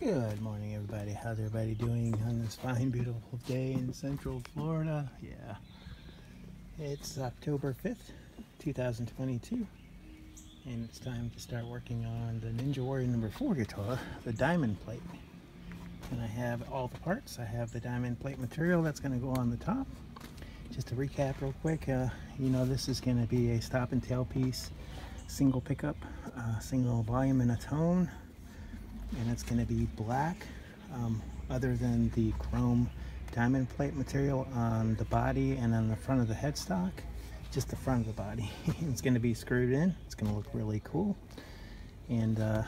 Good morning, everybody. How's everybody doing on this fine, beautiful day in Central Florida? Yeah, it's October 5th, 2022, and it's time to start working on the Ninja Warrior number 4 guitar, the diamond plate. And I have all the parts. I have the diamond plate material that's going to go on the top. Just to recap real quick, uh, you know this is going to be a stop and tail piece, single pickup, uh, single volume and a tone and it's going to be black um, other than the chrome diamond plate material on the body and on the front of the headstock just the front of the body. It's going to be screwed in it's going to look really cool. And uh,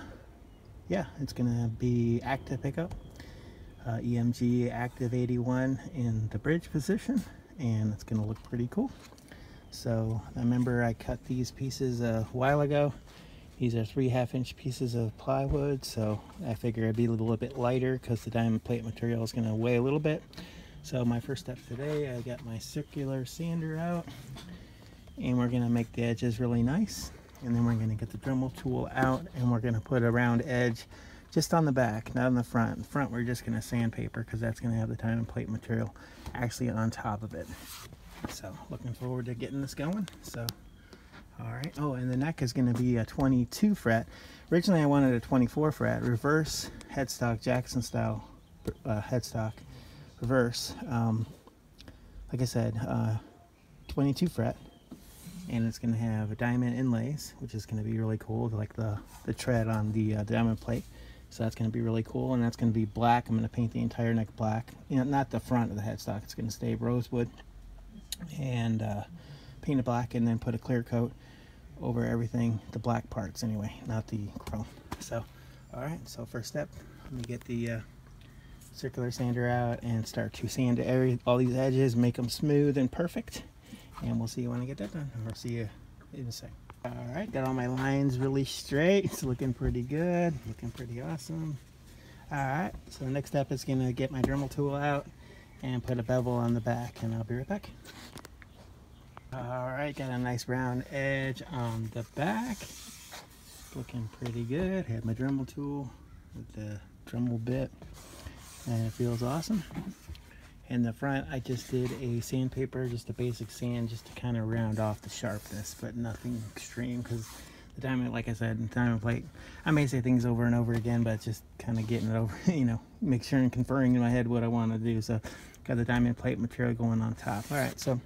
yeah it's going to be active pickup uh, EMG active 81 in the bridge position and it's going to look pretty cool. So I remember I cut these pieces a while ago these are three half inch pieces of plywood, so I figure it'd be a little bit lighter because the diamond plate material is going to weigh a little bit. So my first step today, I got my circular sander out and we're going to make the edges really nice. And then we're going to get the Dremel tool out and we're going to put a round edge just on the back, not on the front. In front, we're just going to sandpaper because that's going to have the diamond plate material actually on top of it. So looking forward to getting this going. So all right. Oh, and the neck is going to be a 22 fret. Originally, I wanted a 24 fret reverse headstock, Jackson style uh, headstock reverse. Um, like I said, uh, 22 fret, and it's going to have diamond inlays, which is going to be really cool, like the the tread on the uh, diamond plate. So that's going to be really cool, and that's going to be black. I'm going to paint the entire neck black. You know, not the front of the headstock. It's going to stay rosewood, and uh, paint it black, and then put a clear coat over everything, the black parts anyway, not the chrome. So, all right, so first step, let me get the uh, circular sander out and start to sand every, all these edges, make them smooth and perfect. And we'll see you when I get that done. Or see you in a sec. All right, got all my lines really straight. It's looking pretty good, looking pretty awesome. All right, so the next step is gonna get my Dremel tool out and put a bevel on the back and I'll be right back. All right, got a nice round edge on the back. Looking pretty good. Had my Dremel tool with the Dremel bit and it feels awesome. In the front, I just did a sandpaper, just a basic sand, just to kind of round off the sharpness, but nothing extreme because the diamond, like I said, the diamond plate, I may say things over and over again, but just kind of getting it over, you know, make sure and conferring in my head what I want to do. So got the diamond plate material going on top. All right, so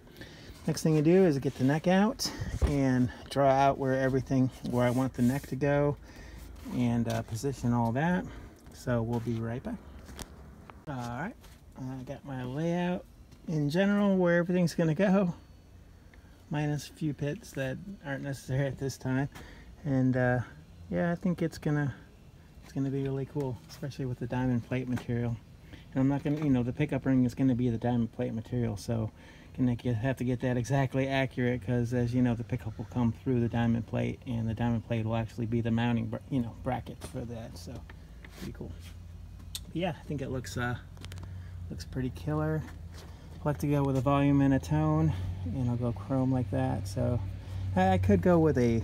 Next thing you do is get the neck out and draw out where everything, where I want the neck to go and uh, position all that. So we'll be right back. All right, I got my layout in general where everything's gonna go, minus a few pits that aren't necessary at this time. And uh, yeah, I think it's gonna, it's gonna be really cool, especially with the diamond plate material. And I'm not gonna, you know, the pickup ring is gonna be the diamond plate material, so you have to get that exactly accurate because as you know the pickup will come through the diamond plate and the diamond plate will actually be the mounting you know bracket for that so pretty cool. But yeah I think it looks uh looks pretty killer. I like to go with a volume and a tone and I'll go chrome like that so I could go with a,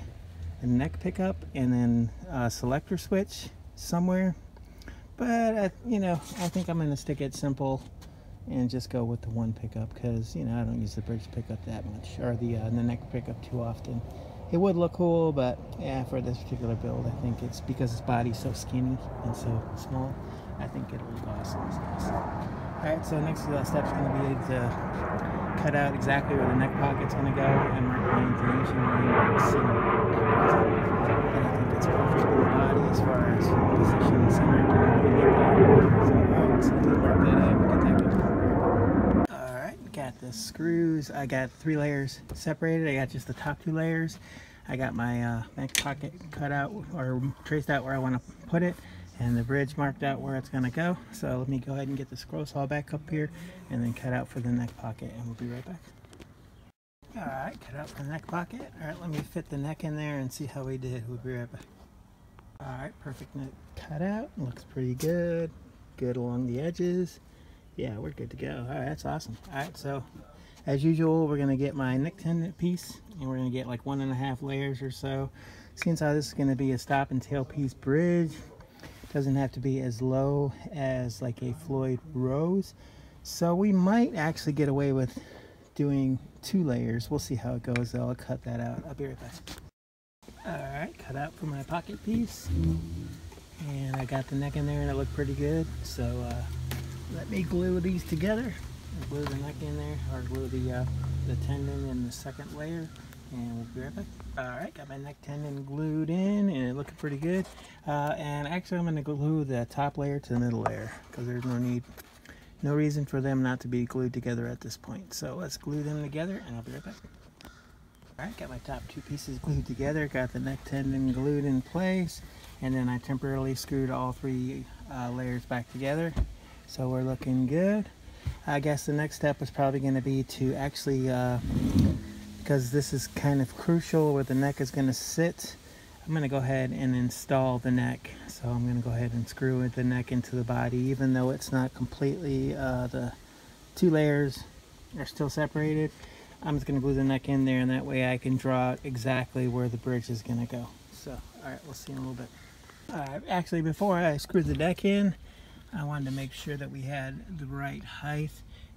a neck pickup and then a selector switch somewhere but I, you know I think I'm gonna stick it simple and just go with the one pickup because you know I don't use the bridge pickup that much or the, uh, the neck pickup too often. It would look cool but yeah for this particular build I think it's because its body's so skinny and so small I think it'll look awesome. Alright so next uh, step is going to be to cut out exactly where the neck pocket's going to go and mark my inclination marks and, and I think it's perfect in the body as far as position center and everything like that. So alright so let me mark that out and get that going got the screws. I got three layers separated. I got just the top two layers. I got my uh, neck pocket cut out or traced out where I want to put it and the bridge marked out where it's going to go. So let me go ahead and get the scroll saw back up here and then cut out for the neck pocket and we'll be right back. Alright, cut out for the neck pocket. Alright, let me fit the neck in there and see how we did. We'll be right back. Alright, perfect neck cut out. Looks pretty good. Good along the edges yeah, we're good to go. All right, that's awesome. All right, so as usual, we're gonna get my neck tendon piece and we're gonna get like one and a half layers or so. Since how this is gonna be a stop and tail piece bridge, doesn't have to be as low as like a Floyd Rose. So we might actually get away with doing two layers. We'll see how it goes. I'll cut that out. I'll be right back. Alright, cut out for my pocket piece. And I got the neck in there and it looked pretty good. So uh, let me glue these together. glue the neck in there, or glue the, uh, the tendon in the second layer. And we'll be right back. Alright, got my neck tendon glued in and it looking pretty good. Uh, and actually I'm going to glue the top layer to the middle layer because there's no need, no reason for them not to be glued together at this point. So let's glue them together and I'll be right back. Alright, got my top two pieces glued together, got the neck tendon glued in place, and then I temporarily screwed all three uh, layers back together. So we're looking good. I guess the next step is probably going to be to actually uh, because this is kind of crucial where the neck is going to sit. I'm going to go ahead and install the neck. So I'm going to go ahead and screw the neck into the body even though it's not completely, uh, the two layers are still separated. I'm just going to glue the neck in there and that way I can draw exactly where the bridge is going to go. So, alright, we'll see in a little bit. Uh, actually, before I screw the deck in, I wanted to make sure that we had the right height.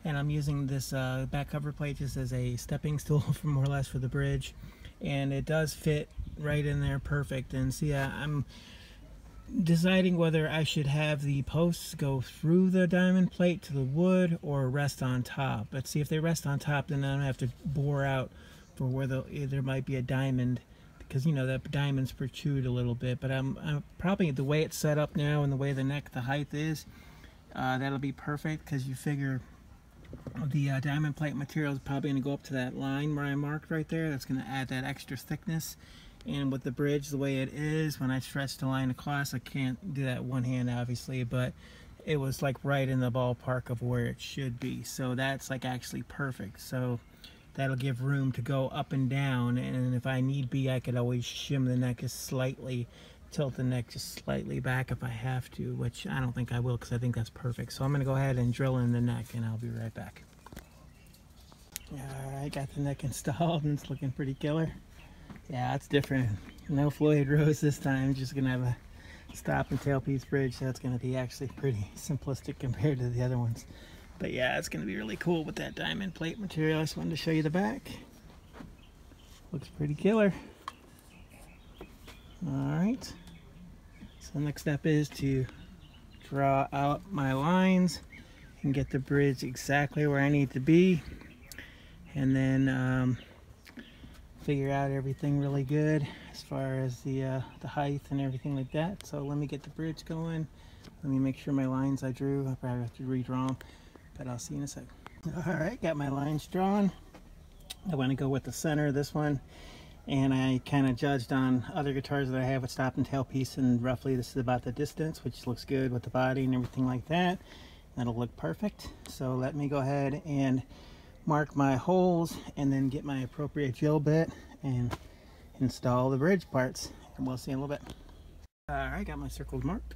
And I'm using this uh, back cover plate just as a stepping stool for more or less for the bridge. And it does fit right in there perfect. And see I'm deciding whether I should have the posts go through the diamond plate to the wood or rest on top. But see if they rest on top then I don't have to bore out for where the, there might be a diamond because you know that diamonds protrude a little bit but I'm, I'm probably the way it's set up now and the way the neck the height is uh, that'll be perfect because you figure the uh, diamond plate material is probably going to go up to that line where I marked right there. That's going to add that extra thickness. And with the bridge the way it is, when I stretch the line across, I can't do that one hand obviously, but it was like right in the ballpark of where it should be. So that's like actually perfect. So that'll give room to go up and down. And if I need be, I could always shim the neck just slightly tilt the neck just slightly back if I have to, which I don't think I will because I think that's perfect. So I'm going to go ahead and drill in the neck and I'll be right back. Alright, got the neck installed and it's looking pretty killer. Yeah, it's different. No Floyd Rose this time, just going to have a stop and tailpiece bridge. So going to be actually pretty simplistic compared to the other ones. But yeah, it's going to be really cool with that diamond plate material. I just wanted to show you the back. Looks pretty killer. Alright. So the next step is to draw out my lines and get the bridge exactly where I need to be and then um, figure out everything really good as far as the uh, the height and everything like that so let me get the bridge going let me make sure my lines I drew I probably have to redraw them but I'll see you in a sec. All right got my lines drawn. I want to go with the center of this one and I kind of judged on other guitars that I have with stop and tail piece and roughly this is about the distance which looks good with the body and everything like that. That'll look perfect. So let me go ahead and mark my holes and then get my appropriate drill bit and install the bridge parts. And we'll see in a little bit. Alright got my circles marked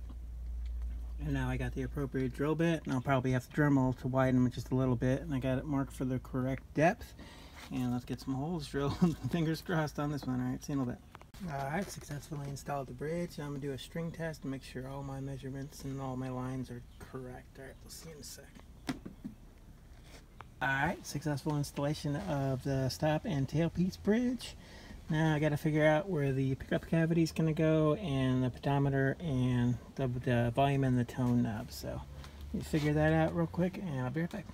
and now I got the appropriate drill bit and I'll probably have to Dremel to widen them just a little bit and I got it marked for the correct depth and let's get some holes drilled. Fingers crossed on this one. All right, see you in a little bit. All right, successfully installed the bridge. I'm gonna do a string test to make sure all my measurements and all my lines are correct. All right, we'll see in a sec. All right, successful installation of the stop and tailpiece bridge. Now I got to figure out where the pickup cavity is going to go and the pedometer and the, the volume and the tone knob. So me figure that out real quick and I'll be right back.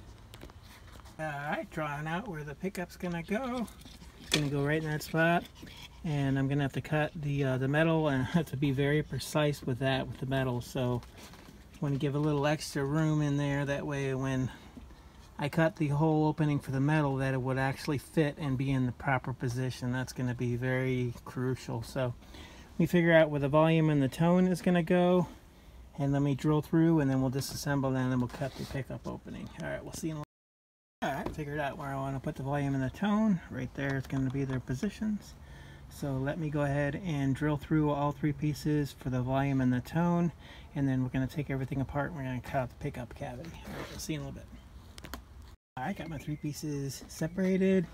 Alright, drawing out where the pickup's gonna go. It's gonna go right in that spot. And I'm gonna have to cut the uh, the metal and I have to be very precise with that with the metal. So I want to give a little extra room in there. That way when I cut the hole opening for the metal that it would actually fit and be in the proper position. That's going to be very crucial. So let me figure out where the volume and the tone is going to go. And let me drill through and then we'll disassemble that and then we'll cut the pickup opening. Alright, we'll see you in a Alright, figured out where I want to put the volume and the tone. Right there is going to be their positions. So let me go ahead and drill through all three pieces for the volume and the tone. And then we're going to take everything apart and we're going to cut out the pickup cavity. Alright, we'll see in a little bit. Alright, got my three pieces separated.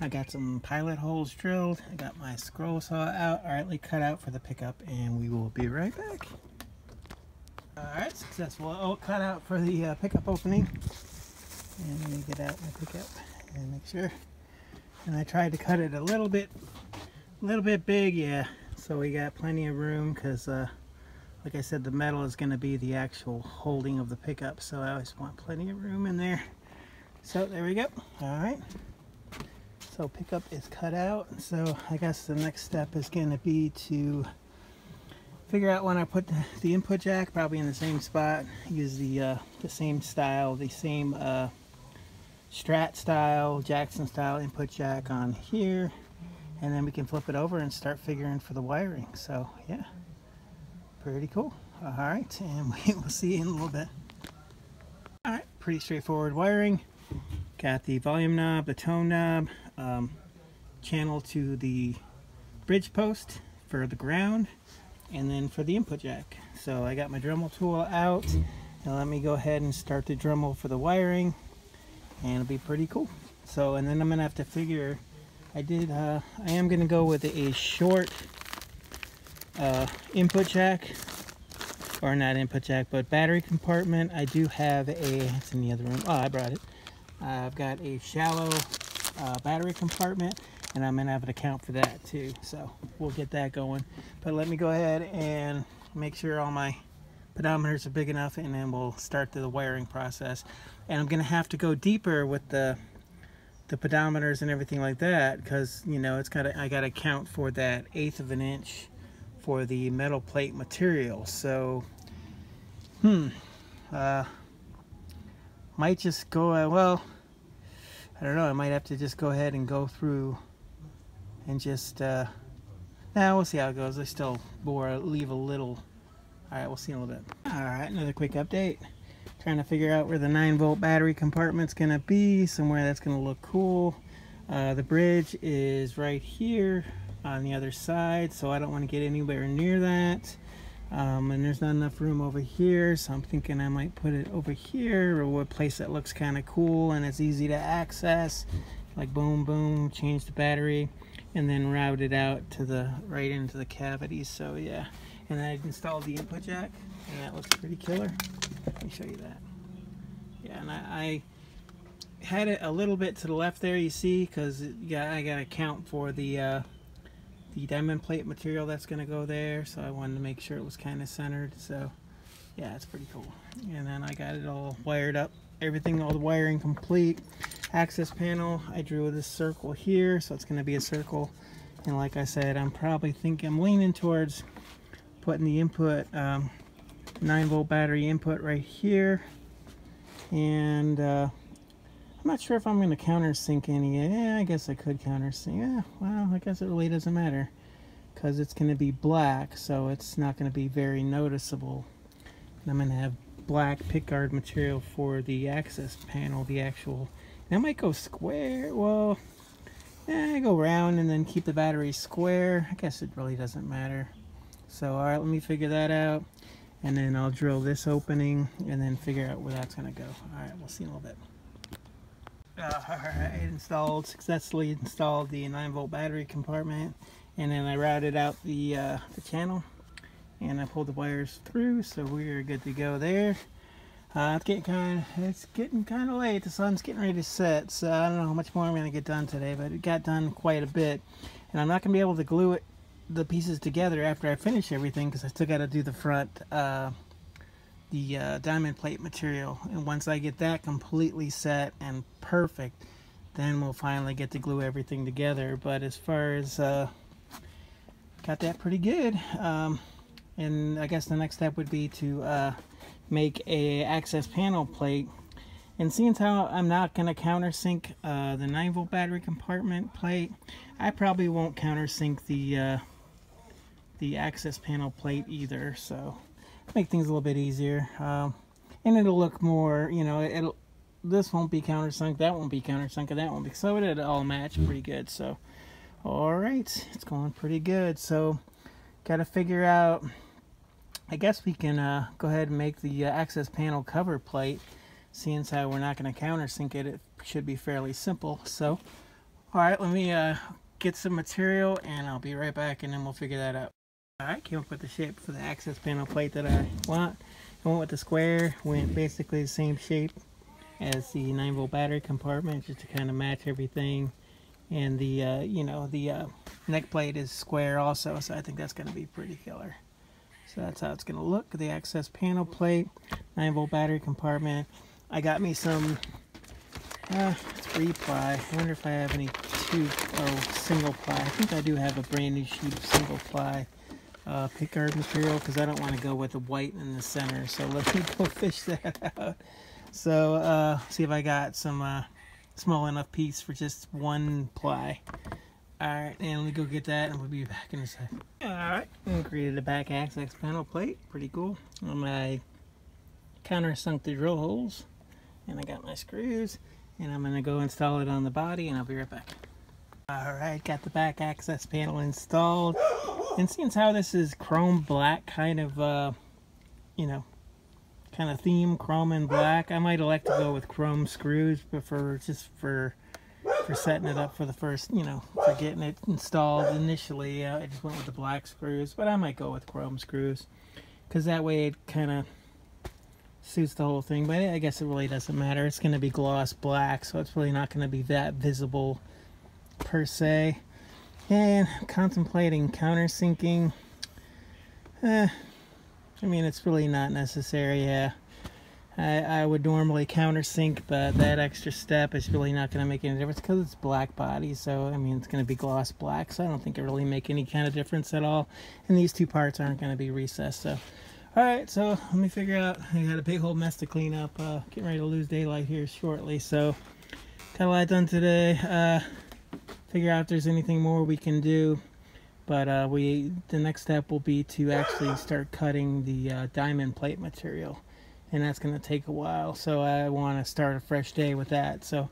I got some pilot holes drilled. I got my scroll saw out, alright, cut out for the pickup, and we will be right back. Alright, successful oh, cut out for the uh, pickup opening. And let me get out my pickup and make sure. And I tried to cut it a little bit, a little bit big, yeah. So we got plenty of room because, uh, like I said, the metal is going to be the actual holding of the pickup. So I always want plenty of room in there. So there we go. Alright. So pickup is cut out. So I guess the next step is going to be to figure out when I put the input jack probably in the same spot use the uh, the same style the same uh, strat style Jackson style input jack on here. And then we can flip it over and start figuring for the wiring. So yeah. Pretty cool. All right. And we will see you in a little bit. All right. Pretty straightforward wiring got the volume knob the tone knob um, channel to the bridge post for the ground and then for the input jack. So I got my Dremel tool out let me go ahead and start the Dremel for the wiring and it'll be pretty cool. So and then I'm gonna have to figure I did uh, I am gonna go with a short uh, input jack or not input jack but battery compartment. I do have a it's in the other room. Oh I brought it. I've got a shallow uh, battery compartment and I'm gonna have an account for that too so we'll get that going. But let me go ahead and make sure all my pedometers are big enough and then we'll start the wiring process. And I'm gonna have to go deeper with the the pedometers and everything like that because you know it's gotta I got to count for that eighth of an inch for the metal plate material. So hmm uh, might just go uh, well I don't know I might have to just go ahead and go through and just uh, now we'll see how it goes. I still bore leave a little. All right, we'll see in a little bit. All right, another quick update. Trying to figure out where the 9 volt battery compartment's gonna be, somewhere that's gonna look cool. Uh, the bridge is right here on the other side, so I don't want to get anywhere near that. Um, and there's not enough room over here, so I'm thinking I might put it over here or a place that looks kind of cool and it's easy to access. Like boom, boom, change the battery and then route it out to the right into the cavity so yeah. And I installed the input jack and that looks pretty killer. Let me show you that. Yeah and I, I had it a little bit to the left there you see because yeah I got to count for the uh, the diamond plate material that's gonna go there so I wanted to make sure it was kind of centered so yeah it's pretty cool. And then I got it all wired up everything all the wiring complete access panel I drew this circle here so it's going to be a circle. And like I said I'm probably thinking I'm leaning towards putting the input um, 9 volt battery input right here. And uh, I'm not sure if I'm going to countersink any yeah I guess I could countersink yeah well I guess it really doesn't matter because it's going to be black so it's not going to be very noticeable and I'm going to have black pickguard material for the access panel the actual I might go square. Well, yeah, I go round and then keep the battery square. I guess it really doesn't matter. So, all right, let me figure that out. And then I'll drill this opening and then figure out where that's going to go. All right, we'll see in a little bit. Uh, right, installed, successfully installed the 9 volt battery compartment. And then I routed out the, uh, the channel and I pulled the wires through. So we're good to go there. Uh, it's getting kind of it's getting kind of late. The sun's getting ready to set, so I don't know how much more I'm going to get done today, but it got done quite a bit. And I'm not going to be able to glue it the pieces together after I finish everything because I still got to do the front uh, the uh, diamond plate material. And once I get that completely set and perfect, then we'll finally get to glue everything together. But as far as uh, got that pretty good, um, and I guess the next step would be to uh, make a access panel plate and seeing how I'm not going to countersink uh, the 9 volt battery compartment plate I probably won't countersink the uh, the access panel plate either so make things a little bit easier um, and it'll look more you know it'll this won't be countersunk that won't be countersunk and that won't be so it'll all match pretty good so all right it's going pretty good so got to figure out I guess we can uh, go ahead and make the uh, access panel cover plate. As how we're not going to countersink it, it should be fairly simple. So, alright, let me uh, get some material and I'll be right back and then we'll figure that out. Alright, came up with the shape for the access panel plate that I want. I went with the square, went basically the same shape as the 9 volt battery compartment just to kind of match everything. And the, uh, you know, the uh, neck plate is square also, so I think that's going to be pretty killer. So that's how it's going to look. The access panel plate, 9 volt battery compartment. I got me some uh, three ply. I wonder if I have any two oh single ply. I think I do have a brand new sheet of single ply uh, pickguard material because I don't want to go with the white in the center. So let me go fish that out. So uh, see if I got some uh, small enough piece for just one ply. Alright, and let me go get that and we'll be back in a second. Alright, created a back access panel plate. Pretty cool. On my countersunk the drill holes. And I got my screws. And I'm going to go install it on the body and I'll be right back. Alright, got the back access panel installed. And seeing how this is chrome black kind of, uh, you know, kind of theme, chrome and black, I might elect to go with chrome screws, but for just for for setting it up for the first, you know, for getting it installed initially, uh, I just went with the black screws, but I might go with chrome screws because that way it kind of suits the whole thing, but I guess it really doesn't matter. It's going to be gloss black, so it's really not going to be that visible per se. And contemplating countersinking. Eh, I mean, it's really not necessary, yeah. I, I would normally countersink, but that extra step is really not going to make any difference because it's black body. So, I mean, it's going to be gloss black. So, I don't think it really make any kind of difference at all. And these two parts aren't going to be recessed. So, all right. So, let me figure out. I got a big old mess to clean up. Uh, getting ready to lose daylight here shortly. So, got a lot done today. Uh, figure out if there's anything more we can do. But uh, we the next step will be to actually start cutting the uh, diamond plate material and that's going to take a while. So I want to start a fresh day with that. So,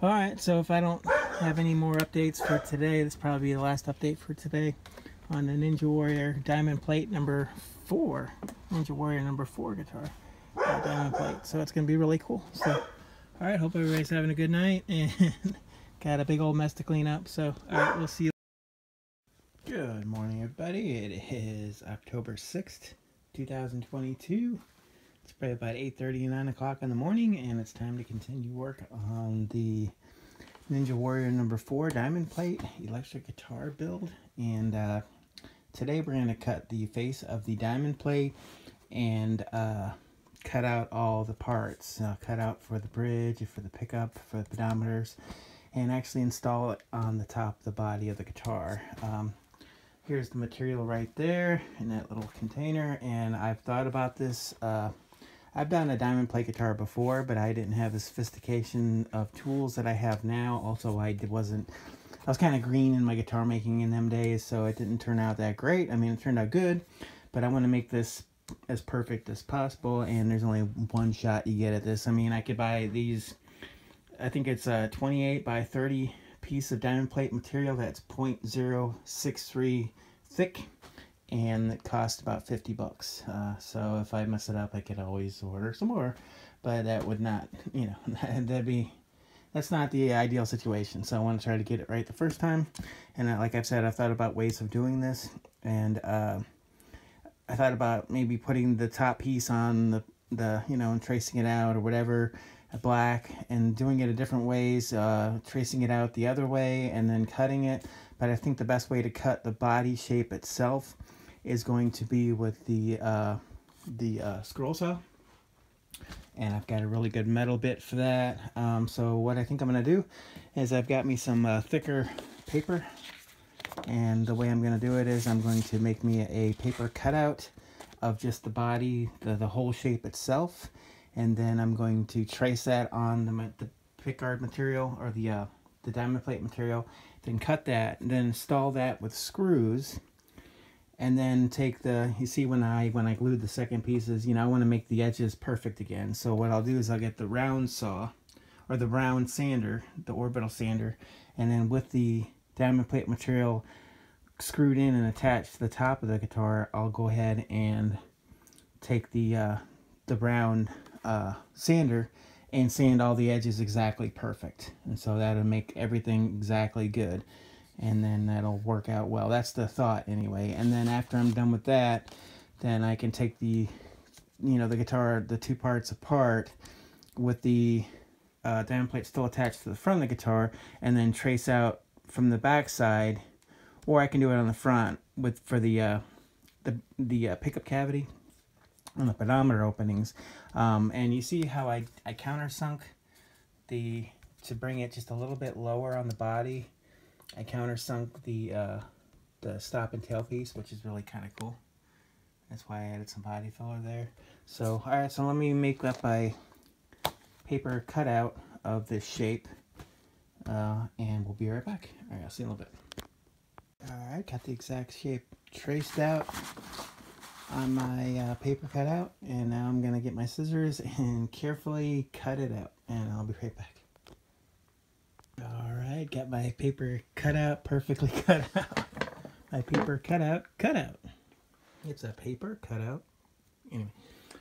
all right. So if I don't have any more updates for today, this probably be the last update for today on the Ninja Warrior Diamond Plate number four, Ninja Warrior number four guitar, uh, Diamond Plate. So it's going to be really cool. So, all right. Hope everybody's having a good night and got a big old mess to clean up. So, all right. We'll see you. Good morning, everybody. It is October 6th, 2022. It's probably about 8.30, 9 o'clock in the morning, and it's time to continue work on the Ninja Warrior number 4 diamond plate electric guitar build. And uh, today we're going to cut the face of the diamond plate and uh, cut out all the parts. Uh, cut out for the bridge, for the pickup, for the pedometers, and actually install it on the top of the body of the guitar. Um, here's the material right there in that little container, and I've thought about this uh, I've done a diamond plate guitar before, but I didn't have the sophistication of tools that I have now. Also, I wasn't, I was kind of green in my guitar making in them days, so it didn't turn out that great. I mean, it turned out good, but I want to make this as perfect as possible, and there's only one shot you get at this. I mean, I could buy these, I think it's a 28 by 30 piece of diamond plate material that's 0.063 thick and it cost about 50 bucks. Uh, so if I mess it up, I could always order some more, but that would not, you know, that'd be, that's not the ideal situation. So I want to try to get it right the first time. And like I've said, I've thought about ways of doing this, and uh, I thought about maybe putting the top piece on the, the you know, and tracing it out or whatever, black, and doing it a different ways, uh, tracing it out the other way, and then cutting it. But I think the best way to cut the body shape itself is going to be with the uh, the uh, scroll saw. And I've got a really good metal bit for that. Um, so what I think I'm going to do is I've got me some uh, thicker paper. And the way I'm going to do it is I'm going to make me a paper cutout of just the body, the, the whole shape itself. And then I'm going to trace that on the, the pickguard material or the, uh, the diamond plate material. Then cut that, and then install that with screws and then take the you see when I when I glued the second pieces you know I want to make the edges perfect again so what I'll do is I'll get the round saw or the round sander the orbital sander and then with the diamond plate material screwed in and attached to the top of the guitar I'll go ahead and take the uh, the round uh, sander and sand all the edges exactly perfect and so that'll make everything exactly good and then that'll work out well. That's the thought anyway. And then after I'm done with that, then I can take the you know, the guitar, the two parts apart with the uh, diamond plate still attached to the front of the guitar and then trace out from the back side or I can do it on the front with for the uh, the, the uh, pickup cavity the pedometer openings. Um, and you see how I, I countersunk the to bring it just a little bit lower on the body. I countersunk the uh, the stop and tail piece which is really kind of cool. That's why I added some body filler there. So alright so let me make up my paper cutout of this shape uh, and we'll be right back. Alright I'll see you in a little bit. Alright got the exact shape traced out on my uh, paper cutout and now I'm gonna get my scissors and carefully cut it out and I'll be right back. Alright, got my paper cut out, perfectly cut out. My paper cutout, cut out. It's a paper cutout. Anyway,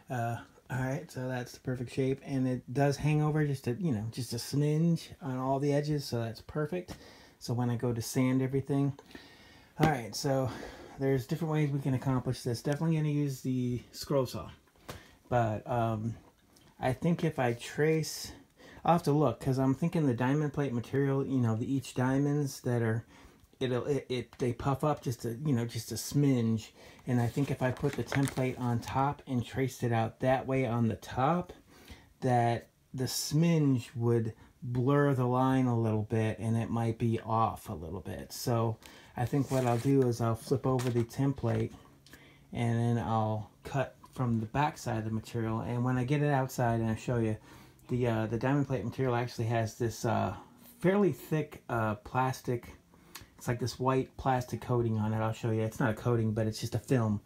uh, alright, so that's the perfect shape and it does hang over just a, you know, just a smidge on all the edges, so that's perfect. So when I go to sand everything, alright, so there's different ways we can accomplish this. Definitely going to use the scroll saw. But um, I think if I trace, I'll have to look because I'm thinking the diamond plate material, you know, the each diamonds that are, it'll, it, it, they puff up just a, you know, just a smidge. And I think if I put the template on top and traced it out that way on the top, that the smidge would blur the line a little bit and it might be off a little bit. So I think what I'll do is I'll flip over the template and then I'll cut from the back side of the material. And when I get it outside and I show you the uh, the diamond plate material actually has this uh, fairly thick uh, plastic. It's like this white plastic coating on it. I'll show you. It's not a coating but it's just a film.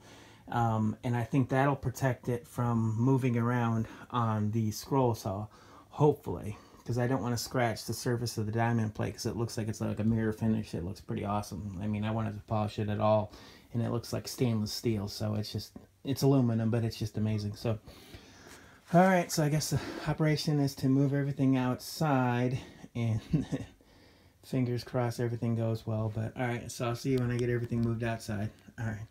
Um, and I think that'll protect it from moving around on the scroll saw hopefully because I don't want to scratch the surface of the diamond plate because it looks like it's like a mirror finish. It looks pretty awesome. I mean, I wanted to polish it at all, and it looks like stainless steel, so it's just, it's aluminum, but it's just amazing. So, all right, so I guess the operation is to move everything outside, and fingers crossed everything goes well, but all right, so I'll see you when I get everything moved outside. All right.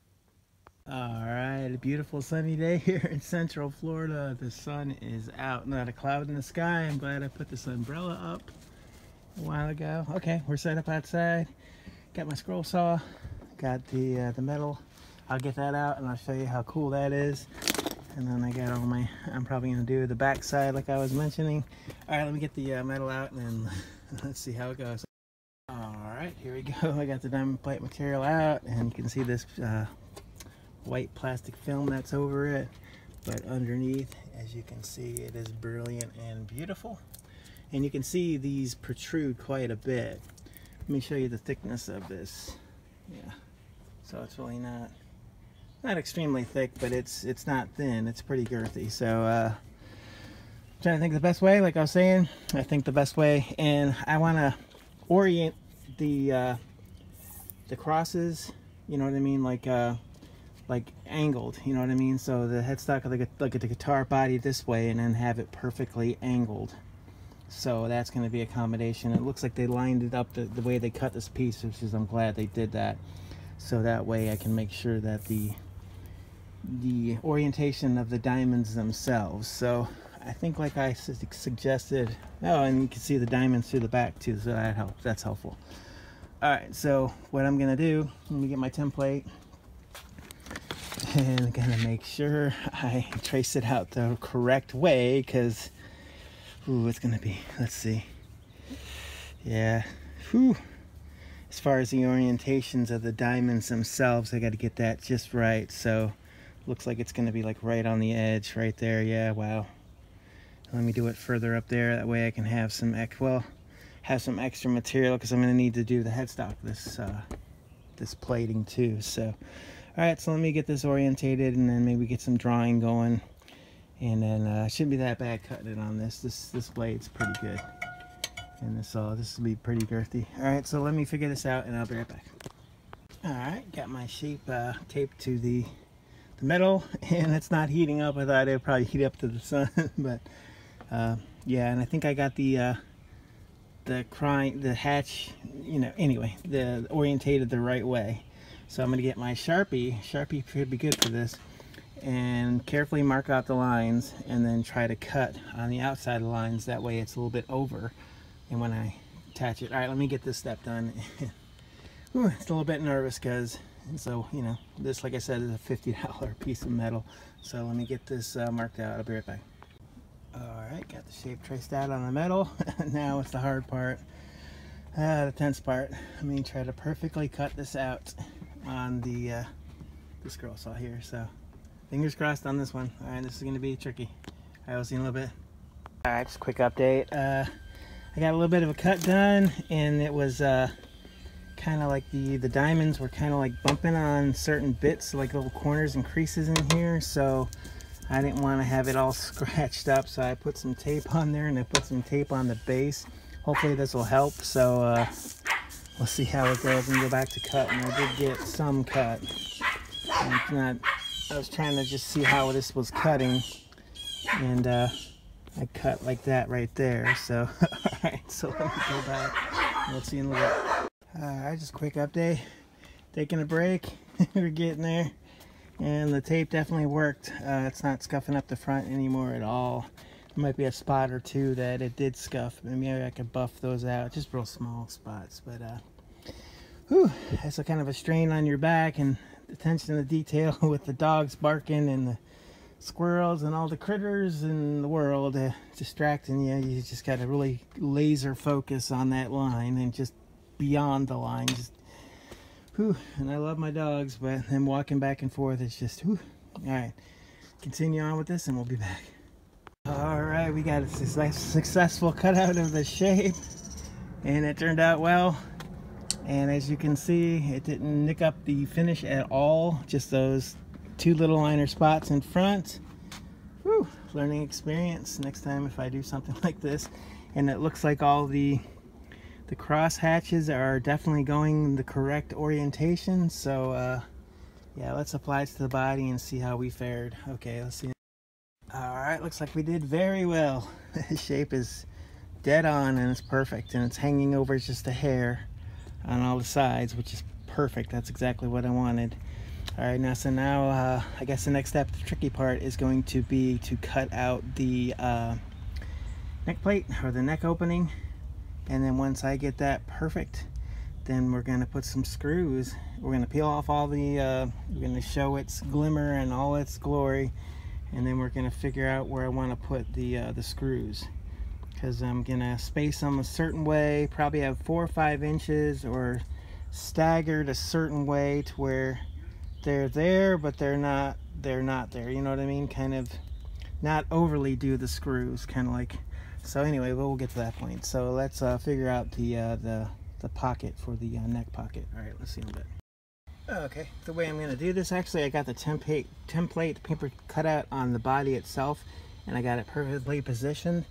All right, a beautiful sunny day here in Central Florida. The sun is out, not a cloud in the sky. I'm glad I put this umbrella up a while ago. Okay, we're set up outside. Got my scroll saw, got the uh, the metal. I'll get that out and I'll show you how cool that is. And then I got all my, I'm probably gonna do the back side like I was mentioning. All right, let me get the uh, metal out and then let's see how it goes. All right, here we go. I got the diamond plate material out and you can see this uh, white plastic film that's over it. But underneath as you can see it is brilliant and beautiful. And you can see these protrude quite a bit. Let me show you the thickness of this. Yeah. So it's really not not extremely thick but it's it's not thin. It's pretty girthy. So uh trying to think the best way like I was saying I think the best way. And I want to orient the uh the crosses you know what I mean? Like uh like angled you know what I mean? So the headstock of the like the guitar body this way and then have it perfectly angled. So that's going to be a combination it looks like they lined it up the, the way they cut this piece which is I'm glad they did that. So that way I can make sure that the the orientation of the diamonds themselves. So I think like I su suggested oh and you can see the diamonds through the back too so that helps that's helpful. All right so what I'm gonna do let me get my template and gonna make sure I trace it out the correct way because ooh it's gonna be let's see. Yeah whew. as far as the orientations of the diamonds themselves I got to get that just right. So looks like it's gonna be like right on the edge right there. Yeah wow. Let me do it further up there. That way I can have some ex well have some extra material because I'm gonna need to do the headstock this uh, this plating too. So all right, so let me get this orientated and then maybe get some drawing going. And then uh, shouldn't be that bad cutting it on this. This this blade's pretty good. And this uh, this will be pretty girthy. All right, so let me figure this out and I'll be right back. All right, got my shape uh, taped to the, the metal and it's not heating up. I thought it would probably heat up to the sun, but uh, yeah, and I think I got the uh, the crying the hatch, you know, anyway, the orientated the right way. So I'm going to get my Sharpie. Sharpie should be good for this. and carefully mark out the lines and then try to cut on the outside of the lines. That way it's a little bit over and when I attach it. All right let me get this step done. Ooh, it's a little bit nervous because so you know this like I said is a $50 piece of metal. So let me get this uh, marked out. I'll be right back. All right got the shape traced out on the metal. Now it's the hard part. Uh, the tense part. Let me try to perfectly cut this out on the uh, the scroll saw here so fingers crossed on this one. All right, this is gonna be tricky. I will see in a little bit. All right, just quick update. Uh, I got a little bit of a cut done and it was uh, kind of like the, the diamonds were kind of like bumping on certain bits, like little corners and creases in here. So I didn't want to have it all scratched up. So I put some tape on there and I put some tape on the base. Hopefully this will help. So uh, we'll see how it goes and go back to cut. And I did get some cut. Not I was trying to just see how this was cutting and uh, I cut like that right there so alright so let me go back we'll see in a little bit alright just quick update taking a break we're getting there and the tape definitely worked uh, it's not scuffing up the front anymore at all might be a spot or two that it did scuff maybe I could buff those out just real small spots but uh whew, that's a kind of a strain on your back and attention to detail with the dogs barking and the squirrels and all the critters in the world uh, distracting you. You just got to really laser focus on that line and just beyond the line. Just, whew, and I love my dogs, but them walking back and forth, it's just, whew. All right, continue on with this and we'll be back. All right, we got a successful cutout of the shape and it turned out well. And as you can see it didn't nick up the finish at all just those two little liner spots in front. Whew, learning experience. Next time if I do something like this and it looks like all the the cross hatches are definitely going the correct orientation. So uh, yeah let's apply it to the body and see how we fared. Okay let's see all right looks like we did very well the shape is dead on and it's perfect and it's hanging over just a hair on all the sides, which is perfect. That's exactly what I wanted. All right, now, so now uh, I guess the next step, the tricky part, is going to be to cut out the uh, neck plate or the neck opening. And then once I get that perfect, then we're gonna put some screws. We're gonna peel off all the, uh, we're gonna show its glimmer and all its glory. And then we're gonna figure out where I wanna put the, uh, the screws. Because I'm gonna space them a certain way probably have four or five inches or staggered a certain way to where they're there but they're not they're not there you know what I mean? Kind of not overly do the screws kind of like so anyway but we'll get to that point. So let's uh, figure out the uh, the the pocket for the uh, neck pocket. All right let's see a bit okay the way I'm gonna do this actually I got the template template paper cutout on the body itself and I got it perfectly positioned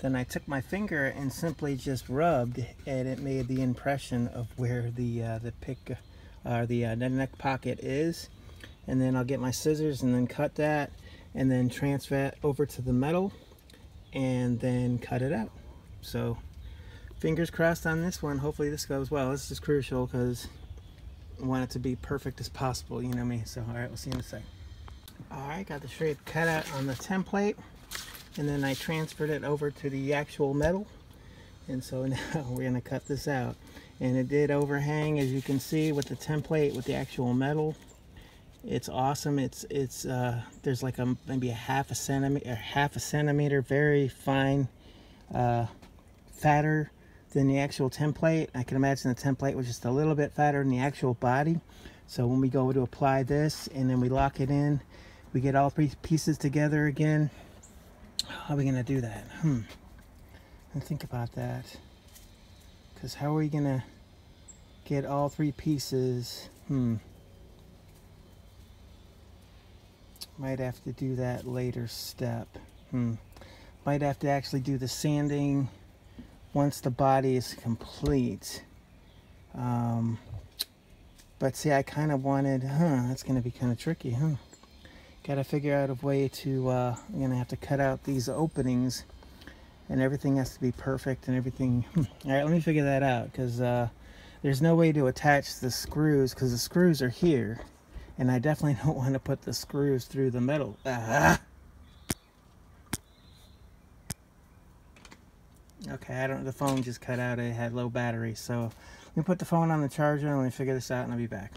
then I took my finger and simply just rubbed and it made the impression of where the uh, the pick or uh, the, uh, neck pocket is. And then I'll get my scissors and then cut that and then transfer it over to the metal and then cut it out. So fingers crossed on this one. Hopefully this goes well. This is crucial because want it to be perfect as possible. You know me. So all right, we'll see you in a second. All right, got the shape cut out on the template and then I transferred it over to the actual metal and so now we're going to cut this out and it did overhang as you can see with the template with the actual metal it's awesome it's it's uh, there's like a maybe a half a centimeter half a centimeter very fine uh, fatter than the actual template I can imagine the template was just a little bit fatter than the actual body so when we go to apply this and then we lock it in we get all three pieces together again how are we to do that? Hmm. And think about that. Because how are we to get all three pieces? Hmm. Might have to do that later step. Hmm. Might have to actually do the sanding once the body is complete. Um, but see, I kind of wanted, huh, that's going to be kind of tricky, huh? got to figure out a way to uh, I'm gonna have to cut out these openings and everything has to be perfect and everything all right let me figure that out because uh, there's no way to attach the screws because the screws are here And I definitely don't want to put the screws through the metal. Okay, I don't. The phone just cut out. It had low battery, so let me put the phone on the charger and let me figure this out, and I'll be back.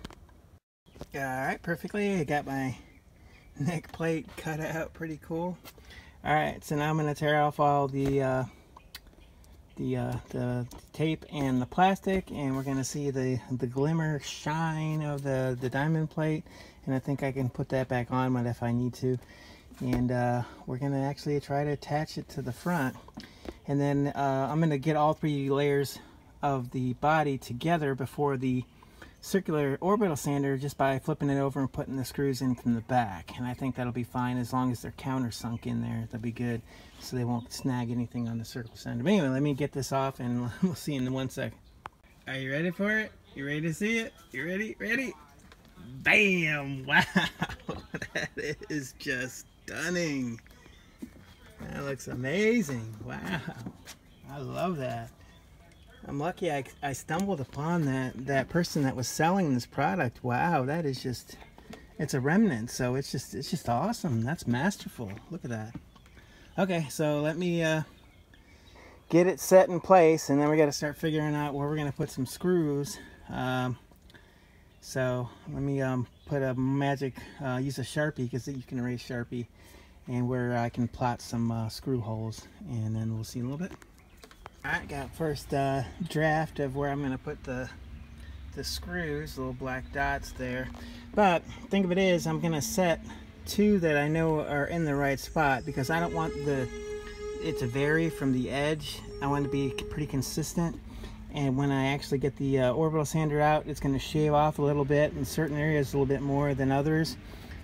All right, perfectly. I got my neck plate cut out. Pretty cool. All right, so now I'm gonna tear off all the uh, the uh, the tape and the plastic, and we're gonna see the the glimmer shine of the the diamond plate, and I think I can put that back on, but if I need to, and uh, we're gonna actually try to attach it to the front. And then uh, I'm to get all three layers of the body together before the circular orbital sander just by flipping it over and putting the screws in from the back. And I think that'll be fine as long as they're countersunk in there. That'll be good. So they won't snag anything on the circle sander. But anyway let me get this off and we'll see in one sec. Are you ready for it? You ready to see it? You ready? Ready? Bam! Wow. That is just stunning that looks amazing. Wow. I love that. I'm lucky I, I stumbled upon that, that person that was selling this product. Wow, that is just, it's a remnant. So it's just, it's just awesome. That's masterful. Look at that. Okay, so let me uh, get it set in place and then we got to start figuring out where we're going to put some screws. Um, so let me um, put a magic, uh, use a Sharpie because you can erase Sharpie and where I can plot some uh, screw holes and then we'll see in a little bit. Alright, got first uh, draft of where I'm going to put the the screws, little black dots there. But think of it is I'm going to set two that I know are in the right spot because I don't want the it to vary from the edge. I want to be pretty consistent and when I actually get the uh, orbital sander out it's going to shave off a little bit in certain areas a little bit more than others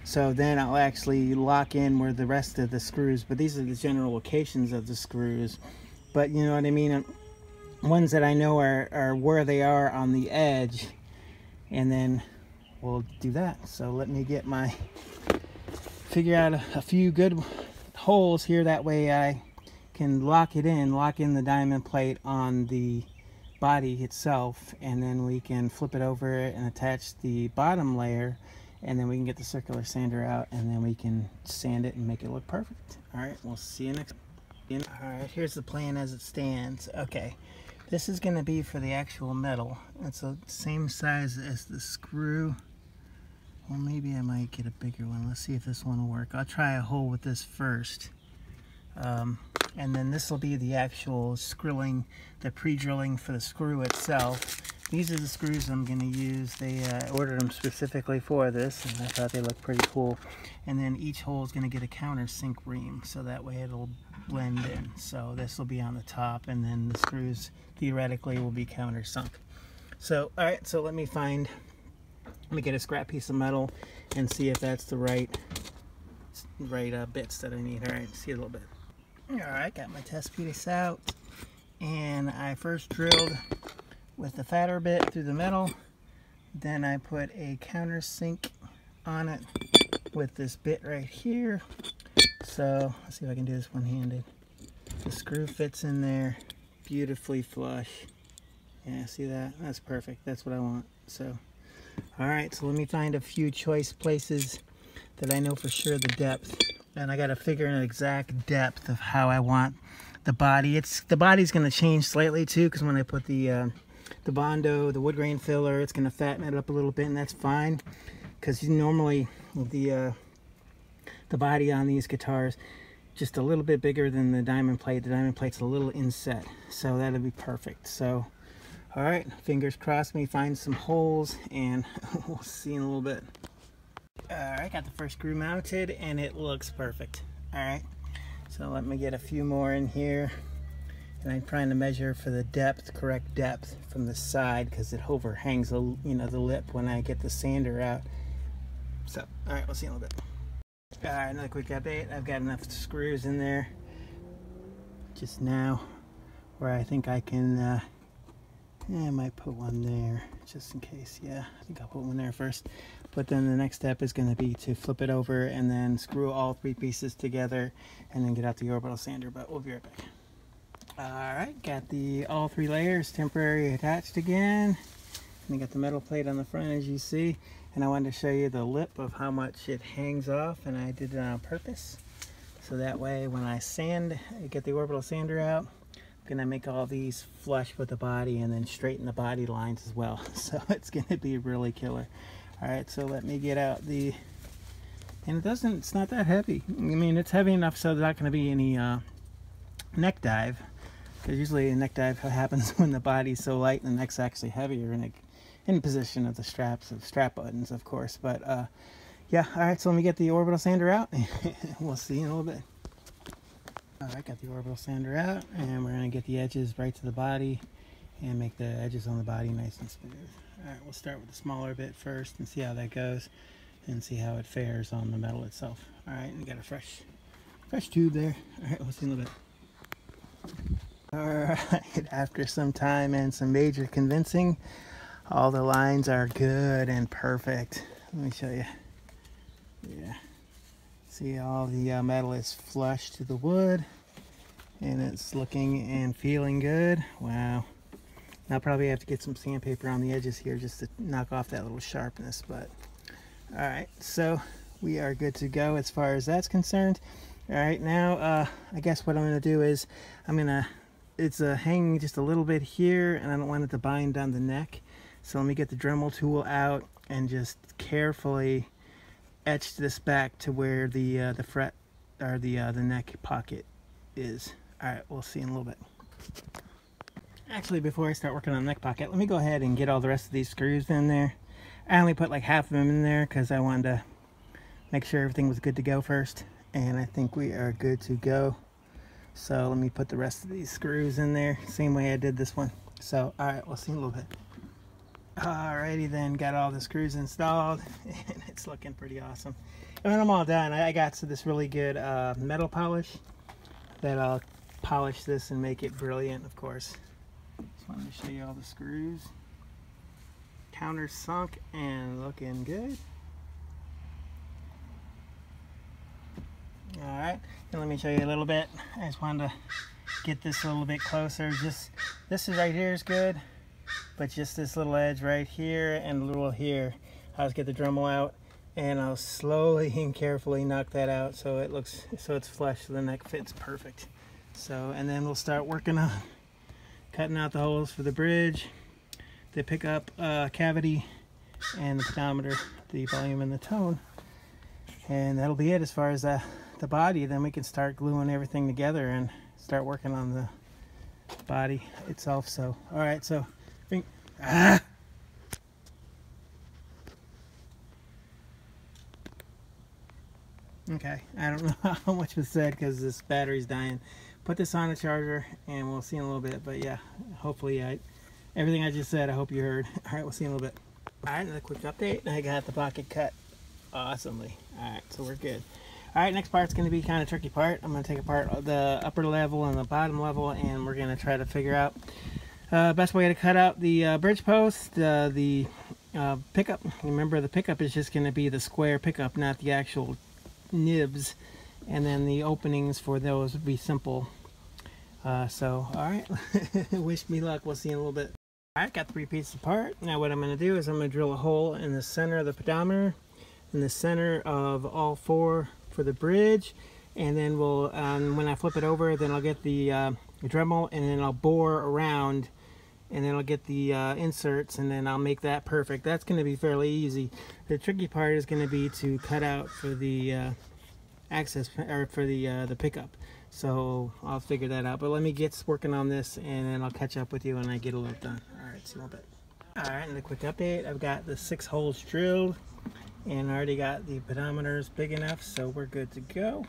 so then I'll actually lock in where the rest of the screws, but these are the general locations of the screws. But you know what I mean? Ones that I know are, are where they are on the edge. And then we'll do that. So let me get my, figure out a, a few good holes here. That way I can lock it in, lock in the diamond plate on the body itself. And then we can flip it over and attach the bottom layer and then we can get the circular sander out and then we can sand it and make it look perfect. All right, we'll see you next All right, here's the plan as it stands. Okay, this is gonna be for the actual metal. It's the same size as the screw. Well, maybe I might get a bigger one. Let's see if this one will work. I'll try a hole with this first. Um, and then this will be the actual skrilling, the pre-drilling for the screw itself. These are the screws I'm going to use. They uh, ordered them specifically for this, and I thought they looked pretty cool. And then each hole is going to get a countersink ream, so that way it'll blend in. So this will be on the top, and then the screws theoretically will be countersunk. So, all right, so let me find, let me get a scrap piece of metal and see if that's the right, right uh, bits that I need. All right, see a little bit. All right, got my test piece out, and I first drilled with the fatter bit through the middle. Then I put a countersink on it with this bit right here. So let's see if I can do this one-handed. The screw fits in there beautifully flush. Yeah, see that? That's perfect. That's what I want. So, all right, so let me find a few choice places that I know for sure the depth. And I got to figure an exact depth of how I want the body. It's The body's going to change slightly too because when I put the uh, the Bondo, the wood grain filler. It's going to fatten it up a little bit, and that's fine because normally the uh, the body on these guitars just a little bit bigger than the diamond plate. The diamond plate's a little inset, so that'll be perfect. So, all right, fingers crossed me find some holes, and we'll see in a little bit. All right, got the first screw mounted, and it looks perfect. All right, so let me get a few more in here and I'm trying to measure for the depth, correct depth from the side because it overhangs the, you know, the lip when I get the sander out. So, all right, we'll see in a little bit. All right, another quick update. I've got enough screws in there just now where I think I can, uh, I might put one there just in case. Yeah, I think I'll put one there first. But then the next step is going to be to flip it over and then screw all three pieces together and then get out the orbital sander. But we'll be right back. Alright, got the all three layers temporary attached again. And got the metal plate on the front as you see. and I wanted to show you the lip of how much it hangs off and I did it on purpose. So that way when I sand I get the orbital sander out I'm gonna make all these flush with the body and then straighten the body lines as well. So it's gonna be really killer. All right so let me get out the and it doesn't it's not that heavy. I mean it's heavy enough so there's not going to be any uh, neck dive because usually a neck dive happens when the body's so light and the neck's actually heavier in, a, in position of the straps of strap buttons of course but uh, yeah all right so let me get the orbital sander out and we'll see in a little bit all right got the orbital sander out and we're going to get the edges right to the body and make the edges on the body nice and smooth all right we'll start with the smaller bit first and see how that goes and see how it fares on the metal itself. All right, we got a fresh, fresh tube there. All right, we'll see in a little bit. All right, after some time and some major convincing, all the lines are good and perfect. Let me show you. Yeah. See all the uh, metal is flush to the wood and it's looking and feeling good. Wow. I'll probably have to get some sandpaper on the edges here just to knock off that little sharpness, but all right so we are good to go as far as that's concerned all right now uh, I guess what I'm gonna do is I'm gonna it's uh, hanging just a little bit here and I don't want it to bind down the neck so let me get the Dremel tool out and just carefully etch this back to where the uh, the fret or the uh, the neck pocket is all right we'll see in a little bit actually before I start working on the neck pocket let me go ahead and get all the rest of these screws in there I only put like half of them in there because I wanted to make sure everything was good to go first. And I think we are good to go. So let me put the rest of these screws in there. Same way I did this one. So, all right, we'll see in a little bit. Alrighty then, got all the screws installed and it's looking pretty awesome. And when I'm all done, I got to this really good uh, metal polish that I'll polish this and make it brilliant, of course. Just wanted to show you all the screws countersunk and looking good. All right, and let me show you a little bit. I just wanted to get this a little bit closer. Just this is right here is good, but just this little edge right here and a little here. I'll just get the Dremel out and I'll slowly and carefully knock that out so it looks so it's flush so the neck fits perfect. So and then we'll start working on cutting out the holes for the bridge the pickup uh, cavity and the pedometer, the volume and the tone. And that'll be it as far as the, the body. Then we can start gluing everything together and start working on the body itself. So, all right, so, i ah! Okay, I don't know how much was said because this battery's dying. Put this on a charger and we'll see in a little bit. But yeah, hopefully I everything I just said, I hope you heard. All right, we'll see in a little bit. All right, another quick update. I got the pocket cut awesomely. All right, so we're good. All right, next part's going to be kind of tricky part. I'm going to take apart the upper level and the bottom level, and we're going to try to figure out uh, best way to cut out the uh, bridge post, uh, the uh, pickup. Remember, the pickup is just going to be the square pickup, not the actual nibs. And then the openings for those would be simple. Uh, so, all right, wish me luck. We'll see you in a little bit. Alright, got three pieces apart. Now what I'm going to do is I'm going to drill a hole in the center of the pedometer, in the center of all four for the bridge, and then we'll, um, when I flip it over, then I'll get the uh, Dremel, and then I'll bore around, and then I'll get the uh, inserts, and then I'll make that perfect. That's going to be fairly easy. The tricky part is going to be to cut out for the uh, access, or for the, uh, the pickup. So I'll figure that out. But let me get working on this and then I'll catch up with you when I get a little done. Alright, see you in a bit. Alright, and a quick update. I've got the six holes drilled and I already got the pedometers big enough so we're good to go.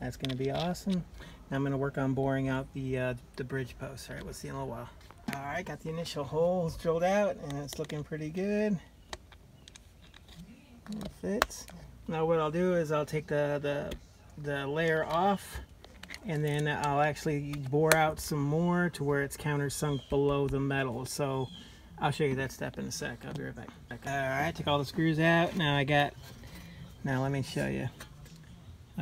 That's going to be awesome. Now I'm going to work on boring out the uh, the bridge post. Alright, we'll see in a little while. Alright, got the initial holes drilled out and it's looking pretty good. It fits. Now what I'll do is I'll take the, the, the layer off and then I'll actually bore out some more to where it's countersunk below the metal so I'll show you that step in a sec. I'll be right back. Alright took all the screws out. Now I got now let me show you.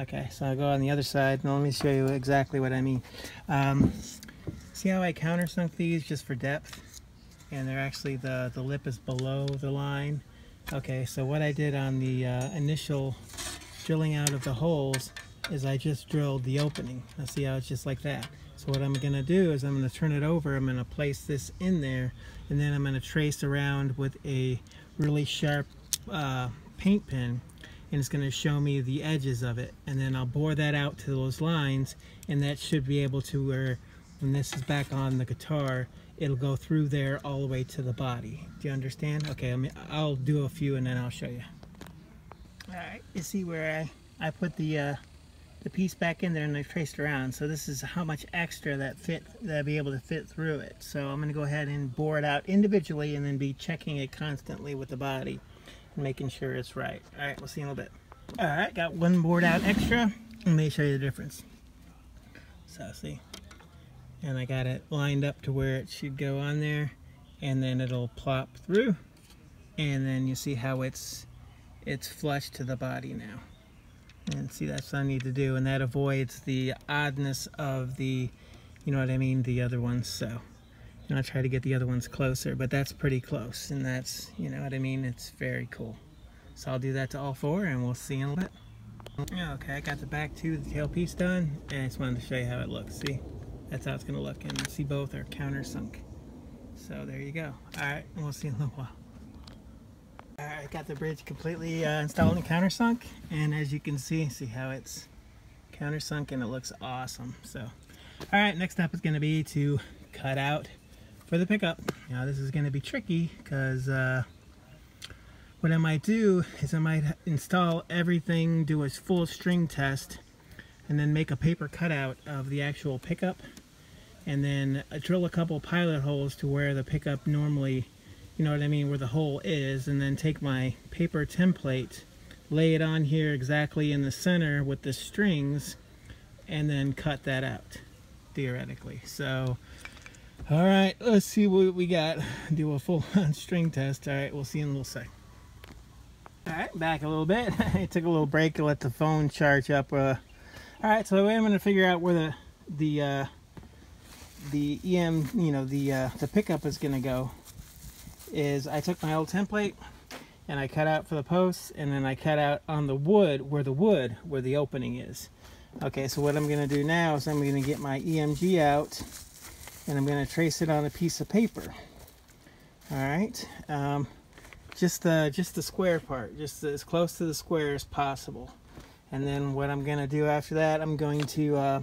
Okay so I'll go on the other side. Now let me show you exactly what I mean. Um, see how I countersunk these just for depth? And they're actually the the lip is below the line. Okay, so what I did on the uh, initial drilling out of the holes is I just drilled the opening. Now see how it's just like that. So what I'm gonna do is I'm gonna turn it over, I'm gonna place this in there, and then I'm gonna trace around with a really sharp uh, paint pen, and it's gonna show me the edges of it. And then I'll bore that out to those lines, and that should be able to where, when this is back on the guitar, it'll go through there all the way to the body. Do you understand? Okay, I mean, I'll do a few and then I'll show you. All right, you see where I, I put the uh, the piece back in there and I traced around. So this is how much extra that fit that I'll be able to fit through it. So I'm going to go ahead and bore it out individually and then be checking it constantly with the body and making sure it's right. All right, we'll see in a little bit. All right, got one bored out extra. Let me show you the difference. So see, and I got it lined up to where it should go on there and then it'll plop through and then you see how it's it's flush to the body now and see that's what I need to do and that avoids the oddness of the you know what I mean the other ones so and I'll try to get the other ones closer but that's pretty close and that's you know what I mean it's very cool so I'll do that to all four and we'll see in a bit okay I got the back two the tail piece done and I just wanted to show you how it looks see that's how it's going to look. And see both are countersunk. So there you go. Alright, we'll see in a little while. Alright, got the bridge completely uh, installed and countersunk. And as you can see, see how it's countersunk and it looks awesome. So, alright, next step is going to be to cut out for the pickup. Now this is going to be tricky because uh, what I might do is I might install everything, do a full string test, and then make a paper cutout of the actual pickup and then drill a couple pilot holes to where the pickup normally, you know what I mean, where the hole is, and then take my paper template, lay it on here exactly in the center with the strings, and then cut that out, theoretically. So, all right, let's see what we got. Do a full-on string test. All right, we'll see in a little sec. All right, back a little bit. I took a little break to let the phone charge up. Uh, all right, so the way I'm going to figure out where the the uh, the EM, you know, the uh, the pickup is going to go is I took my old template and I cut out for the posts and then I cut out on the wood where the wood where the opening is. Okay, so what I'm going to do now is I'm going to get my EMG out and I'm going to trace it on a piece of paper. All right, um, just the just the square part, just as close to the square as possible. And then what I'm going to do after that, I'm going to uh,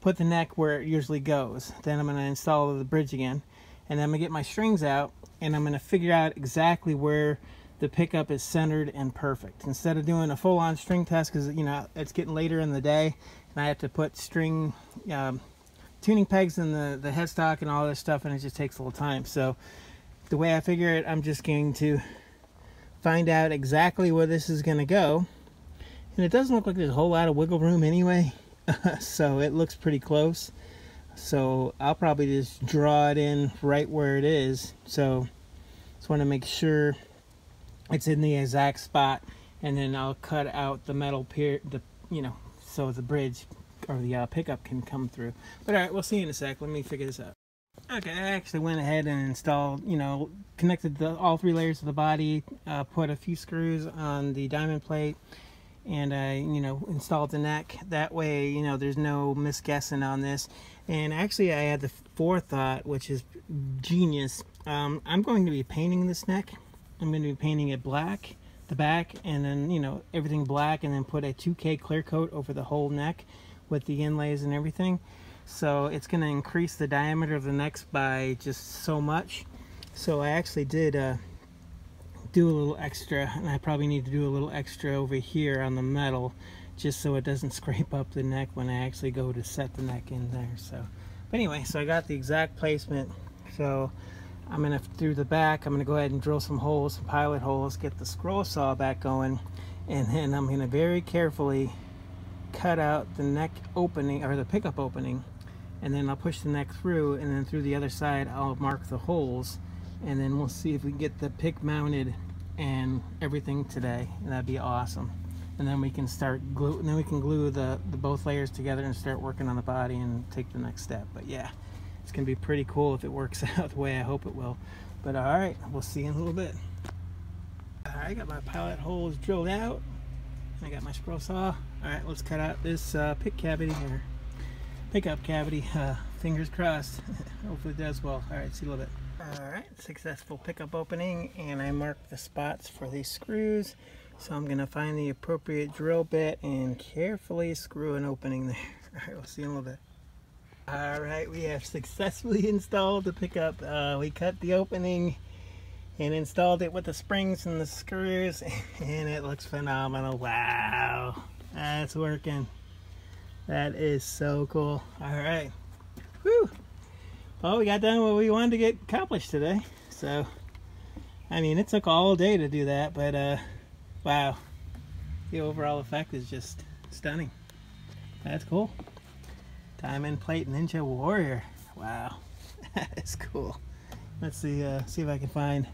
put the neck where it usually goes. Then I'm going to install the bridge again. And then I'm going to get my strings out and I'm going to figure out exactly where the pickup is centered and perfect. Instead of doing a full-on string test, because you know it's getting later in the day, and I have to put string um, tuning pegs in the, the headstock and all this stuff, and it just takes a little time. So the way I figure it, I'm just going to find out exactly where this is going to go. And it doesn't look like there's a whole lot of wiggle room anyway. so it looks pretty close so I'll probably just draw it in right where it is so just want to make sure it's in the exact spot and then I'll cut out the metal pier the you know so the bridge or the uh, pickup can come through but all right we'll see in a sec let me figure this out okay I actually went ahead and installed you know connected the, all three layers of the body uh, put a few screws on the diamond plate and I, you know, installed the neck. That way, you know, there's no misguessing on this. And actually, I had the forethought, which is genius. Um, I'm going to be painting this neck. I'm going to be painting it black, the back, and then, you know, everything black, and then put a 2K clear coat over the whole neck with the inlays and everything. So it's going to increase the diameter of the necks by just so much. So I actually did uh, do a little extra and I probably need to do a little extra over here on the metal just so it doesn't scrape up the neck when I actually go to set the neck in there so. But anyway so I got the exact placement. So I'm gonna through the back I'm gonna go ahead and drill some holes some pilot holes get the scroll saw back going and then I'm gonna very carefully cut out the neck opening or the pickup opening and then I'll push the neck through and then through the other side I'll mark the holes and then we'll see if we can get the pick mounted and everything today. And that'd be awesome and then we can start glue and then we can glue the, the both layers together and start working on the body and take the next step but yeah it's gonna be pretty cool if it works out the way I hope it will but all right we'll see in a little bit all I got my pilot holes drilled out. I got my scroll saw. Alright, let's cut out this uh, pick cavity here. Pickup cavity. Uh, fingers crossed. Hopefully it does well. Alright, see you a little bit. Alright, successful pickup opening and I marked the spots for these screws. So I'm going to find the appropriate drill bit and carefully screw an opening there. Alright, we'll see in a little bit. Alright, we have successfully installed the pickup. Uh, we cut the opening and installed it with the springs and the screws and it looks phenomenal. Wow, that's working. That is so cool. Alright, whew. Well, we got done what we wanted to get accomplished today. So, I mean, it took all day to do that, but uh, wow, the overall effect is just stunning. That's cool. Diamond Plate Ninja Warrior. Wow, that is cool. Let's see, uh, see if I can find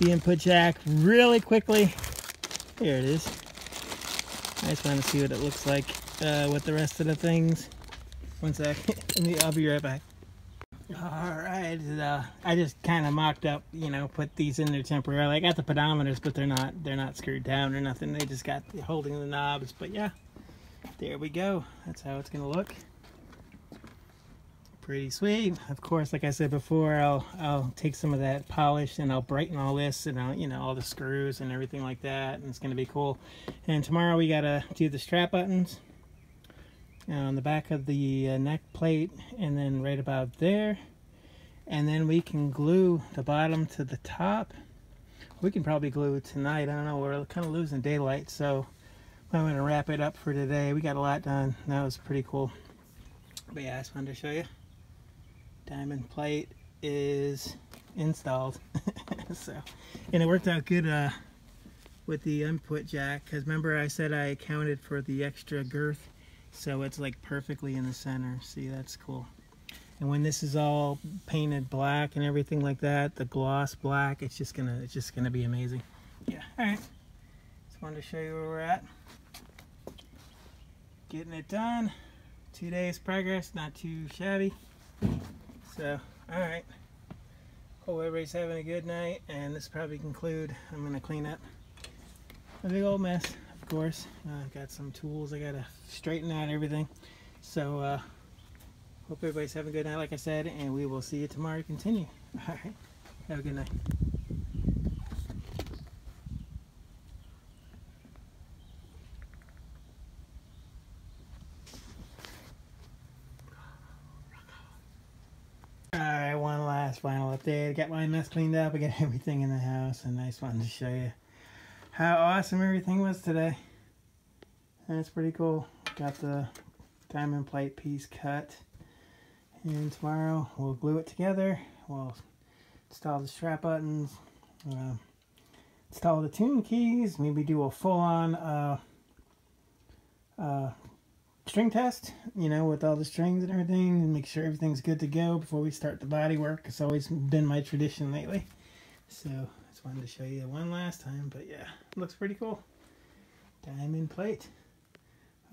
the input jack really quickly. Here it is. I just want to see what it looks like uh, with the rest of the things. One sec. And I'll be right back. Alright, uh, I just kind of mocked up, you know, put these in there temporarily. I got the pedometers, but they're not they're not screwed down or nothing. They just got the holding the knobs. But yeah, there we go. That's how it's to look. Pretty sweet. Of course, like I said before, I'll I'll take some of that polish and I'll brighten all this and I'll, you know, all the screws and everything like that. And it's to be cool. And tomorrow we got to do the strap buttons on the back of the uh, neck plate and then right about there. And then we can glue the bottom to the top. We can probably glue it tonight. I don't know. We're kind of losing daylight so I'm to wrap it up for today. We got a lot done. That was pretty cool. But yeah I just wanted to show you. Diamond plate is installed. So and it worked out good uh, with the input jack because remember I said I accounted for the extra girth so it's like perfectly in the center. See that's cool. And when this is all painted black and everything like that the gloss black it's just gonna it's just gonna be amazing. Yeah all right. Just wanted to show you where we're at. Getting it done. Two days progress not too shabby. So all right. Hope everybody's having a good night and this probably conclude. I'm gonna clean up a big old mess course. Uh, got some tools I gotta straighten out everything. So uh, hope everybody's having a good night, like I said, and we will see you tomorrow to continue. All right, have a good night. Alright, one last final update. Got my mess cleaned up. I got everything in the house, I just wanted to show you how awesome everything was today. That's pretty cool. Got the diamond plate piece cut. And tomorrow we'll glue it together. We'll install the strap buttons. Uh, install the tune keys. Maybe do a full-on uh, uh, string test, you know, with all the strings and everything, and make sure everything's good to go before we start the body work. It's always been my tradition lately. So just wanted to show you one last time, but yeah, looks pretty cool. Diamond plate.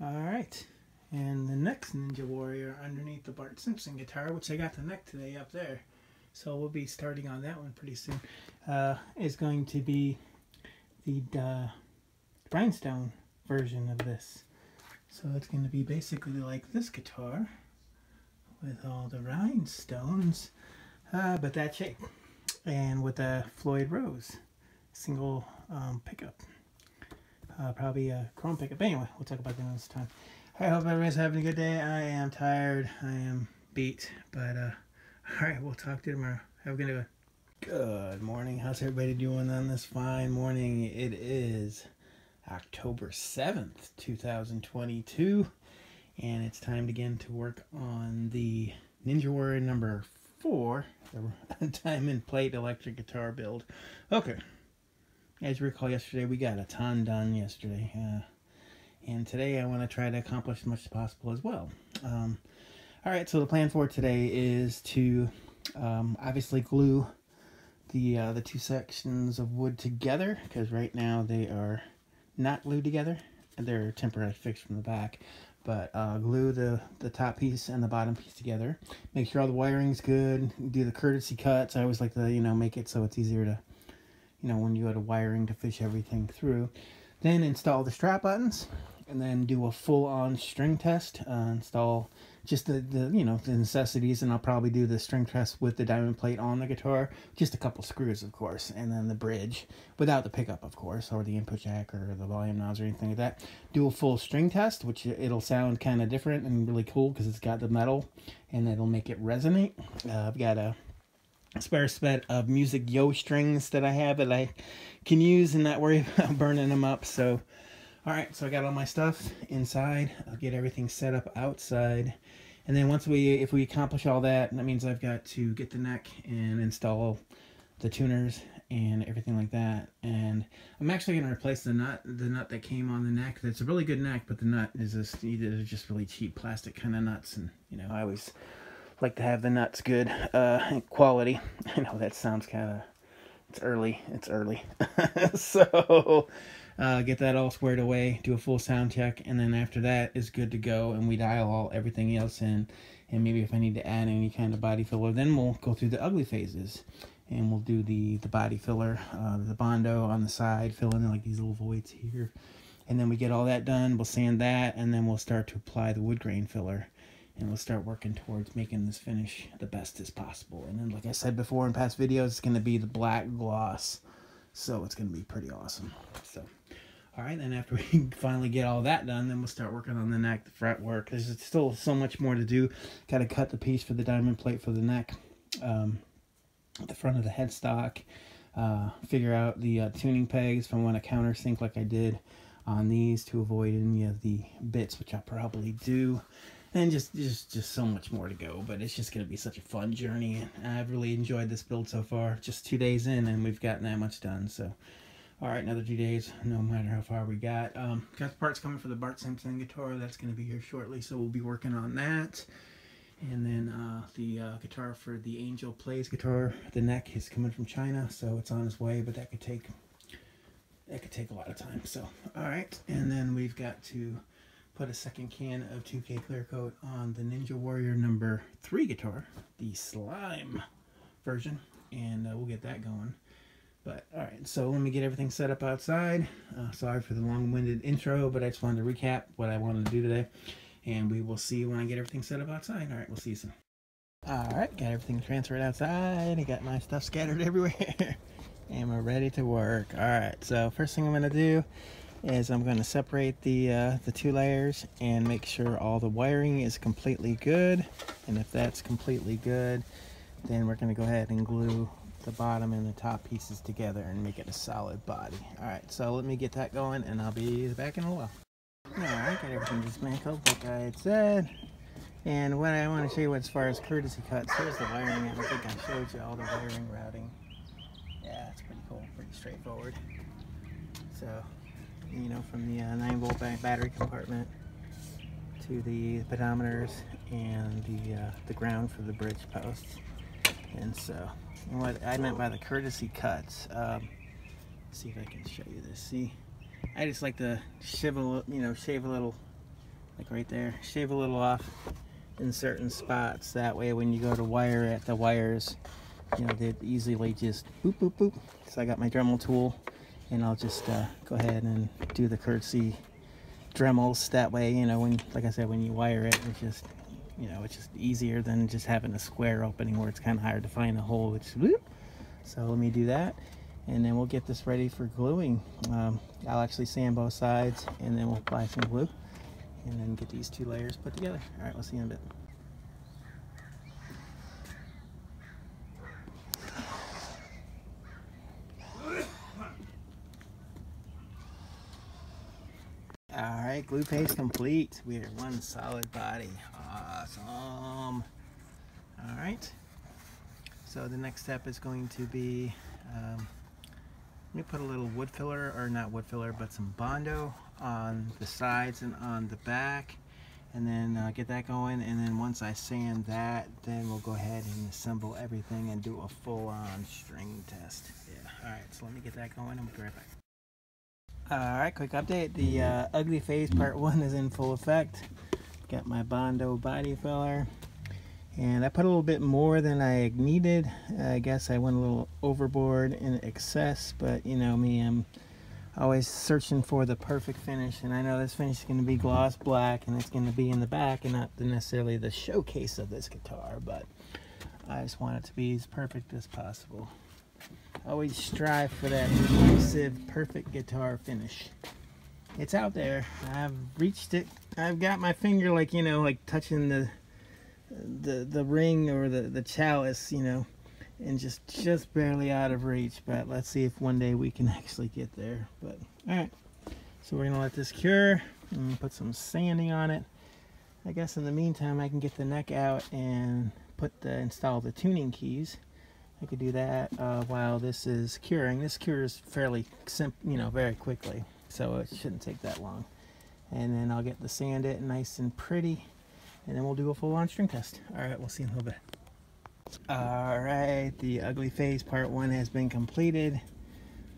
Alright, and the next Ninja Warrior underneath the Bart Simpson guitar, which I got the neck today up there, so we'll be starting on that one pretty soon, uh, is going to be the uh, rhinestone version of this. So it's going to be basically like this guitar with all the rhinestones, uh, but that shape and with a Floyd Rose single um, pickup. Uh, probably a chrome pickup. But anyway, we'll talk about that another time. I hope everybody's having a good day. I am tired. I am beat. But, uh, alright, we'll talk to you tomorrow. Have a good day. Good morning. How's everybody doing on this fine morning? It is October 7th, 2022. And it's time to get to work on the Ninja Warrior number four, the diamond plate electric guitar build. Okay. As you recall yesterday, we got a ton done yesterday. Uh, and today I want to try to accomplish as much as possible as well. Um, all right, so the plan for today is to um, obviously glue the uh, the two sections of wood together because right now they are not glued together they're temporarily fixed from the back but uh, glue the, the top piece and the bottom piece together. Make sure all the wiring's good. Do the courtesy cuts. I always like to, you know, make it so it's easier to you know, when you go to wiring to fish everything through. Then install the strap buttons and then do a full-on string test. Uh, install just the, the you know the necessities, and I'll probably do the string test with the diamond plate on the guitar, just a couple screws, of course, and then the bridge without the pickup, of course, or the input jack or the volume knobs or anything like that. Do a full string test, which it'll sound kind of different and really cool because it's got the metal, and it'll make it resonate. Uh, I've got a spare set of music yo strings that I have that I can use and not worry about burning them up. So all right, so I got all my stuff inside. I'll get everything set up outside. And then once we, if we accomplish all that, that means I've got to get the neck and install the tuners and everything like that. And I'm actually going to replace the nut, the nut that came on the neck. That's a really good neck, but the nut is just, just really cheap plastic kind of nuts. And, you know, I always like to have the nuts good uh, quality. I know that sounds kind of, it's early. It's early. so uh, get that all squared away, do a full sound check, and then after that is good to go, and we dial all everything else in. And maybe if I need to add any kind of body filler, then we'll go through the ugly phases, and we'll do the the body filler, uh, the bondo on the side, fill in like these little voids here, and then we get all that done. We'll sand that, and then we'll start to apply the wood grain filler and we'll start working towards making this finish the best as possible. And then, like I said before in past videos, it's going to be the black gloss. So it's going to be pretty awesome. So, all right, then after we finally get all that done, then we'll start working on the neck, the fret work. There's still so much more to do. Got to cut the piece for the diamond plate for the neck, um, the front of the headstock, uh, figure out the uh, tuning pegs if I want to countersink like I did on these to avoid any of the bits, which I probably do and just just just so much more to go but it's just going to be such a fun journey and i've really enjoyed this build so far just two days in and we've gotten that much done so all right another two days no matter how far we got. Um, got the parts coming for the bart simpson guitar. That's going to be here shortly so we'll be working on that. And then uh, the uh, guitar for the angel plays guitar the neck is coming from china so it's on its way but that could take that could take a lot of time so. All right and then we've got to put a second can of 2K clear coat on the Ninja Warrior number 3 guitar, the slime version, and uh, we'll get that going. But alright, so let me get everything set up outside. Uh, sorry for the long-winded intro, but I just wanted to recap what I wanted to do today. And we will see when I get everything set up outside. Alright, we'll see you soon. Alright, got everything transferred outside. I got my stuff scattered everywhere. and we're ready to work. Alright, so first thing I'm going to do is I'm going to separate the, uh, the two layers and make sure all the wiring is completely good. And if that's completely good, then we're going to go ahead and glue the bottom and the top pieces together and make it a solid body. Alright, so let me get that going and I'll be back in a while. Alright, got everything dismantled like I had said. And what I want to show you as far as courtesy cuts, here's the wiring. I don't think I showed you all the wiring routing. Yeah, it's pretty cool, pretty straightforward. So you know, from the uh, 9 volt battery compartment to the pedometers and the, uh, the ground for the bridge posts. And so, what I meant by the courtesy cuts, um, see if I can show you this. See, I just like to shave a little, you know, shave a little, like right there, shave a little off in certain spots. That way when you go to wire it, the wires, you know, they easily just boop, boop, boop. So I got my Dremel tool and I'll just uh, go ahead and do the courtesy Dremels that way you know when like I said when you wire it it just you know it's just easier than just having a square opening where it's kind of hard to find a hole which whoop. so let me do that. And then we'll get this ready for gluing. Um, I'll actually sand both sides and then we'll apply some glue and then get these two layers put together. All right we'll see you in a bit right, glue paste complete. We are one solid body. Awesome. All right. So the next step is going to be, um, let me put a little wood filler, or not wood filler, but some Bondo on the sides and on the back. And then uh, get that going. And then once I sand that, then we'll go ahead and assemble everything and do a full-on string test. Yeah. All right, so let me get that going we'll be right back. Alright, quick update. The uh, ugly phase part one is in full effect. Got my Bondo body filler. and I put a little bit more than I needed. I guess I went a little overboard in excess, but you know me, I'm always searching for the perfect finish, and I know this finish is going to be gloss black, and it's going to be in the back, and not necessarily the showcase of this guitar, but I just want it to be as perfect as possible. Always strive for that elusive, perfect guitar finish. It's out there. I've reached it. I've got my finger like, you know, like touching the the the ring or the the chalice, you know, and just just barely out of reach. But let's see if one day we can actually get there. But all right, so we're gonna let this cure and put some sanding on it. I guess in the meantime, I can get the neck out and put the install the tuning keys. I could do that uh, while this is curing. This cures fairly simple, you know, very quickly, so it shouldn't take that long. And then I'll get the sand it nice and pretty and then we'll do a full-on string test. All right, we'll see in a little bit. All right, the ugly face part one has been completed.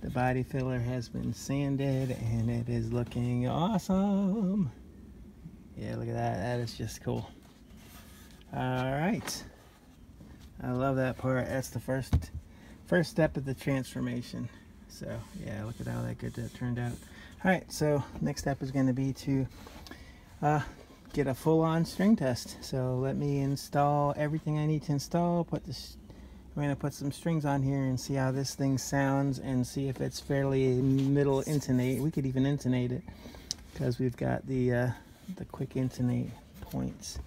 The body filler has been sanded and it is looking awesome. Yeah, look at that. That is just cool. All right. I love that part. That's the first first step of the transformation. So yeah, look at how that good that turned out. All right, so next step is going to be to uh, get a full-on string test. So let me install everything I need to install. Put this, I'm gonna put some strings on here and see how this thing sounds and see if it's fairly middle intonate. We could even intonate it because we've got the uh, the quick intonate points.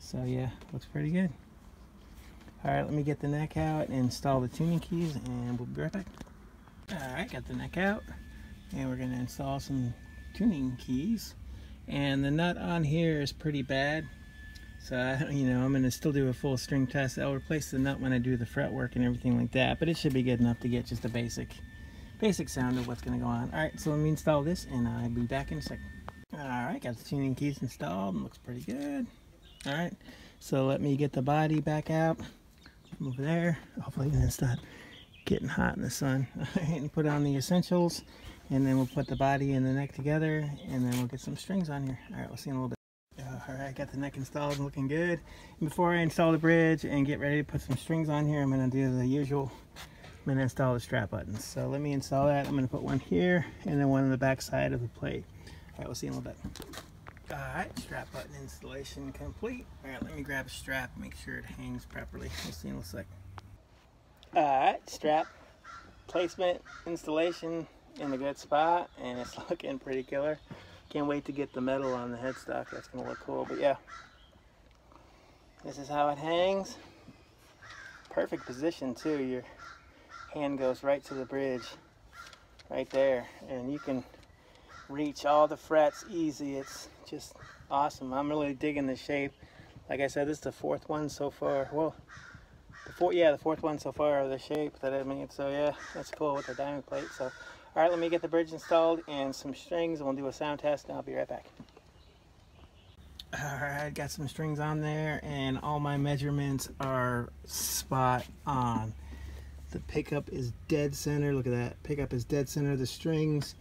So yeah, looks pretty good. All right, let me get the neck out and install the tuning keys and we'll be right back. All right, got the neck out and we're gonna install some tuning keys. And the nut on here is pretty bad. So I, you know I'm gonna still do a full string test. I'll replace the nut when I do the fretwork and everything like that but it should be good enough to get just a basic basic sound of what's gonna go on. Alright so let me install this and I'll be back in a second. Alright got the tuning keys installed looks pretty good. Alright so let me get the body back out over there. Hopefully it's not getting hot in the sun. And put on the essentials and then we'll put the body and the neck together and then we'll get some strings on here. All right we'll see in a little bit. Uh, all right got the neck installed and looking good. And before i install the bridge and get ready to put some strings on here i'm going to do the usual. I'm to install the strap buttons. So let me install that. I'm going to put one here and then one on the back side of the plate. All right we'll see in a little bit all right strap button installation complete all right let me grab a strap make sure it hangs properly we'll see in a second all right strap placement installation in a good spot and it's looking pretty killer. Can't wait to get the metal on the headstock. That's gonna look cool. But yeah, this is how it hangs. Perfect position too. Your hand goes right to the bridge, right there, and you can reach all the frets easy. It's just awesome. I'm really digging the shape. Like I said, this is the fourth one so far. Well, the fourth, yeah, the fourth one so far of the shape that I made. So yeah, that's cool with the diamond plate. So all right, let me get the bridge installed and some strings and we'll do a sound test and I'll be right back. All right, got some strings on there and all my measurements are spot on. The pickup is dead center. Look at that. Pickup is dead center. The strings,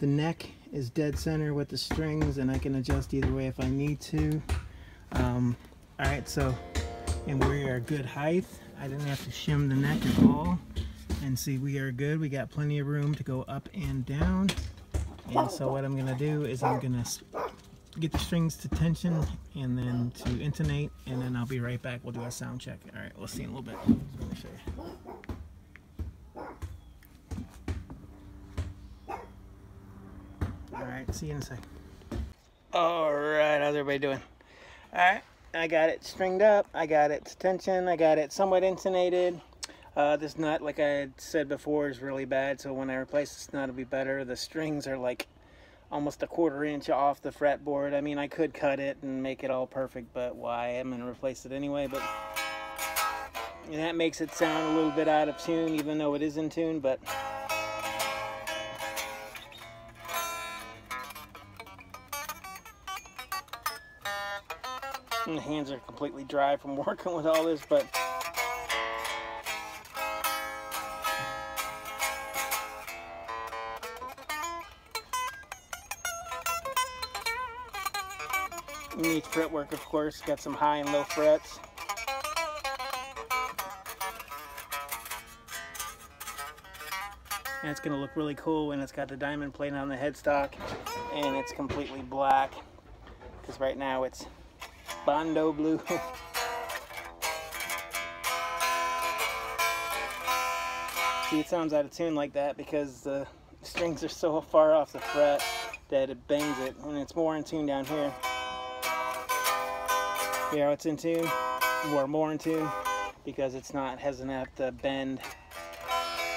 the neck is dead center with the strings and I can adjust either way if I need to. Um, all right, so, and we are good height. I didn't have to shim the neck at all. And see we are good. We got plenty of room to go up and down. And so what I'm gonna do is I'm gonna get the strings to tension and then to intonate and then I'll be right back. We'll do a sound check. All right we'll see in a little bit let me show you all right see you in a sec all right how's everybody doing all right I got it stringed up I got it to tension I got it somewhat intonated uh, this nut, like I said before, is really bad, so when I replace this nut, it'll be better. The strings are like almost a quarter inch off the fretboard. I mean, I could cut it and make it all perfect, but why? I'm going to replace it anyway, but and that makes it sound a little bit out of tune, even though it is in tune, but... the hands are completely dry from working with all this, but You fret fretwork, of course. Got some high and low frets. And it's going to look really cool when it's got the diamond plate on the headstock and it's completely black because right now it's Bondo blue. See, it sounds out of tune like that because the strings are so far off the fret that it bangs it. And it's more in tune down here. Yeah, it's in tune, or more in tune, because it's not, hasn't have to bend.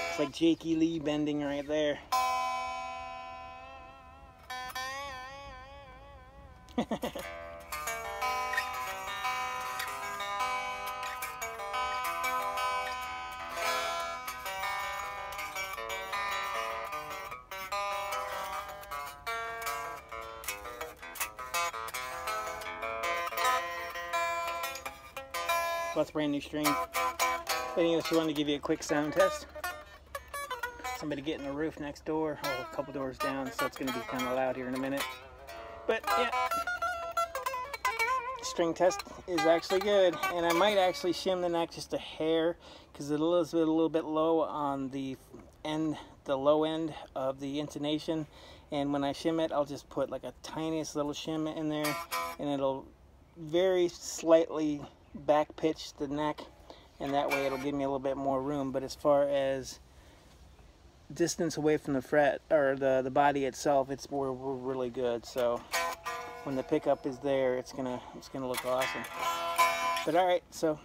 It's like Jakey Lee bending right there. brand new string. But anyway, just wanted to give you a quick sound test. Somebody getting a roof next door, or a couple doors down, so it's going to be kind of loud here in a minute. But yeah, string test is actually good, and I might actually shim the neck just a hair because it is a little bit low on the end, the low end of the intonation. And when I shim it, I'll just put like a tiniest little shim in there, and it'll very slightly back pitch the neck and that way it'll give me a little bit more room. But as far as distance away from the fret or the the body itself it's we're, we're really good. So when the pickup is there it's gonna it's gonna look awesome. But all right so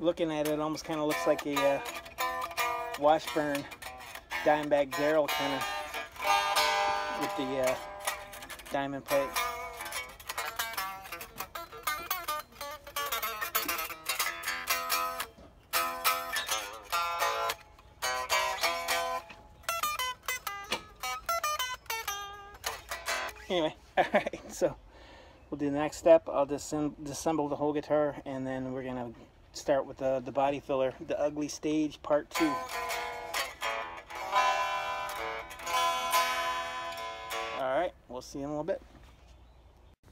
looking at it, it almost kind of looks like a uh, Washburn Dimebag Darrell kind of with the uh, diamond plate. Anyway, alright, so we'll do the next step. I'll disassemble the whole guitar and then we're going to start with the, the body filler, the ugly stage part two. We'll see you in a little bit.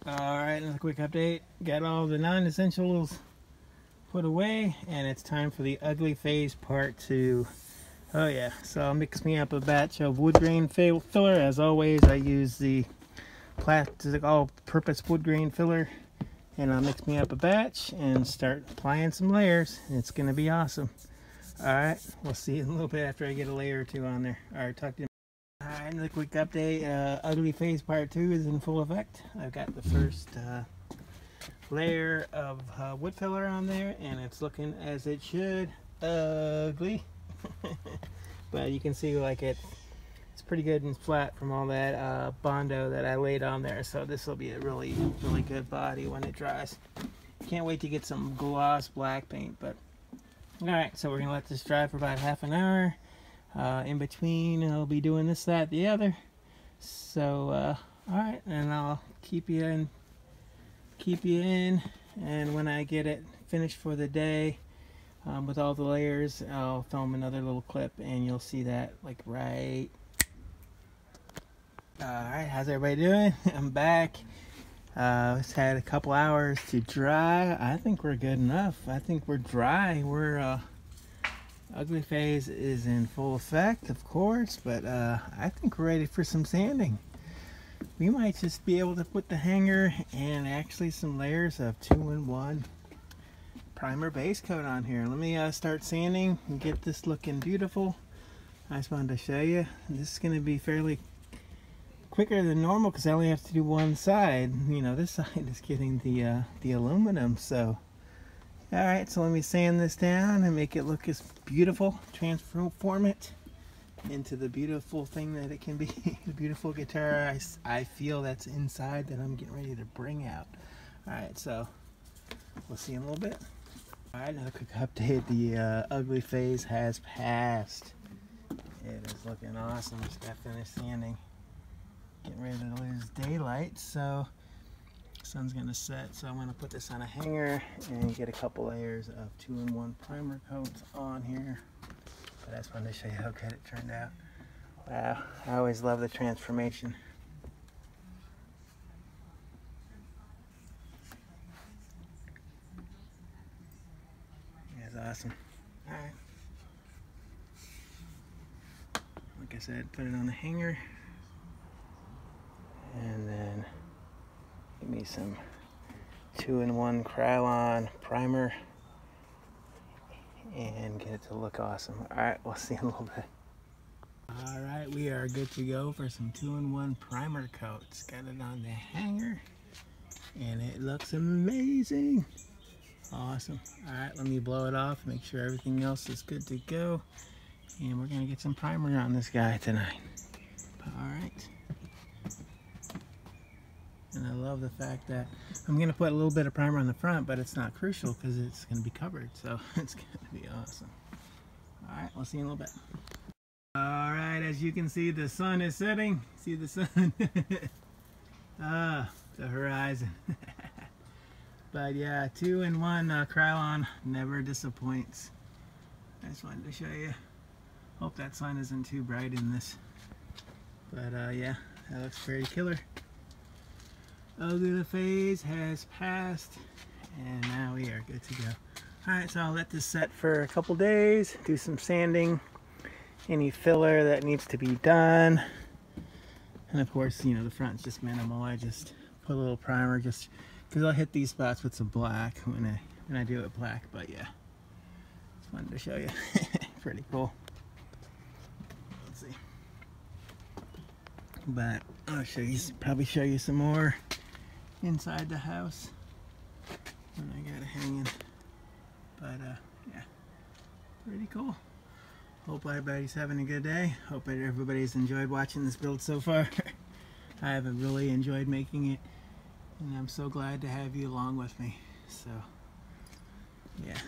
Alright, another quick update. Got all the non-essentials put away, and it's time for the ugly phase part two. Oh yeah, so I'll mix me up a batch of wood grain filler. As always, I use the plastic all-purpose wood grain filler. And I'll mix me up a batch and start applying some layers. It's to be awesome. Alright, we'll see you in a little bit after I get a layer or two on there. Alright, talk to you. Another quick update. Uh, Ugly Phase Part 2 is in full effect. I've got the first uh, layer of uh, wood filler on there and it's looking as it should. Ugly. but you can see like it, it's pretty good and flat from all that uh, Bondo that I laid on there. So this will be a really, really good body when it dries. Can't wait to get some gloss black paint. But Alright, so we're going to let this dry for about half an hour uh, in between I'll be doing this that the other. So uh, all right and I'll keep you in keep you in. And when I get it finished for the day um, with all the layers I'll film another little clip and you'll see that like right. Alright how's everybody doing? I'm back. Uh, it's had a couple hours to dry. I think we're good enough. I think we're dry. We're uh, Ugly phase is in full effect, of course, but uh, I think we're ready for some sanding. We might just be able to put the hanger and actually some layers of 2-in-1 primer base coat on here. Let me uh, start sanding and get this looking beautiful. I just wanted to show you. This is going to be fairly quicker than normal because I only have to do one side. You know, this side is getting the, uh, the aluminum, so Alright, so let me sand this down and make it look as beautiful. Transform it into the beautiful thing that it can be. the beautiful guitar I, I feel that's inside that I'm getting ready to bring out. Alright, so we'll see in a little bit. Alright, another quick update. The uh, ugly phase has passed. It is looking awesome. Just got finished sanding. Getting ready to lose daylight, so sun's gonna set so I'm gonna put this on a hanger and get a couple layers of two-in-one primer coats on here. But I just wanted to show you how good it turned out. Wow I always love the transformation. That's awesome. All right like I said put it on the hanger. And then give me some two-in-one Krylon primer and get it to look awesome. All right, we'll see in a little bit. All right, we are good to go for some two-in-one primer coats. Got it on the hanger and it looks amazing. Awesome. All right, let me blow it off, make sure everything else is good to go. And we're gonna get some primer on this guy tonight. All right. And I love the fact that I'm gonna put a little bit of primer on the front, but it's not crucial because it's gonna be covered. So it's gonna be awesome. All right, we'll see you in a little bit. All right, as you can see, the sun is setting. See the sun? ah, the horizon. but yeah, two in one uh, Krylon never disappoints. I just wanted to show you. Hope that sun isn't too bright in this. But uh, yeah, that looks pretty killer. Ugly phase has passed and now we are good to go. Alright, so I'll let this set for a couple days, do some sanding, any filler that needs to be done. And of course, you know, the front's just minimal. I just put a little primer just because I'll hit these spots with some black when I when I do it black, but yeah. Just wanted to show you. Pretty cool. Let's see. But I'll show you probably show you some more inside the house when I got it hanging. But uh, yeah, pretty cool. Hope everybody's having a good day. Hope everybody's enjoyed watching this build so far. I have really enjoyed making it and I'm so glad to have you along with me. So yeah,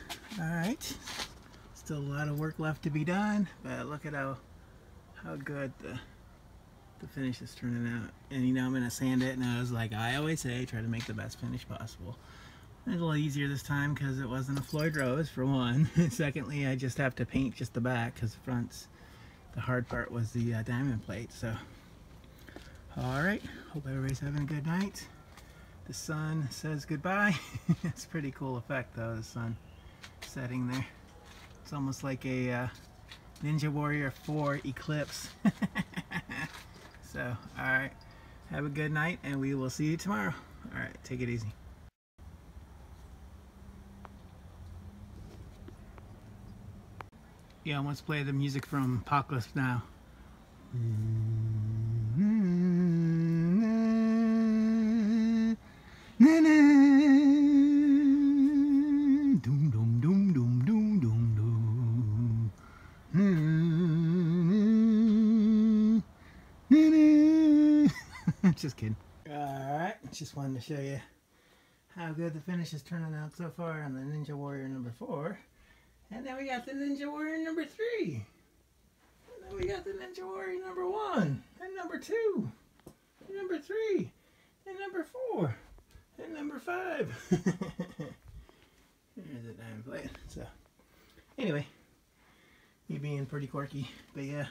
all right. Still a lot of work left to be done, but look at how how good the the finish is turning out. And you know, I'm gonna sand it, and I was like, I always say, try to make the best finish possible. It's a little easier this time because it wasn't a Floyd Rose, for one. Secondly, I just have to paint just the back because the front's, the hard part was the uh, diamond plate, so. All right, hope everybody's having a good night. The sun says goodbye. it's a pretty cool effect though, the sun setting there. It's almost like a uh, Ninja Warrior 4 eclipse. So, alright. Have a good night, and we will see you tomorrow. Alright, take it easy. Yeah, let's play the music from Apocalypse Now. just Alright, just wanted to show you how good the finish is turning out so far on the Ninja Warrior number 4. And then we got the Ninja Warrior number 3. And then we got the Ninja Warrior number 1. And number 2. And number 3. And number 4. And number 5. There's a diamond plate. So, anyway, me being pretty quirky. But yeah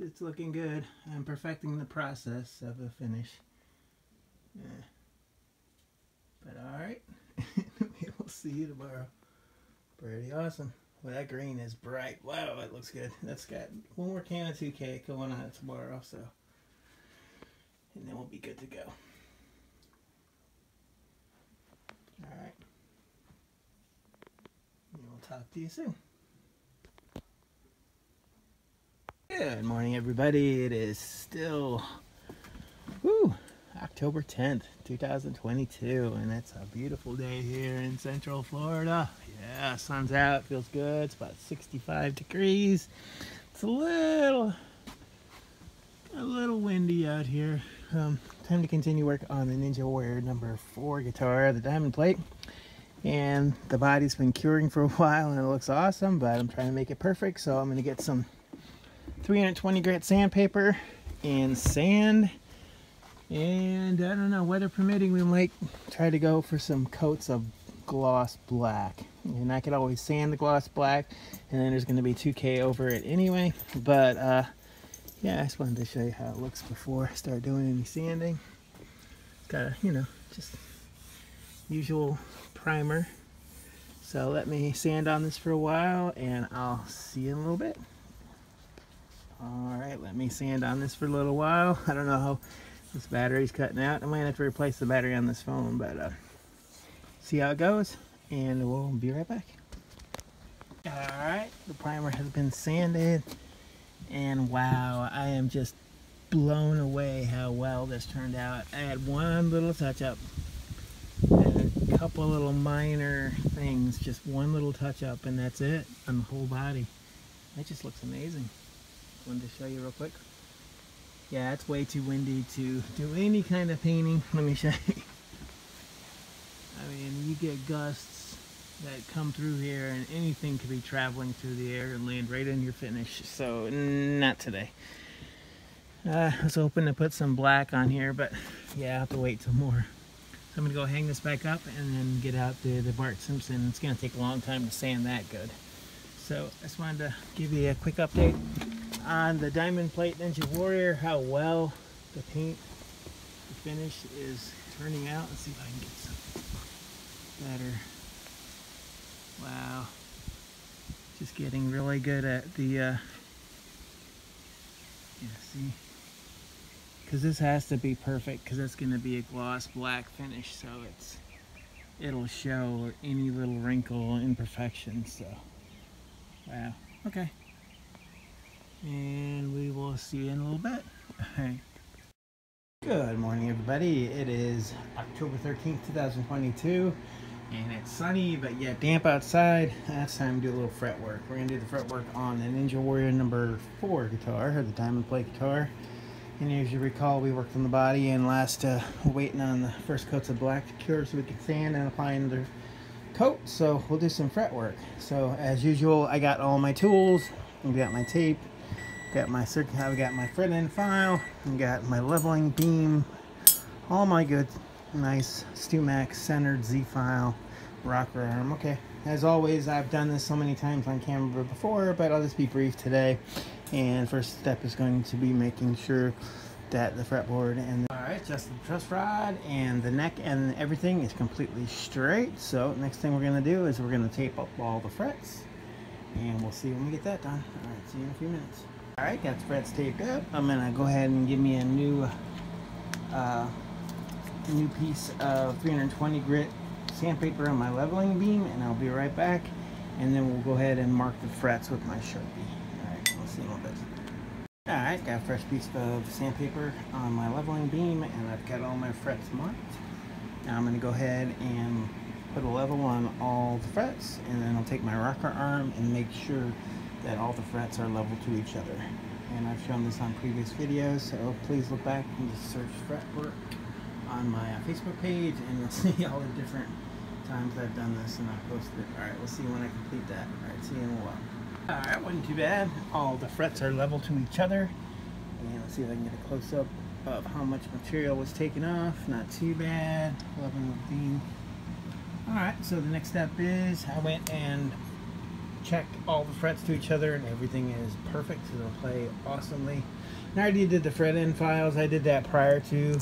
it's looking good. I'm perfecting the process of a finish. Yeah. But alright, we will see you tomorrow. Pretty awesome. Well, that green is bright. Wow, it looks good. That's got one more can of 2K going on tomorrow, so. And then we'll be good to go. Alright. We'll talk to you soon. Good morning, everybody. It is still woo, October 10th, 2022, and it's a beautiful day here in Central Florida. Yeah, sun's out, feels good. It's about 65 degrees. It's a little, a little windy out here. Um, time to continue work on the Ninja Warrior number four guitar, the diamond plate. And the body's been curing for a while and it looks awesome, but I'm trying to make it perfect, so I'm gonna get some 320 grit sandpaper and sand. And I don't know, weather permitting, we might try to go for some coats of gloss black. And I could always sand the gloss black, and then there's going to be 2K over it anyway. But uh, yeah, I just wanted to show you how it looks before I start doing any sanding. Got a, you know, just usual primer So let me sand on this for a while and I'll see you in a little bit. All right, let me sand on this for a little while. I don't know how this battery's cutting out. I might have to replace the battery on this phone, but uh, see how it goes and we'll be right back. All right, the primer has been sanded and wow, I am just blown away how well this turned out. I had one little touch up and a couple little minor things, just one little touch up and that's it on the whole body. It just looks amazing. Wanted to show you real quick. Yeah, it's way too windy to do any kind of painting. Let me show you. I mean, you get gusts that come through here and anything could be traveling through the air and land right in your finish. So, not today. Uh, I was hoping to put some black on here, but yeah, I have to wait till more. So I'm going to go hang this back up and then get out the, the Bart Simpson. It's going to take a long time to sand that good. So I just wanted to give you a quick update on the Diamond Plate Ninja Warrior, how well the paint, the finish is turning out. Let's see if I can get some better. Wow. Just getting really good at the, uh, yeah, see? Because this has to be perfect because it's going to be a gloss black finish, so it's it'll show any little wrinkle imperfection, so wow. Okay and we will see you in a little bit. Good morning, everybody. It is October 13th, 2022, and it's sunny but yet damp outside. That's time to do a little fret work. We're going to do the fret work on the Ninja Warrior number 4 guitar, or the Diamond Plate guitar. And as you recall, we worked on the body and last uh, waiting on the first coats of black to cure so we can sand and apply another coat. So we'll do some fret work. So as usual, I got all my tools. I got my tape, Got my circuit, I've got my fret end file, and got my leveling beam, all my good, nice StewMac centered Z file, rocker arm. Okay, as always, I've done this so many times on camera before, but I'll just be brief today. And first step is going to be making sure that the fretboard and the, all right, just the truss rod and the neck and everything is completely straight. So next thing we're gonna do is we're gonna tape up all the frets, and we'll see when we get that done. All right, see you in a few minutes. Alright, got the frets taped up. I'm gonna go ahead and give me a new uh, new piece of 320 grit sandpaper on my leveling beam and I'll be right back and then we'll go ahead and mark the frets with my Sharpie. Alright, we'll see a little bit. Alright, got a fresh piece of sandpaper on my leveling beam and I've got all my frets marked. Now I'm to go ahead and put a level on all the frets and then I'll take my rocker arm and make sure that all the frets are level to each other. And I've shown this on previous videos, so please look back and just search fretwork on my uh, Facebook page and you'll see all the different times I've done this and I've posted it. Alright, we'll see when I complete that. Alright, see you in a while. Alright, wasn't too bad. All the frets are level to each other. And let's see if I can get a close-up of how much material was taken off. Not too bad. Loving the beam. Alright, so the next step is I went and checked all the frets to each other and everything is perfect. It'll play awesomely. And I already did the fret end files. I did that prior to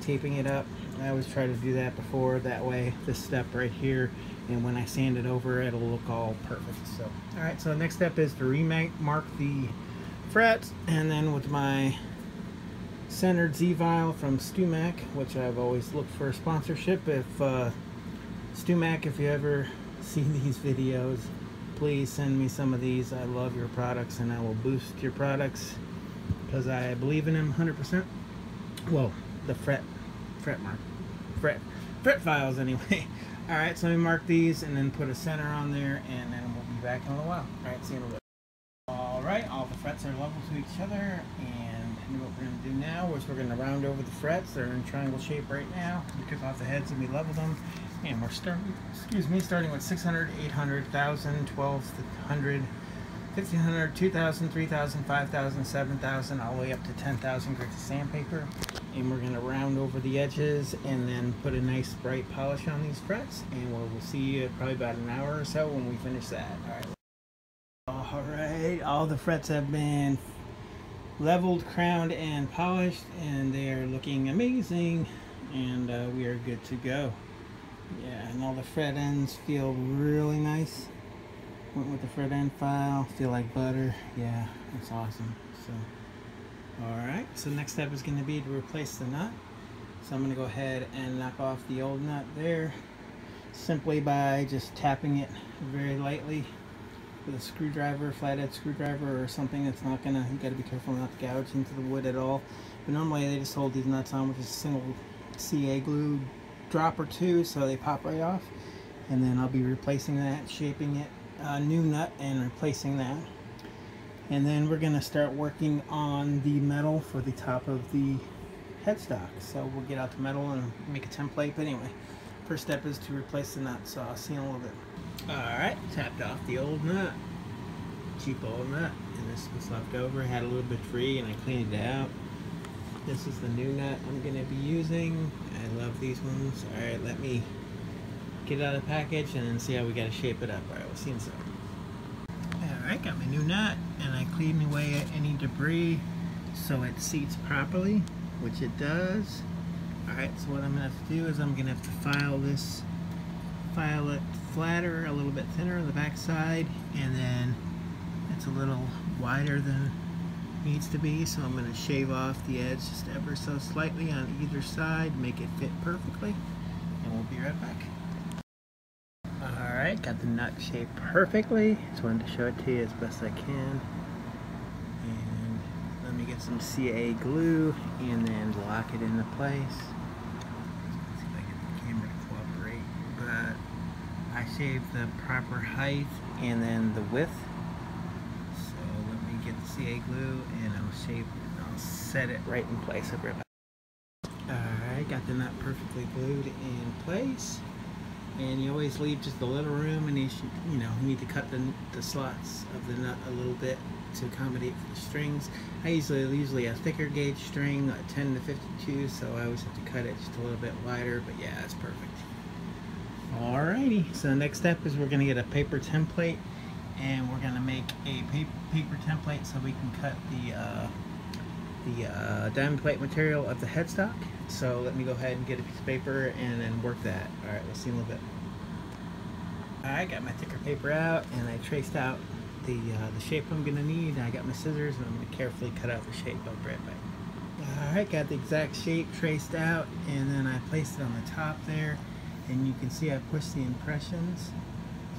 taping it up. I always try to do that before. That way, this step right here, and when I sand it over, it'll look all perfect. So, all right. So the next step is to remark the frets, and then with my centered Z file from StewMac which I've always looked for a sponsorship. If uh, StewMac, if you ever see these videos, please send me some of these. I love your products and I will boost your products because I believe in them 100%. Well, the fret, fret mark, fret, fret files anyway. All right, so let me mark these and then put a center on there and then we'll be back in a little while. All right, see you in a little All right, all the frets are level to each other and what we're going to do now is we're going to round over the frets. They're in triangle shape right now. We took off the heads and we leveled them and we're starting, excuse me, starting with 600, 800, 1,000, 1,200, 1,500, 2,000, 3,000, 5,000, 7,000, all the way up to 10,000 grits of sandpaper. And we're going to round over the edges and then put a nice bright polish on these frets. And we'll, we'll see you probably about an hour or so when we finish that. All right. All right, all the frets have been leveled, crowned, and polished, and they are looking amazing, and uh, we are good to go. Yeah, and all the fret ends feel really nice. Went with the fret end file, feel like butter. Yeah, it's awesome. So, alright, so next step is going to be to replace the nut. So I'm going to go ahead and knock off the old nut there simply by just tapping it very lightly with a screwdriver, flathead screwdriver or something that's not gonna, you gotta be careful not to gouge into the wood at all. But normally they just hold these nuts on with a single CA glue drop or two so they pop right off. And then I'll be replacing that, shaping it a new nut and replacing that. And then we're gonna start working on the metal for the top of the headstock. So we'll get out the metal and make a template. But anyway, first step is to replace the nut. So I'll see you in a little bit. Alright, tapped off the old nut. Cheap old nut. And this was left over. Had a little bit free and I cleaned it out. This is the new nut I'm going to be using. I love these ones. Alright, let me get it out of the package and then see how we got to shape it up. Alright, we'll see a second. Alright, got my new nut and I cleaned away any debris so it seats properly, which it does. Alright, so what I'm going to have to do is I'm going to have to file this, file it flatter, a little bit thinner on the back side, and then it's a little wider than needs to be, so I'm going to shave off the edge just ever so slightly on either side, make it fit perfectly, and we'll be right back. Alright, got the nut shaped perfectly. Just wanted to show it to you as best I can. And let me get some CA glue and then lock it into place. See if I get the camera to cooperate. But I shaved the proper height and then the width. So let me get the CA glue and I'll shape and I'll set it right in place. Alright, got the nut perfectly glued in place and you always leave just a little room and you should, you know need to cut the, the slots of the nut a little bit to accommodate for the strings I usually usually a thicker gauge string a 10 to 52 so I always have to cut it just a little bit wider but yeah it's perfect alrighty so the next step is we're gonna get a paper template and we're gonna make a paper, template so we can cut the uh, the uh, diamond plate material of the headstock. So let me go ahead and get a piece of paper and then work that. All right, we'll see in a little bit. I got my thicker paper out and I traced out the uh, the shape I'm gonna need. I got my scissors and I'm gonna carefully cut out the shape. I'll be right. All right, got the exact shape traced out and then I placed it on the top there and you can see I pushed the impressions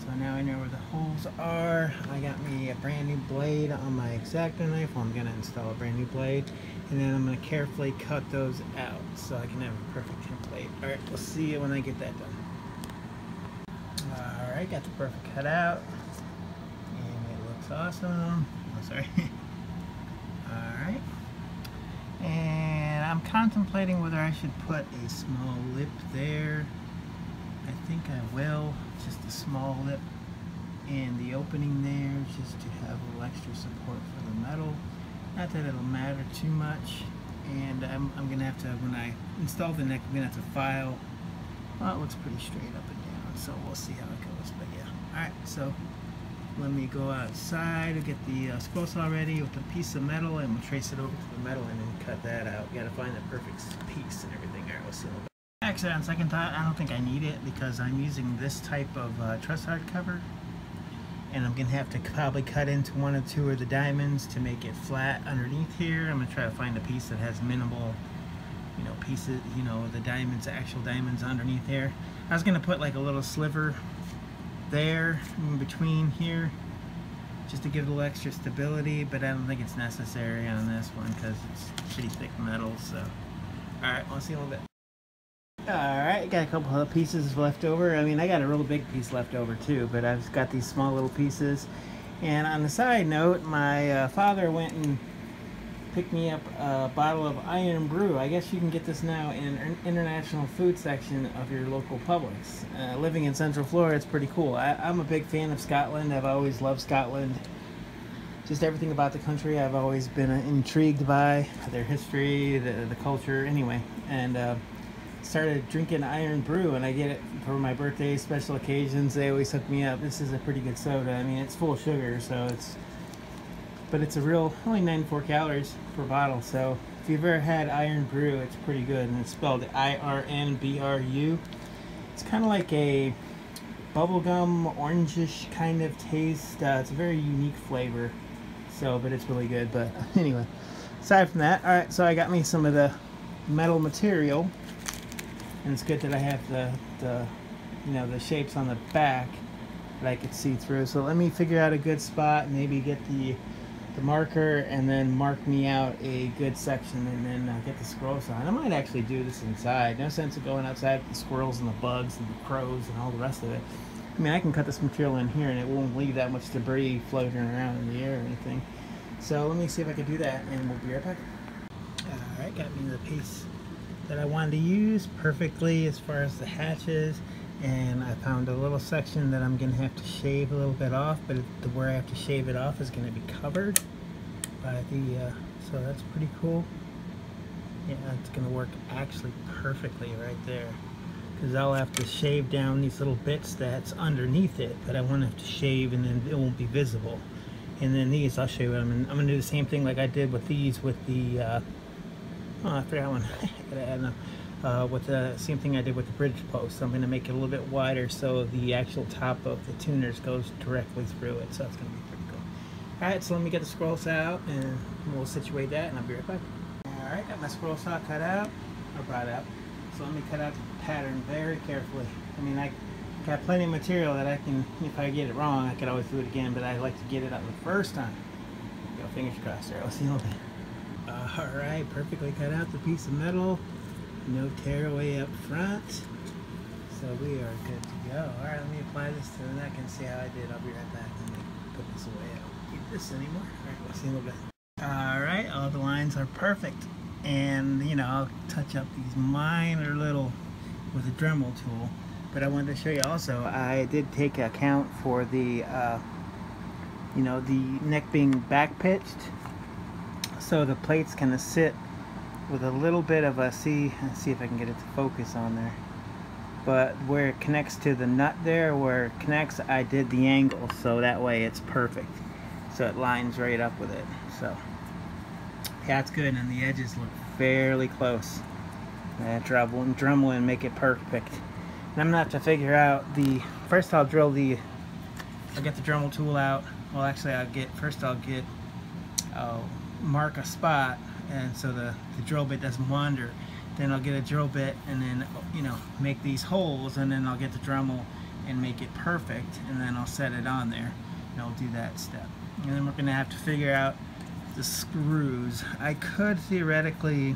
so now I know where the holes are. I got me a brand new blade on my X-Acto knife. Well, I'm going to install a brand new blade. And then I'm to carefully cut those out so I can have a perfect template. Alright, we'll see you when I get that done. Alright, got the perfect cut out. And it looks awesome. Oh, sorry. Alright. And I'm contemplating whether I should put a small lip there. I think I will just a small lip in the opening there just to have a little extra support for the metal not that it'll matter too much and I'm, I'm gonna have to when I install the neck I'm gonna have to file well it looks pretty straight up and down so we'll see how it goes but yeah alright so let me go outside and get the uh, scroll saw ready with a piece of metal and we'll trace it over to the metal and then cut that out. Gotta find the perfect piece and everything. Alright, we'll see Actually, on second thought, I don't think I need it because I'm using this type of uh, truss rod cover. And I'm to have to probably cut into one or two of the diamonds to make it flat underneath here. I'm to try to find a piece that has minimal, you know, pieces, you know, the diamonds, the actual diamonds underneath there. I was to put like a little sliver there in between here just to give a little extra stability, but I don't think it's necessary on this one because it's pretty thick metal, so. Alright, we'll see you in a little bit. Alright, got a couple of pieces left over. I mean, I got a real big piece left over too, but I've got these small little pieces. And on the side note, my uh, father went and picked me up a bottle of Irn-Bru. I guess you can get this now in an international food section of your local Publix. Uh, living in Central Florida, it's pretty cool. I, I'm a big fan of Scotland. I've always loved Scotland. Just everything about the country I've always been intrigued by. Their history, the, the culture, anyway. And uh, started drinking Irn-Bru, and I get it for my birthday special occasions they always hook me up this is a pretty good soda I mean it's full of sugar so it's but it's a real only 94 calories per bottle so if you've ever had Irn-Bru, it's pretty good and it's spelled I-R-N-B-R-U It's kind of like a bubblegum orangish kind of taste. Uh, it's a very unique flavor. So, but it's really good. But anyway, aside from that, all right. So I got me some of the metal material, and it's good that I have the the you know the shapes on the back that I could see through. So let me figure out a good spot. Maybe get the the marker and then mark me out a good section and then uh, get the scroll sign. I might actually do this inside. No sense of going outside with the squirrels and the bugs and the crows and all the rest of it. I mean, I can cut this material in here and it won't leave that much debris floating around in the air or anything. So let me see if I can do that and we'll be right back. Alright, got me the piece that I wanted to use perfectly as far as the hatches and I found a little section that I'm gonna have to shave a little bit off but the where I have to shave it off is gonna be covered by the uh, so that's pretty cool. Yeah it's gonna work actually perfectly right there because I'll have to shave down these little bits that's underneath it but I won't have to shave and then it won't be visible. And then these I'll show you what I'm, I'm gonna do the same thing like I did with these with the uh, oh I forgot one I gotta add uh, with the same thing I did with the bridge post. I'm going to make it a little bit wider so the actual top of the tuners goes directly through it. So it's going to be pretty cool. Alright, so let me get the scroll saw out and we'll situate that and I'll be right back. Alright, got my scroll saw cut out, or brought out. So let me cut out the pattern very carefully. I mean, I got plenty of material that I can, if I get it wrong, I could always do it again, but I like to get it out the first time. Go fingers crossed there. Let's see little bit. Alright, perfectly cut out the piece of metal. No tearaway up front. So we are good to go. All right let me apply this to the neck and see how I did. I'll be right back. Me put this away. I don't need this anymore. All right we'll see a little bit. All right all the lines are perfect. And you know I'll touch up these minor little with a Dremel tool. But I wanted to show you also I did take account for the uh, you know the neck being back pitched so the plates of sit with a little bit of a see let's see if I can get it to focus on there. But where it connects to the nut there where it connects I did the angle so that way it's perfect. So it lines right up with it so. That's good and the edges look fairly close. And Dremel and Dremel and make it perfect. And I'm gonna have to figure out the first I'll drill the I'll get the Dremel tool out. Well actually I'll get first I'll get I'll mark a spot and so the, the drill bit doesn't wander. Then I'll get a drill bit and then you know make these holes and then I'll get the Dremel and make it perfect and then I'll set it on there and I'll do that step. And then we're gonna have to figure out the screws. I could theoretically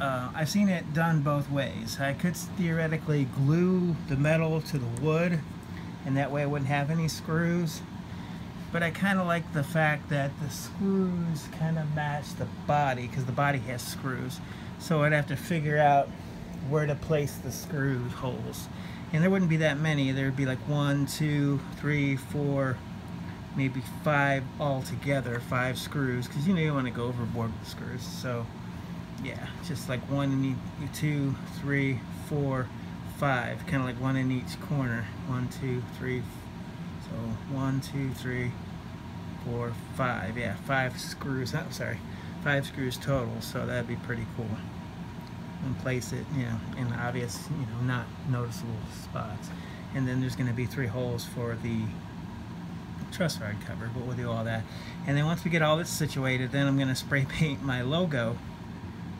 uh, I've seen it done both ways. I could theoretically glue the metal to the wood and that way I wouldn't have any screws but I kind of like the fact that the screws kind of match the body because the body has screws. So I'd have to figure out where to place the screw holes. And there wouldn't be that many. There would be like one two three four maybe five altogether five screws because you know you want to go overboard with screws. So yeah just like one in each two three four five kind of like one in each corner. One two three so one, two, three, four, five. Yeah, five screws. I'm sorry, five screws total. So that'd be pretty cool. And place it, you know, in obvious, you know, not noticeable spots. And then there's going to be three holes for the truss rod cover, but we'll do all that. And then once we get all this situated, then I'm going to spray paint my logo.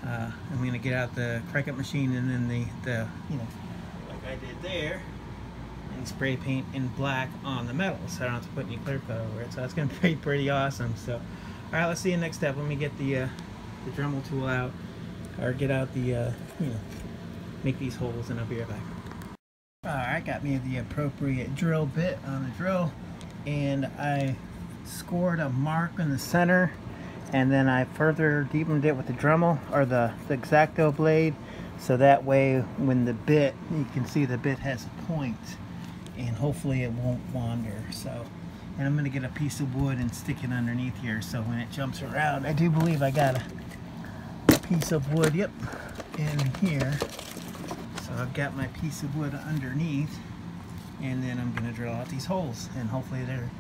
Uh, I'm going to get out the Cricut machine and then the, the, you know, like I did there and spray paint in black on the metal. So I don't have to put any clear coat over it. So that's gonna be pretty awesome. So all right let's see the next step. Let me get the uh, the Dremel tool out or get out the uh, you know make these holes and I'll be right back. Alright got me the appropriate drill bit on the drill. And I scored a mark in the center and then I further deepened it with the Dremel or the, the X-Acto blade. So that way when the bit you can see the bit has a point and hopefully it won't wander. So and I'm gonna get a piece of wood and stick it underneath here. So when it jumps around I do believe I got a, piece of wood yep in here. So I've got my piece of wood underneath and then I'm gonna drill out these holes and hopefully they're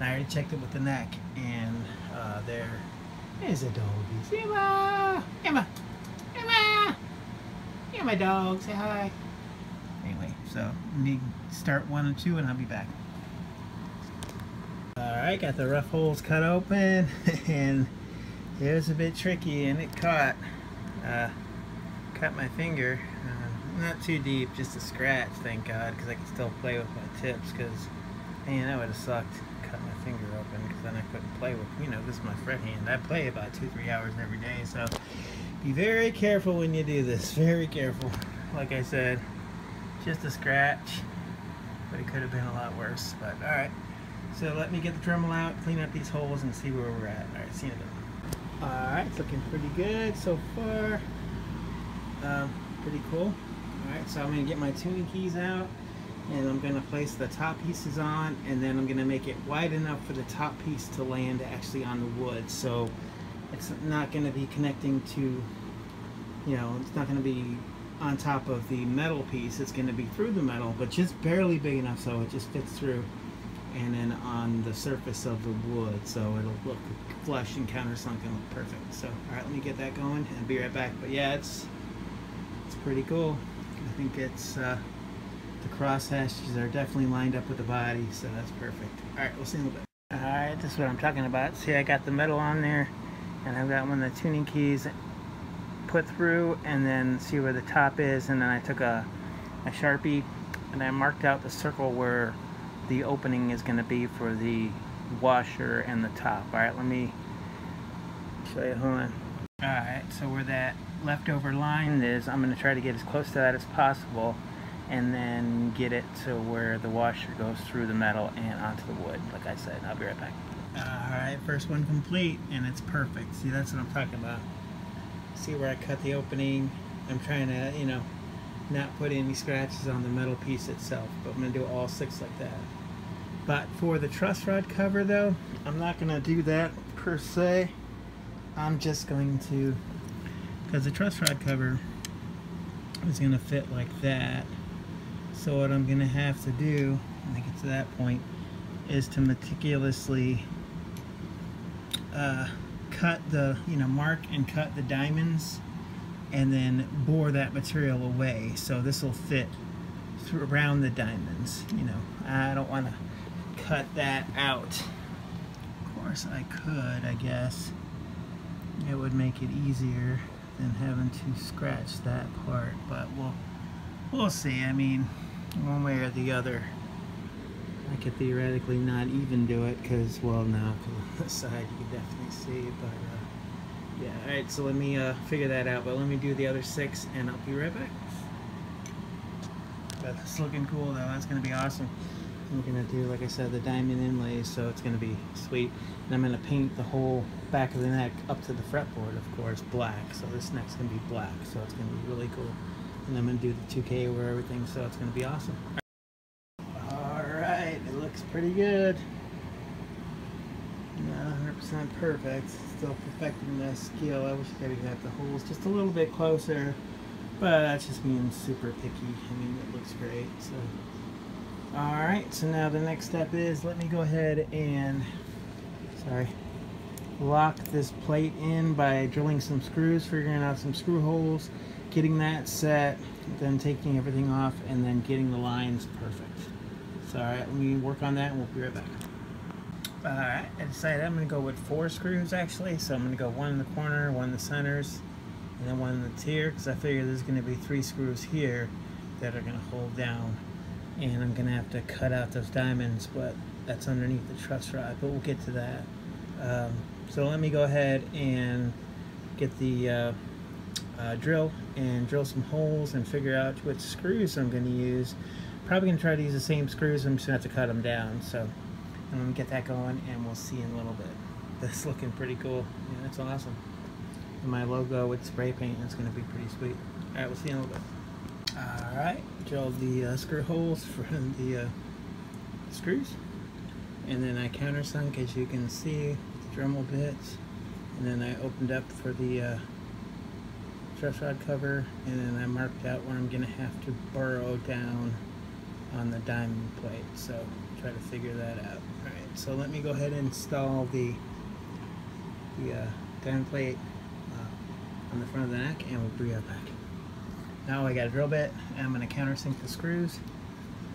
I already checked it with the neck and uh, there is a doggy Emma! Emma! Emma! Emma dog. Say hi. Anyway So me start one and two and I'll be back. Alright, got the rough holes cut open and it was a bit tricky and it caught uh, cut my finger uh, not too deep just a scratch thank god because I can still play with my tips because man that would have sucked cut my finger open because then I couldn't play with you know this is my fret hand I play about two three hours every day so be very careful when you do this very careful like I said just a scratch but it could have been a lot worse but all right so let me get the Dremel out clean up these holes and see where we're at all right see you in a bit Alright, it's looking pretty good so far. Um, pretty cool. Alright, so I'm to get my tuning keys out and I'm going to place the top pieces on and then I'm going to make it wide enough for the top piece to land actually on the wood. So it's not going to be connecting to, you know, it's not going to be on top of the metal piece. It's going to be through the metal, but just barely big enough so it just fits through and then on the surface of the wood so it'll look flush and countersunk and look perfect. So all right let me get that going and be right back. But yeah it's it's pretty cool. I think it's uh, the cross hashes are definitely lined up with the body so that's perfect. All right we'll see in a little bit. All right this is what I'm talking about. See I got the metal on there and I've got one of the tuning keys put through and then see where the top is and then I took a, a sharpie and I marked out the circle where the opening is going to be for the washer and the top. Alright, let me show you. Hold on. Alright, so where that leftover line is, I'm going to try to get as close to that as possible and then get it to where the washer goes through the metal and onto the wood, like I said. I'll be right back. Alright, first one complete and it's perfect. See, that's what I'm talking about. See where I cut the opening? I'm trying to, you know, not put any scratches on the metal piece itself, but I'm to do all six like that. But for the truss rod cover though, I'm not to do that per se. I'm just going to, because the truss rod cover is to fit like that. So what I'm to have to do, when I get to that point, is to meticulously uh, cut the, you know, mark and cut the diamonds and then bore that material away. So this will fit around the diamonds. You know, I don't want to cut that out. Of course I could, I guess. It would make it easier than having to scratch that part, but we'll we'll see. I mean, one way or the other. I could theoretically not even do it because, well, now on the side you can definitely see, but uh, yeah. All right, so let me uh, figure that out. But let me do the other six, and I'll be right back. But it's looking cool though. That's gonna be awesome. I'm gonna do, like I said, the diamond inlays, so it's gonna be sweet. And I'm gonna paint the whole back of the neck up to the fretboard, of course, black. So this neck's gonna be black, so it's gonna be really cool. And I'm gonna do the 2K over everything, so it's gonna be awesome. All right, it looks pretty good. Not 100% perfect, still perfecting my skill. I wish I could have the holes just a little bit closer, but that's just being super picky. I mean, it looks great, so. Alright, so now the next step is, let me go ahead and, sorry, lock this plate in by drilling some screws, figuring out some screw holes, getting that set, then taking everything off, and then getting the lines perfect. So alright, let me work on that and we'll be right back. Alright, I decided I'm to go with four screws actually, so I'm to go one in the corner, one in the centers, and then one in the tier, because I figure there's to be three screws here that are to hold down. And I'm gonna have to cut out those diamonds but that's underneath the truss rod but we'll get to that. Um, so let me go ahead and get the uh, uh, drill and drill some holes and figure out which screws I'm going to use probably going to try to use the same screws I'm just going to have to cut them down so. I'm going to get that going and we'll see in a little bit. That's looking pretty cool. Yeah, that's awesome. And my logo with spray paint is going to be pretty sweet. Alright we'll see in a little bit. Alright, drilled the uh, screw holes for the uh, screws. And then I countersunk as you can see the Dremel bits. And then I opened up for the uh, truss rod cover. And then I marked out where I'm going to have to burrow down on the diamond plate. So try to figure that out. Alright, so let me go ahead and install the, the uh, diamond plate uh, on the front of the neck and we'll bring it back. Now I got a drill bit I'm going to countersink the screws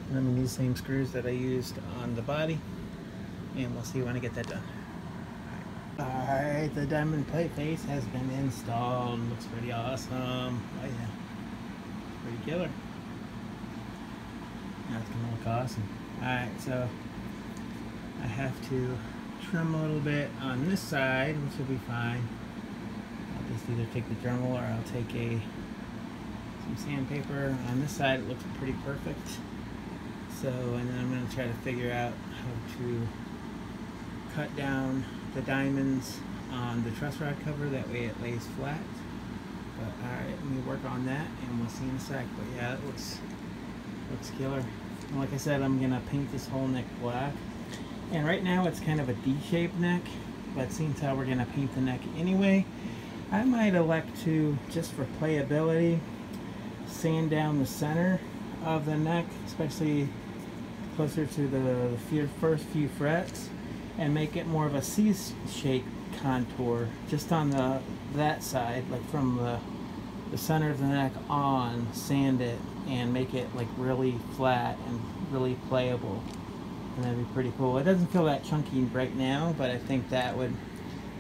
And I'm gonna use the same screws that I used on the body. And we'll see when I get that done. Alright, the diamond plate face has been installed. Looks pretty awesome. Oh yeah. Pretty killer. That's gonna look awesome. Alright, so I have to trim a little bit on this side, which will be fine. I'll just either take the Dremel or I'll take a some sandpaper. On this side it looks pretty perfect. So, and then I'm to try to figure out how to cut down the diamonds on the truss rod cover, that way it lays flat. But alright, let me work on that and we'll see in a sec. But yeah, it looks, looks killer. And like I said, I'm going to paint this whole neck black. And right now it's kind of a D-shaped neck, but seems how we're going to paint the neck anyway, I might elect to, just for playability, sand down the center of the neck, especially closer to the, the first few frets and make it more of a C-shaped contour just on the that side like from the the center of the neck on sand it and make it like really flat and really playable. And that'd be pretty cool. It doesn't feel that chunky right now but I think that would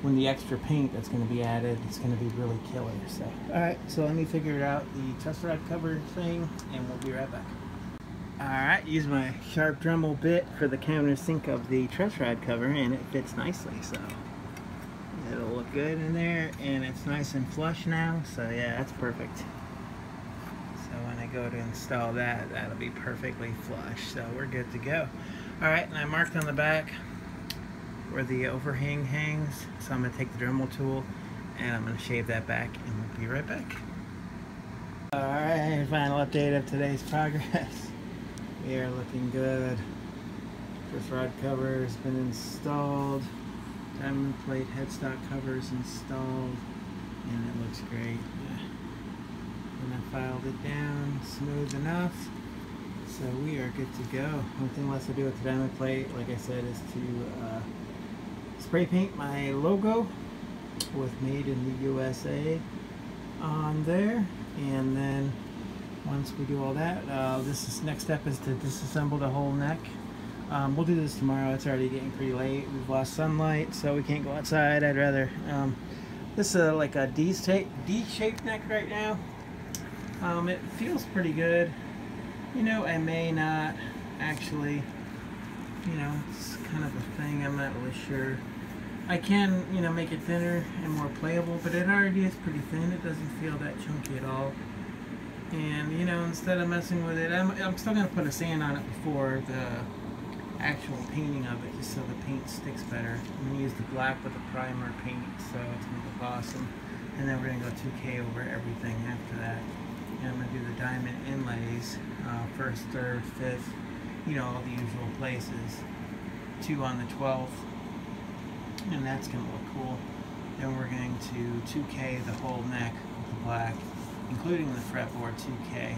when the extra paint that's going to be added it's going to be really killer so. All right so let me figure out the rod cover thing and we'll be right back. Alright, use my sharp Dremel bit for the countersink of the rod cover and it fits nicely, so. It'll look good in there and it's nice and flush now, so yeah, that's perfect. Go to install that, that'll be perfectly flush, so we're good to go. Alright, and I marked on the back where the overhang hangs, so I'm to take the Dremel tool and I'm to shave that back and we'll be right back. Alright, final update of today's progress. We are looking good. This rod cover has been installed. Diamond plate headstock cover is installed. And it looks great. Filed it down smooth enough. So we are good to go. One thing left to do with the diamond plate, like I said, is to uh, spray paint my logo with Made in the USA on there. And then once we do all that, uh, this is, next step is to disassemble the whole neck. Um, we'll do this tomorrow. It's already getting pretty late. We've lost sunlight, so we can't go outside. I'd rather. Um, this is like a D-shaped neck right now. Um, it feels pretty good. You know, I may not actually. You know, it's kind of a thing. I'm not really sure. I can, you know, make it thinner and more playable, but it already is pretty thin. It doesn't feel that chunky at all and you know instead of messing with it I'm, I'm still gonna put a sand on it before the actual painting of it just so the paint sticks better I'm gonna use the black with the primer paint so it's gonna look awesome and then we're gonna go 2k over everything after that and I'm gonna do the diamond inlays uh, first third fifth you know all the usual places two on the 12th and that's gonna look cool then we're going to 2k the whole neck with the black including the fretboard 2K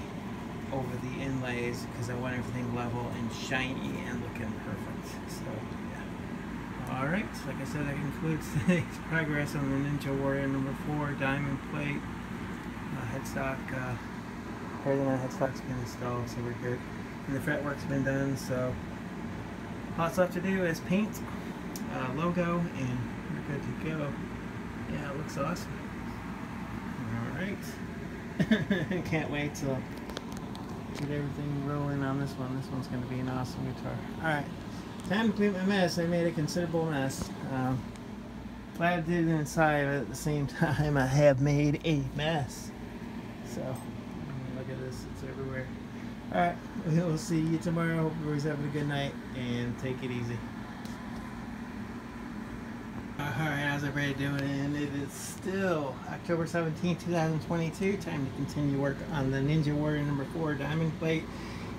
over the inlays because I want everything level and shiny and looking perfect. So yeah. Alright, so like I said, that concludes today's progress on the Ninja Warrior number 4 diamond plate. Uh, headstock, uh, everything on the headstock's been installed, so we're good. And the fretwork's been done, so all that's left to do is paint, uh, logo, and we're good to go. Yeah, it looks awesome. Alright. Can't wait to get everything rolling on this one. This one's going to be an awesome guitar. Alright, time to clean my mess. I made a considerable mess. Um, glad I did it inside, but at the same time, I have made a mess. So, look this. It's everywhere. Alright, we'll see you tomorrow. Hope everybody's having a good night, and take it easy. Alright, how's everybody doing? And it is still October 17, 2022. Time to continue work on the Ninja Warrior number 4 diamond plate.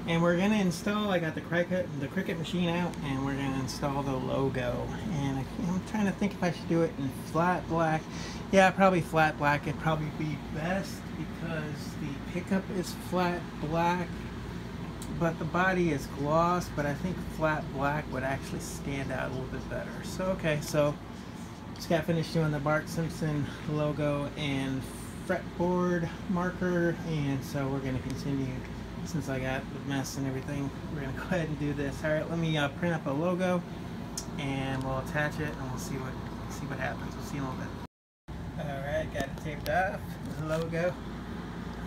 And we're going to install, I got the Cricut, the Cricut machine out, and we're going to install the logo. And I, am trying to think if I should do it in flat black. Yeah, probably flat black. It'd probably be best because the pickup is flat black but the body is gloss but I think flat black would actually stand out a little bit better so okay so just got finished doing the Bart Simpson logo and fretboard marker and so we're going to continue since I got the mess and everything, we're gonna go ahead and do this. All right, let me uh, print up a logo and we'll attach it and we'll see what see what happens. We'll see in a little bit. All right, got it taped off, logo.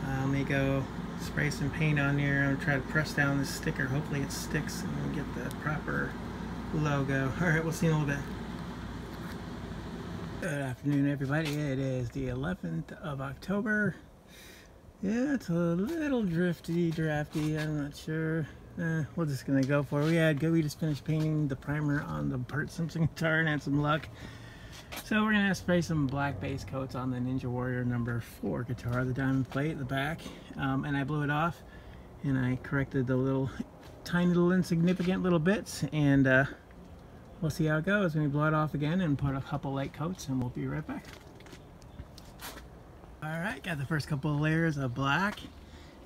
Uh, let me go spray some paint on here. I'm gonna try to press down this sticker. Hopefully it sticks and we get the proper logo. All right, we'll see in a little bit. Good afternoon, everybody. It is the 11th of October. Yeah, it's a little drifty, drafty. I'm not sure. Eh, we're just gonna go for it. We had good. we just finished painting the primer on the Bart Simpson guitar and had some luck. So we're gonna spray some black base coats on the Ninja Warrior number four guitar, the diamond plate at the back. Um, and I blew it off and I corrected the little tiny little insignificant little bits and uh, we'll see how it goes we blow it off again and put a couple light coats and we'll be right back. Alright, got the first couple of layers of black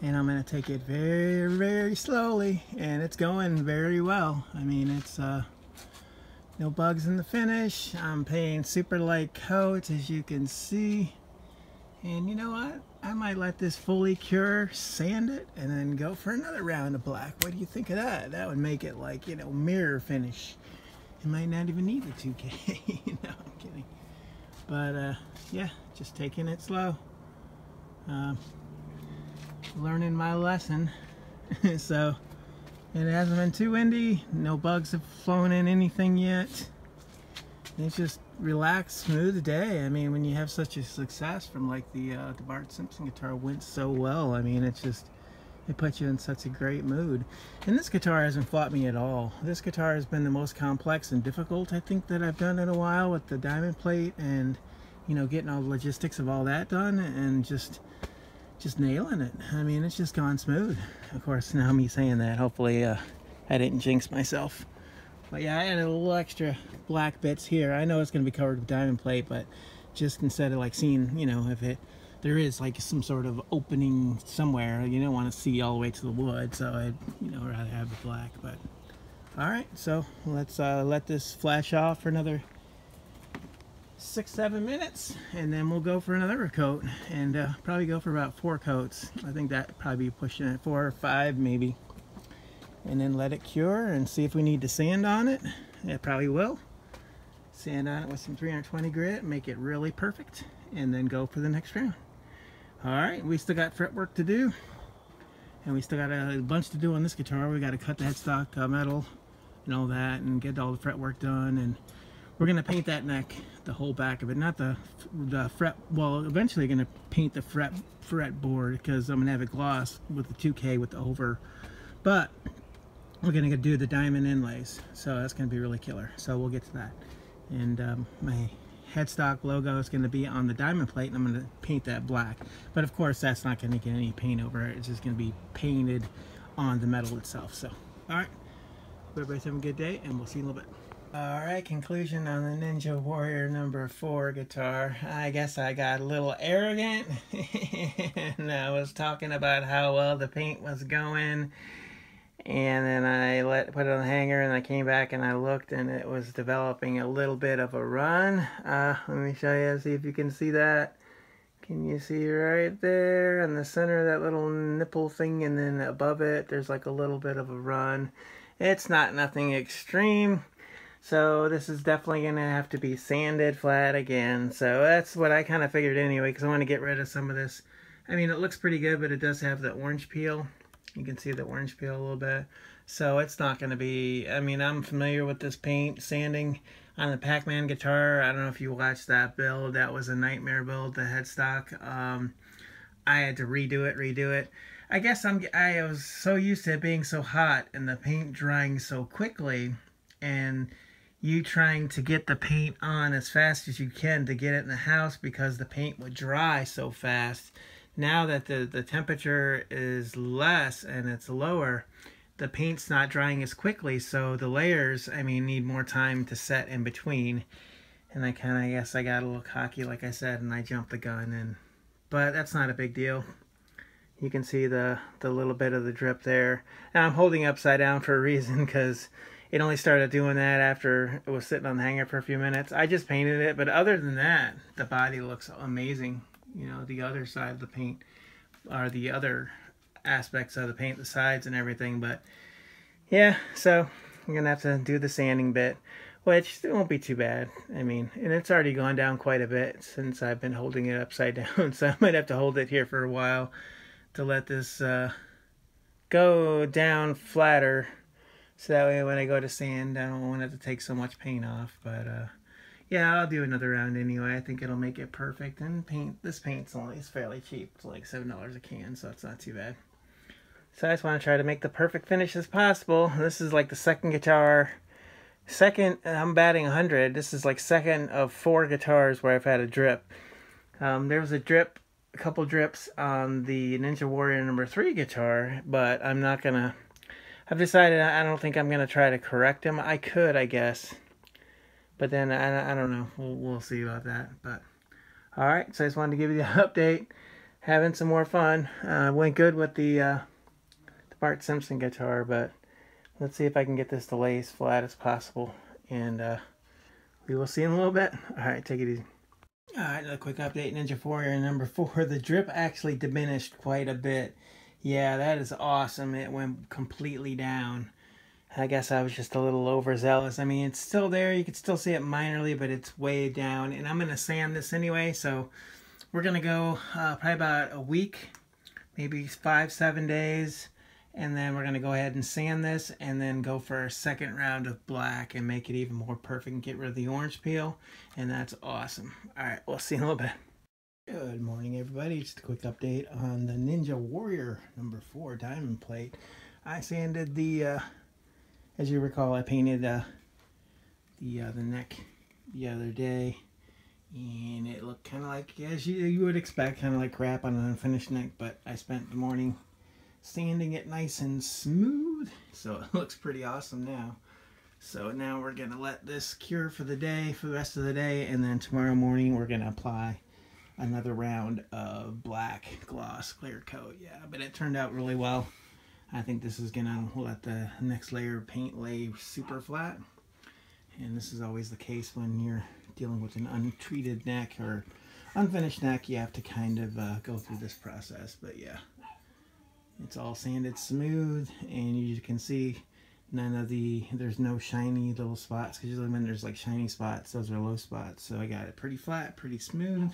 and I'm to take it very, very slowly and it's going very well. I mean, it's uh, no bugs in the finish. I'm painting super light coats as you can see. And you know what? I might let this fully cure, sand it, and then go for another round of black. What do you think of that? That would make it like, you know, mirror finish. It might not even need the 2K. no, I'm kidding. But, uh, yeah, just taking it slow. Uh, learning my lesson. so, it hasn't been too windy. No bugs have flown in anything yet. It's just relaxed, smooth day. I mean, when you have such a success from like the uh, the Bart Simpson guitar went so well. I mean, it's just it puts you in such a great mood. And this guitar hasn't fought me at all. This guitar has been the most complex and difficult I think that I've done in a while with the diamond plate and you know getting all the logistics of all that done and just just nailing it. I mean, it's just gone smooth. Of course, now me saying that, hopefully uh, I didn't jinx myself. But yeah, I added a little extra black bits here. I know it's going to be covered with diamond plate, but just instead of like seeing, you know, if it there is like some sort of opening somewhere, you don't want to see all the way to the wood, so I'd, you know, rather have the black. But all right, so let's uh, let this flash off for another six, seven minutes, and then we'll go for another coat, and uh, probably go for about four coats. I think that probably be pushing it four or five maybe and then let it cure and see if we need to sand on it. It probably will. Sand on it with some 320 grit, make it really perfect, and then go for the next round. Alright, we still got fretwork to do, and we still got a bunch to do on this guitar. We got to cut the headstock uh, metal and all that, and get all the fretwork done, and we're to paint that neck, the whole back of it, not the the fret, well, eventually going to paint the fret fretboard, because I'm to have it gloss with the 2K with the over, but we're going to do the diamond inlays so that's going to be really killer. So we'll get to that. And um, my headstock logo is going to be on the diamond plate and I'm going to paint that black. But of course that's not going to get any paint over it. It's just going to be painted on the metal itself so. All right. Everybody's having a good day and we'll see you in a little bit all right conclusion on the ninja warrior number four guitar. I guess i got a little arrogant and i was talking about how well the paint was going. And then I let put it on the hanger and I came back and I looked and it was developing a little bit of a run. Uh, let me show you see if you can see that. Can you see right there in the center of that little nipple thing and then above it there's like a little bit of a run. It's not nothing extreme so this is definitely going to have to be sanded flat again so that's what I kind of figured anyway because I want to get rid of some of this I mean it looks pretty good but it does have the orange peel you can see the orange peel a little bit. So it's not going to be, I mean, I'm familiar with this paint sanding on the Pac-Man guitar. I don't know if you watched that build. That was a nightmare build, the headstock. Um, I had to redo it, redo it. I guess I'm, I was so used to it being so hot and the paint drying so quickly and you trying to get the paint on as fast as you can to get it in the house because the paint would dry so fast now that the, the temperature is less and it's lower, the paint's not drying as quickly, so the layers, I mean, need more time to set in between. And I kind of, guess I got a little cocky, like I said, and I jumped the gun. and But that's not a big deal. You can see the, the little bit of the drip there. And I'm holding upside down for a reason, because it only started doing that after it was sitting on the hanger for a few minutes. I just painted it, but other than that, the body looks amazing you know the other side of the paint are the other aspects of the paint, the sides and everything. But yeah, so I'm gonna have to do the sanding bit, which it won't be too bad. I mean, and it's already gone down quite a bit since I've been holding it upside down, so I might have to hold it here for a while to let this uh, go down flatter. So that way when I go to sand, I don't want it to take so much paint off. But uh, yeah, I'll do another round anyway. I think it'll make it perfect. And paint, this paint's only is fairly cheap. It's like $7 a can, so it's not too bad. So I just want to try to make the perfect finish as possible. This is like the second guitar. Second, I'm batting 100. This is like second of four guitars where I've had a drip. Um, there was a drip, a couple drips on the Ninja Warrior number three guitar, but I'm not gonna. I've decided I don't think I'm gonna try to correct him. I could, I guess, but then I, I don't know. We'll, we'll see about that. But all right, so I just wanted to give you the update. Having some more fun. Uh, went good with the. Uh, Bart Simpson guitar, but let's see if I can get this to lay as flat as possible. And uh, we will see in a little bit. All right, take it easy. All right, a quick update. Ninja Warrior number four. The drip actually diminished quite a bit. Yeah, that is awesome. It went completely down. I guess I was just a little overzealous. I mean, it's still there. You can still see it minorly, but it's way down. And I'm going to sand this anyway, so we're going to go uh, probably about a week, maybe five, seven days and then we're going to go ahead and sand this and then go for a second round of black and make it even more perfect and get rid of the orange peel. And that's awesome. All right, we'll see you in a little bit. Good morning, everybody. Just a quick update on the Ninja Warrior number four diamond plate. I sanded the, uh, as you recall, I painted uh, the uh, the neck the other day, and it looked kind of like as you you would expect, kind of like crap on an unfinished neck. But I spent the morning sanding it nice and smooth. So it looks pretty awesome now. So now we're to let this cure for the day, for the rest of the day, and then tomorrow morning we're to apply another round of black gloss clear coat. Yeah, but it turned out really well. I think this is to let the next layer of paint lay super flat. And this is always the case when you're dealing with an untreated neck or unfinished neck. You have to kind of uh, go through this process. But yeah, it's all sanded smooth and you can see none of the there's no shiny little spots because usually when there's like shiny spots those are low spots so I got it pretty flat pretty smooth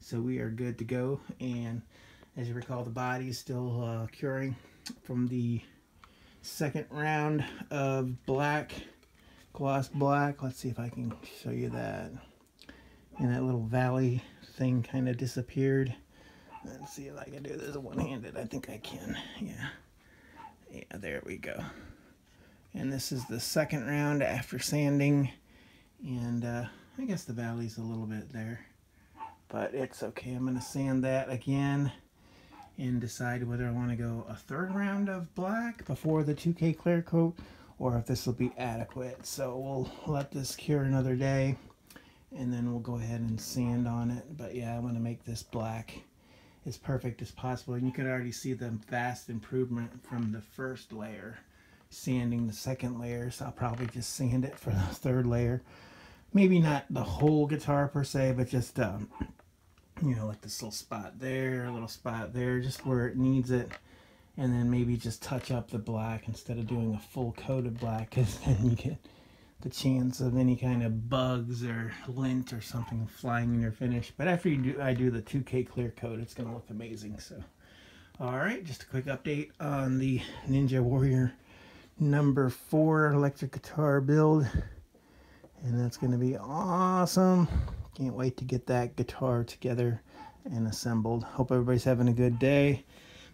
so we are good to go and as you recall the body is still uh, curing from the second round of black gloss black let's see if I can show you that and that little valley thing kind of disappeared Let's see if I can do this one-handed. I think I can. Yeah. Yeah, there we go. And this is the second round after sanding. And uh, I guess the valley's a little bit there. But it's okay. I'm going to sand that again and decide whether I want to go a third round of black before the 2K clear coat or if this will be adequate. So we'll let this cure another day and then we'll go ahead and sand on it. But yeah, I'm going to make this black as perfect as possible. And you can already see the vast improvement from the first layer. Sanding the second layer, so I'll probably just sand it for the third layer. Maybe not the whole guitar per se, but just, um, you know, like this little spot there, a little spot there, just where it needs it. And then maybe just touch up the black instead of doing a full coat of black, because then you get the chance of any kind of bugs or lint or something flying in your finish. But after you do, I do the 2K clear coat, it's going to look amazing. So, all right, just a quick update on the Ninja Warrior number four electric guitar build. And that's going to be awesome. Can't wait to get that guitar together and assembled. Hope everybody's having a good day.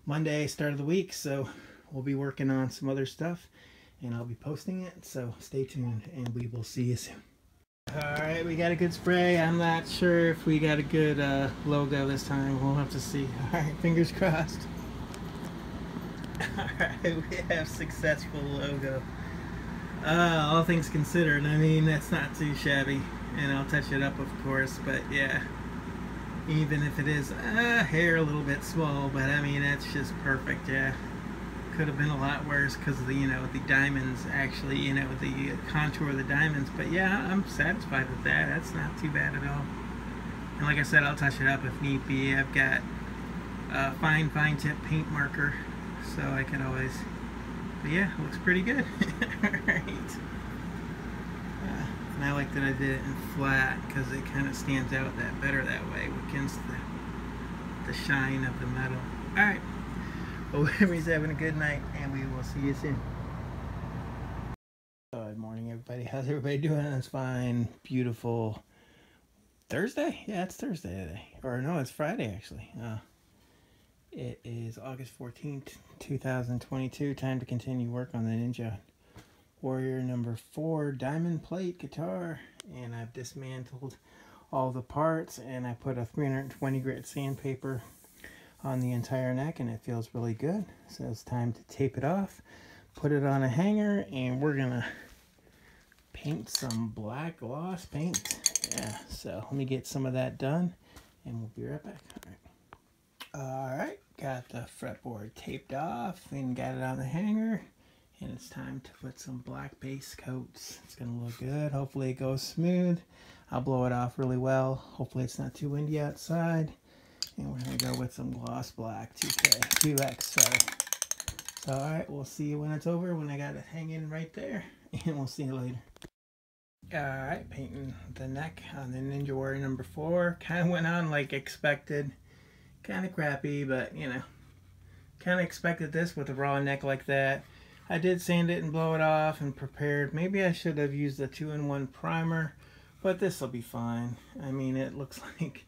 Monday, start of the week, so we'll be working on some other stuff and I'll be posting it. So stay tuned and we will see you soon. Alright, we got a good spray. I'm not sure if we got a good uh, logo this time. We'll have to see. Alright, fingers crossed. Alright, we have successful logo. Uh, all things considered, I mean, that's not too shabby. And I'll touch it up, of course, but yeah. Even if it is a uh, hair a little bit small, but I mean, that's just perfect, yeah could have been a lot worse because of the you know the diamonds actually you know the contour of the diamonds but yeah I'm satisfied with that that's not too bad at all and like I said I'll touch it up if need be I've got a fine fine tip paint marker so I can always, but yeah, looks pretty good. Alright. Uh, and I like that I did it in flat because it kind of stands out that better that way against the, the shine of the metal. Alright. Well, everybody's having a good night and we will see you soon. Good morning, everybody. How's everybody doing? It's fine. Beautiful Thursday? Yeah, it's Thursday today. Or no, it's Friday actually. Uh, it is August 14th, 2022. Time to continue work on the Ninja Warrior number 4 diamond plate guitar. And I've dismantled all the parts and I put a 320 grit sandpaper on the entire neck and it feels really good. So it's time to tape it off, put it on a hanger, and we're to paint some black gloss paint yeah, so let me get some of that done and we'll be right back. All right. All right, got the fretboard taped off and got it on the hanger. And it's time to put some black base coats. It's gonna look good. Hopefully it goes smooth. I'll blow it off really well. Hopefully it's not too windy outside. And we're gonna go with some gloss black 2K, 2X, sorry. So all right, we'll see you when it's over, when I got it hanging right there. And we'll see you later. Alright, painting the neck on the Ninja Warrior number 4. Kind of went on like expected. Kind of crappy, but you know. Kind of expected this with a raw neck like that. I did sand it and blow it off and prepared. Maybe I should have used the 2-in-1 primer, but this will be fine. I mean, it looks like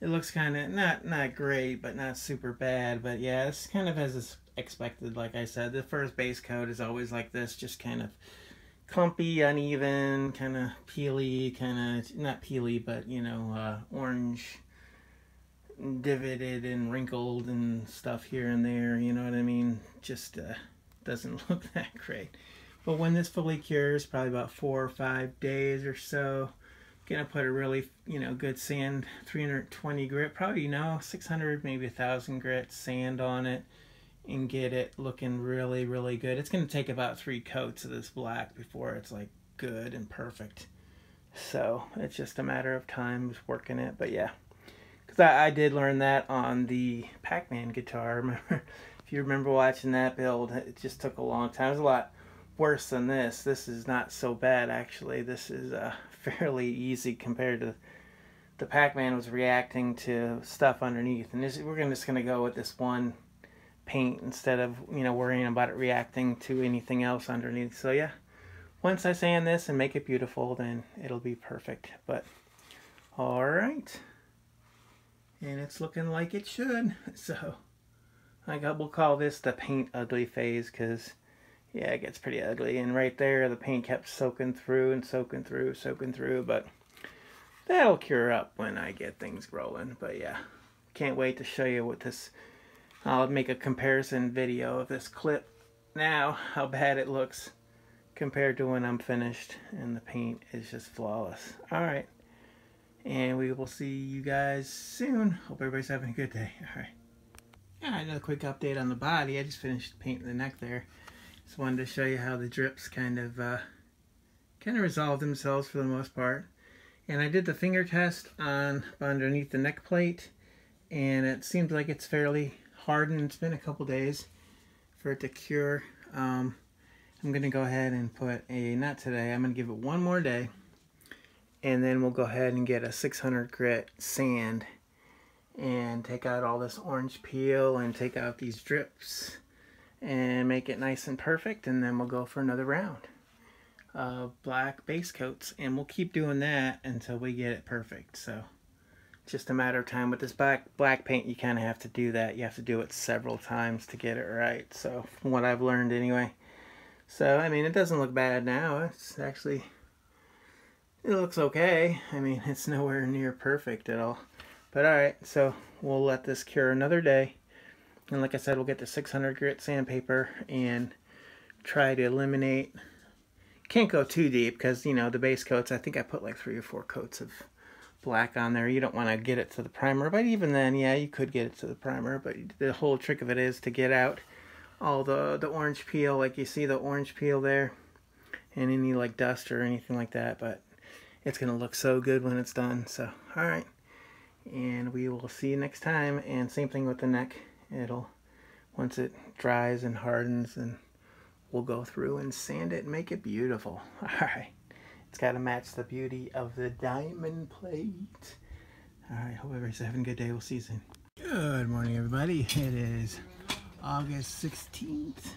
it looks kind of not not great, but not super bad. But yeah, it's kind of as expected. Like I said, the first base coat is always like this, just kind of clumpy, uneven, kind of peely, kind of, not peely, but, you know, uh, orange, divoted and wrinkled and stuff here and there, you know what I mean? Just uh, doesn't look that great. But when this fully cures, probably about four or five days or so, gonna put a really, you know, good sand, 320 grit, probably, you know, 600, maybe a 1,000 grit sand on it and get it looking really, really good. It's to take about three coats of this black before it's like good and perfect. So it's just a matter of time just working it. But yeah, because I, I, did learn that on the Pac-Man guitar. Remember, you remember watching that build, it just took a long time. It was a lot worse than this. This is not so bad actually. This is uh, fairly easy compared to the Pac-Man was reacting to stuff underneath. And this, we're just going to go with this one paint instead of you know worrying about it reacting to anything else underneath so yeah once I sand this and make it beautiful then it'll be perfect but all right and it's looking like it should so I got uh, we'll call this the paint ugly phase because yeah it gets pretty ugly and right there the paint kept soaking through and soaking through soaking through but that'll cure up when I get things rolling but yeah can't wait to show you what this I'll make a comparison video of this clip now, how bad it looks compared to when I'm finished and the paint is just flawless. Alright, and we will see you guys soon. Hope everybody's having a good day. Alright. Yeah, another quick update on the body. I just finished painting the neck there. Just wanted to show you how the drips kind of uh, kind of resolve themselves for the most part. And I did the finger test on underneath the neck plate and it seems like it's fairly hardened. It's been a couple days for it to cure. Um, I'm going to go ahead and put a, not today, I'm going to give it one more day. And then we'll go ahead and get a 600 grit sand and take out all this orange peel and take out these drips and make it nice and perfect. And then we'll go for another round of black base coats. And we'll keep doing that until we get it perfect. So just a matter of time. With this black black paint, you kind of have to do that. You have to do it several times to get it right. So, from what I've learned anyway. So, I mean, it doesn't look bad now. It's actually, it looks okay. I mean, it's nowhere near perfect at all. But alright, so we'll let this cure another day. And like I said, we'll get the 600 grit sandpaper and try to eliminate. Can't go too deep because, you know, the base coats, I think I put like three or four coats of black on there. You don't want to get it to the primer, but even then, yeah, you could get it to the primer. But the whole trick of it is to get out all the, the orange peel, like you see the orange peel there, and any like dust or anything like that. But it's going to look so good when it's done. So, all right. And we will see you next time. And same thing with the neck. It'll once it dries and hardens and we'll go through and sand it and make it beautiful. All right. It's got to match the beauty of the diamond plate. All right. Hope everybody's having a good day. We'll see you soon. Good morning, everybody. It is August 16th.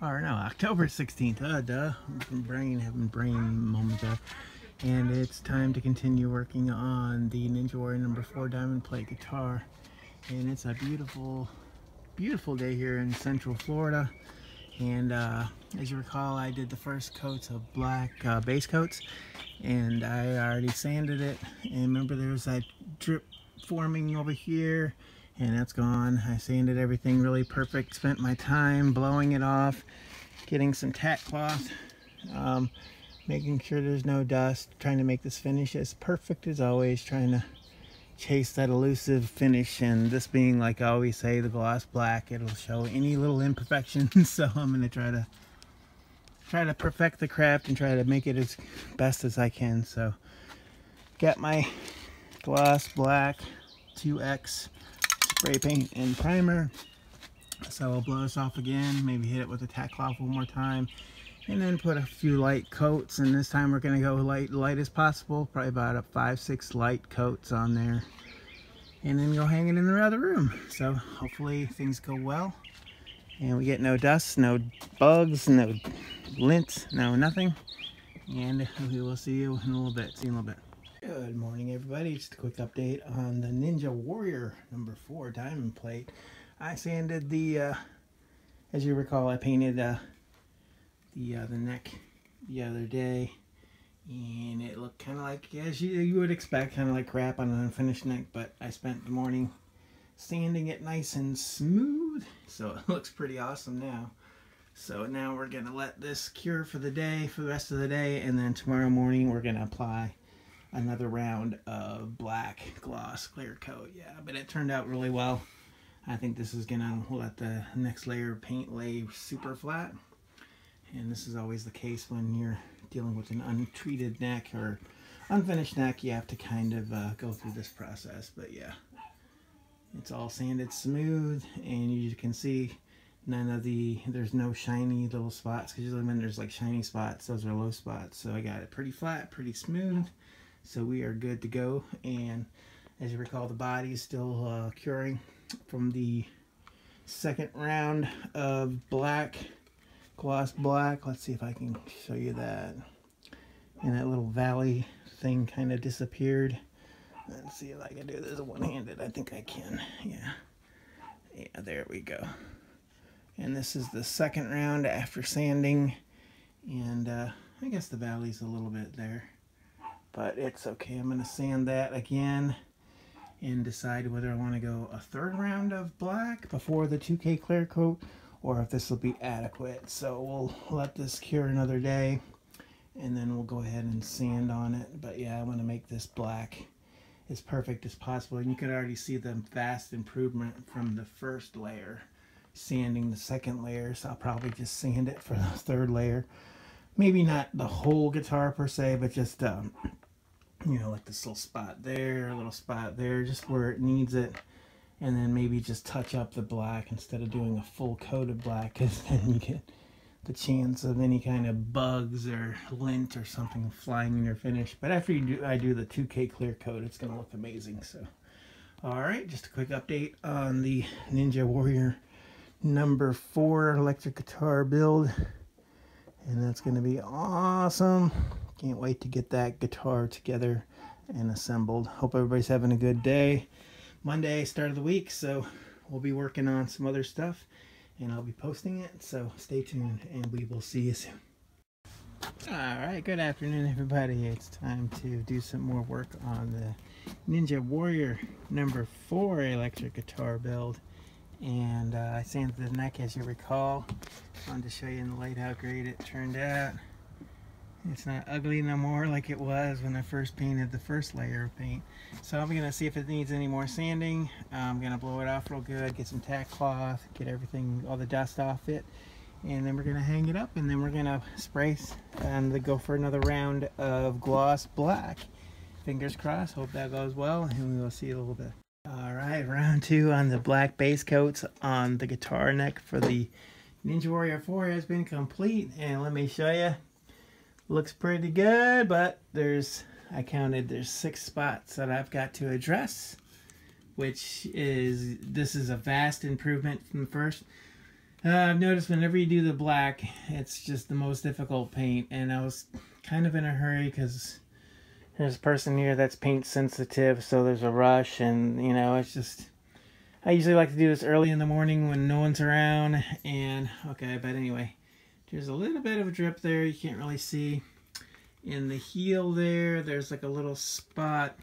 Or no, October 16th. Uh, duh. Brain, having brain moments. And it's time to continue working on the Ninja Warrior number 4 diamond plate guitar. And it's a beautiful, beautiful day here in Central Florida. And uh, as you recall I did the first coats of black uh, base coats. And I already sanded it. And remember there was that drip forming over here. And that's gone. I sanded everything really perfect. Spent my time blowing it off getting some tack cloth. Um, making sure there's no dust trying to make this finish as perfect as always trying to chase that elusive finish and this being like I always say the gloss black it'll show any little imperfections. So I'm gonna try to try to perfect the craft and try to make it as best as I can. So got my gloss black 2x spray paint and primer. So I'll blow this off again maybe hit it with a tack cloth one more time and then put a few light coats and this time we're going to go light light as possible. Probably about a five six light coats on there. And then go hang it in the other room. So hopefully things go well. And we get no dust no bugs no lint no nothing. And we will see you in a little bit see you in a little bit. Good morning everybody. Just a quick update on the ninja warrior number four diamond plate. I sanded the uh, as you recall i painted uh, the uh, the neck the other day and it looked kind of like as you, you would expect kind of like crap on an unfinished neck but I spent the morning sanding it nice and smooth so it looks pretty awesome now. So now we're gonna let this cure for the day for the rest of the day and then tomorrow morning we're gonna apply another round of black gloss clear coat. Yeah but it turned out really well. I think this is gonna let the next layer of paint lay super flat and this is always the case when you're dealing with an untreated neck or unfinished neck you have to kind of uh, go through this process. But yeah it's all sanded smooth and you can see none of the there's no shiny little spots because usually when there's like shiny spots those are low spots. So I got it pretty flat pretty smooth. So we are good to go. And as you recall the body is still uh, curing from the second round of black gloss black. Let's see if I can show you that. And that little valley thing kind of disappeared. Let's see if I can do this one-handed. I think I can. Yeah. Yeah, there we go. And this is the second round after sanding. And uh, I guess the valley's a little bit there. But it's okay. I'm going to sand that again and decide whether I want to go a third round of black before the 2K clear coat or if this will be adequate. So we'll let this cure another day and then we'll go ahead and sand on it. But yeah, I want to make this black as perfect as possible. And you can already see the vast improvement from the first layer. Sanding the second layer, so I'll probably just sand it for the third layer. Maybe not the whole guitar per se, but just, um, you know, like this little spot there, a little spot there, just where it needs it and then maybe just touch up the black instead of doing a full coat of black because then you get the chance of any kind of bugs or lint or something flying in your finish. But after you do, I do the 2K clear coat, it's going to look amazing. So, all right, just a quick update on the Ninja Warrior number four electric guitar build. And that's going to be awesome. Can't wait to get that guitar together and assembled. Hope everybody's having a good day. Monday, start of the week, so we'll be working on some other stuff and I'll be posting it. So stay tuned and we will see you soon. Alright, good afternoon everybody. It's time to do some more work on the Ninja Warrior number 4 electric guitar build. And uh, I sanded the neck as you recall. Wanted to show you in the light how great it turned out. It's not ugly no more like it was when I first painted the first layer of paint. So I'm going to see if it needs any more sanding. I'm going to blow it off real good, get some tack cloth, get everything, all the dust off it. And then we're going to hang it up and then we're going to spray and go for another round of gloss black. Fingers crossed, hope that goes well and we will see a little bit. Alright, round two on the black base coats on the guitar neck for the Ninja Warrior 4 has been complete. And let me show you. Looks pretty good, but there's, I counted, there's six spots that I've got to address. Which is, this is a vast improvement from the first. Uh, I've noticed whenever you do the black, it's just the most difficult paint. And I was kind of in a hurry because there's a person here that's paint sensitive, so there's a rush, and you know, it's just. I usually like to do this early in the morning when no one's around, and okay, but anyway, there's a little bit of a drip there, you can't really see. In the heel there, there's like a little spot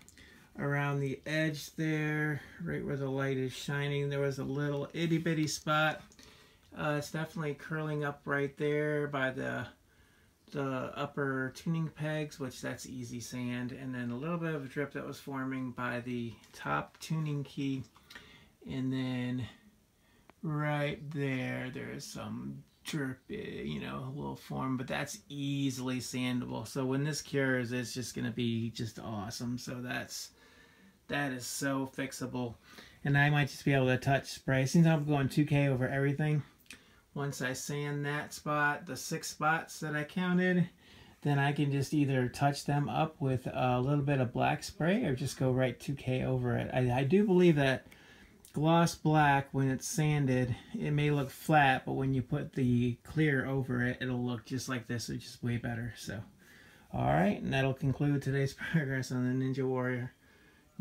around the edge there, right where the light is shining. There was a little itty bitty spot. Uh, it's definitely curling up right there by the the upper tuning pegs, which that's easy sand, and then a little bit of a drip that was forming by the top tuning key. And then right there, there's some drip, eh, you know, a little form, but that's easily sandable. So when this cures, it's just going to be just awesome. So that's, that is so fixable. And I might just be able to touch spray. Since I'm going 2K over everything, once I sand that spot, the six spots that I counted, then I can just either touch them up with a little bit of black spray or just go right 2K over it. I, I do believe that gloss black, when it's sanded, it may look flat, but when you put the clear over it, it'll look just like this, which is way better. So, alright, and that'll conclude today's progress on the Ninja Warrior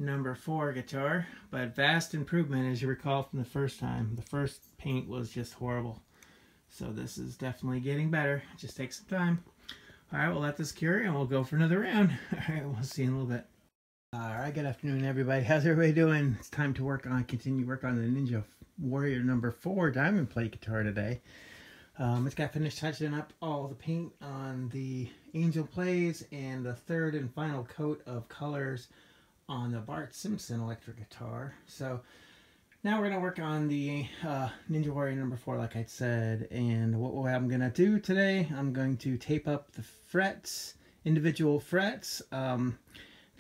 number 4 guitar. But vast improvement, as you recall from the first time. The first paint was just horrible. So this is definitely getting better. Just takes some time. All right, we'll let this cure and we'll go for another round. All right, we'll see you in a little bit. All right, good afternoon, everybody. How's everybody doing? It's time to work on, continue work on the Ninja Warrior number four diamond plate guitar today. Um, it's got finished touching up all the paint on the Angel Plays and the third and final coat of colors on the Bart Simpson electric guitar. So now we're going to work on the uh, Ninja Warrior number 4 like I said and what I'm going to do today I'm going to tape up the frets individual frets um,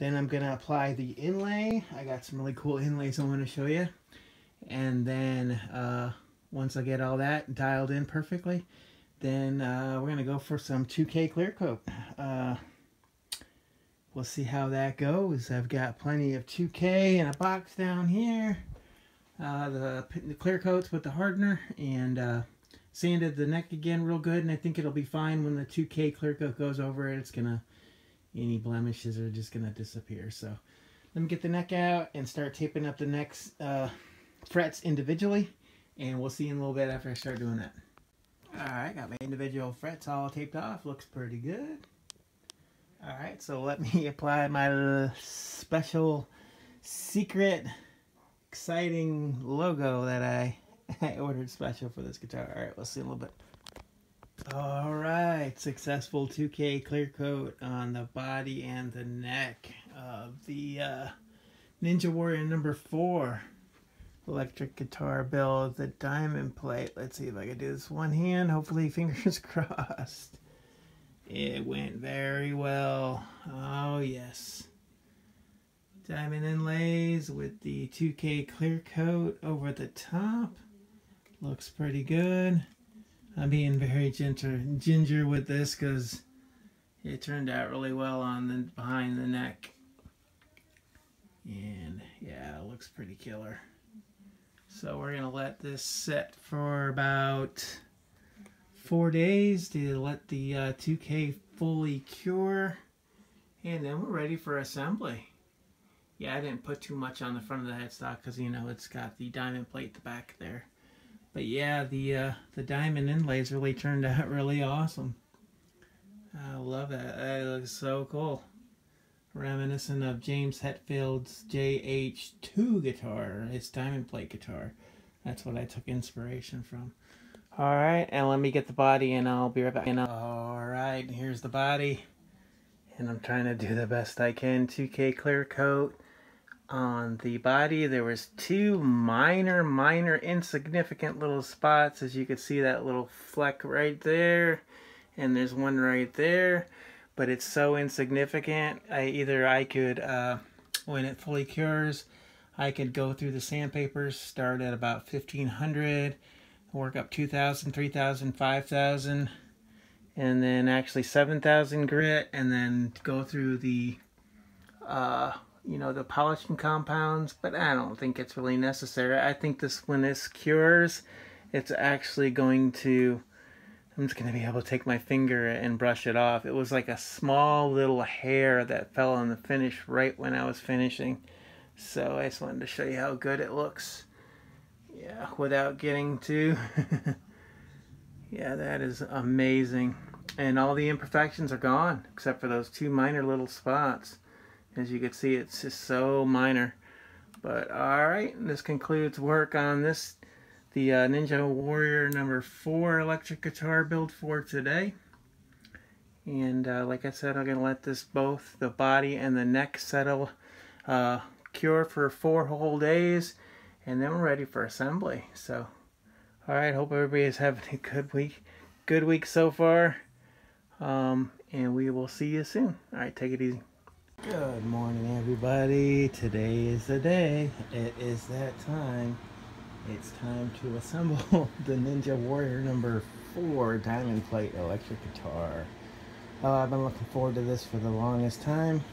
then I'm going to apply the inlay. I got some really cool inlays I want to show you and then uh, once I get all that dialed in perfectly then uh, we're going to go for some 2K clear coat. Uh, we'll see how that goes. I've got plenty of 2K in a box down here. Uh, the, the clear coats with the hardener and uh, sanded the neck again real good and I think it'll be fine when the 2K clear coat goes over it. It's gonna, any blemishes are just gonna disappear. So let me get the neck out and start taping up the next uh, frets individually and we'll see in a little bit after I start doing that. Alright, got my individual frets all taped off. Looks pretty good. Alright, so let me apply my special secret exciting logo that I, I ordered special for this guitar. All right, let's see in a little bit. All right, successful 2K clear coat on the body and the neck of the uh, Ninja Warrior number 4 electric guitar build, the diamond plate. Let's see if I can do this one hand. Hopefully, fingers crossed. It went very well. Oh, yes. Diamond inlays with the 2K clear coat over the top. Looks pretty good. I'm being very ginger, ginger with this because it turned out really well on the behind the neck. And yeah, it looks pretty killer. So we're going to let this set for about four days to let the uh, 2K fully cure. And then we're ready for assembly. Yeah, I didn't put too much on the front of the headstock because, you know, it's got the diamond plate at the back there. But yeah, the uh, the diamond inlays really turned out really awesome. I love that. That looks so cool. Reminiscent of James Hetfield's JH2 guitar, his diamond plate guitar. That's what I took inspiration from. Alright, and let me get the body and I'll be right back. Alright, here's the body. And I'm trying to do the best I can. 2K clear coat on the body. There was two minor minor insignificant little spots. As you can see that little fleck right there and there's one right there but it's so insignificant. I either I could uh, when it fully cures I could go through the sandpapers, start at about 1500, work up 2000, 3000, 5000, and then actually 7000 grit, and then go through the, uh, you know, the polishing compounds, but I don't think it's really necessary. I think this, when this cures, it's actually going to, I'm just going to be able to take my finger and brush it off. It was like a small little hair that fell on the finish right when I was finishing. So I just wanted to show you how good it looks. Yeah, without getting too... yeah, that is amazing. And all the imperfections are gone, except for those two minor little spots. As you can see, it's just so minor. But alright, this concludes work on this, the uh, Ninja Warrior number 4 electric guitar build for today. And uh, like I said, I'm going to let this both, the body and the neck settle uh, cure for four whole days, and then we're ready for assembly. So, all right, hope everybody is having a good week, good week so far, um, and we will see you soon. All right, take it easy. Good morning, everybody. Today is the day. It is that time. It's time to assemble the Ninja Warrior number four diamond plate electric guitar. Uh, I've been looking forward to this for the longest time.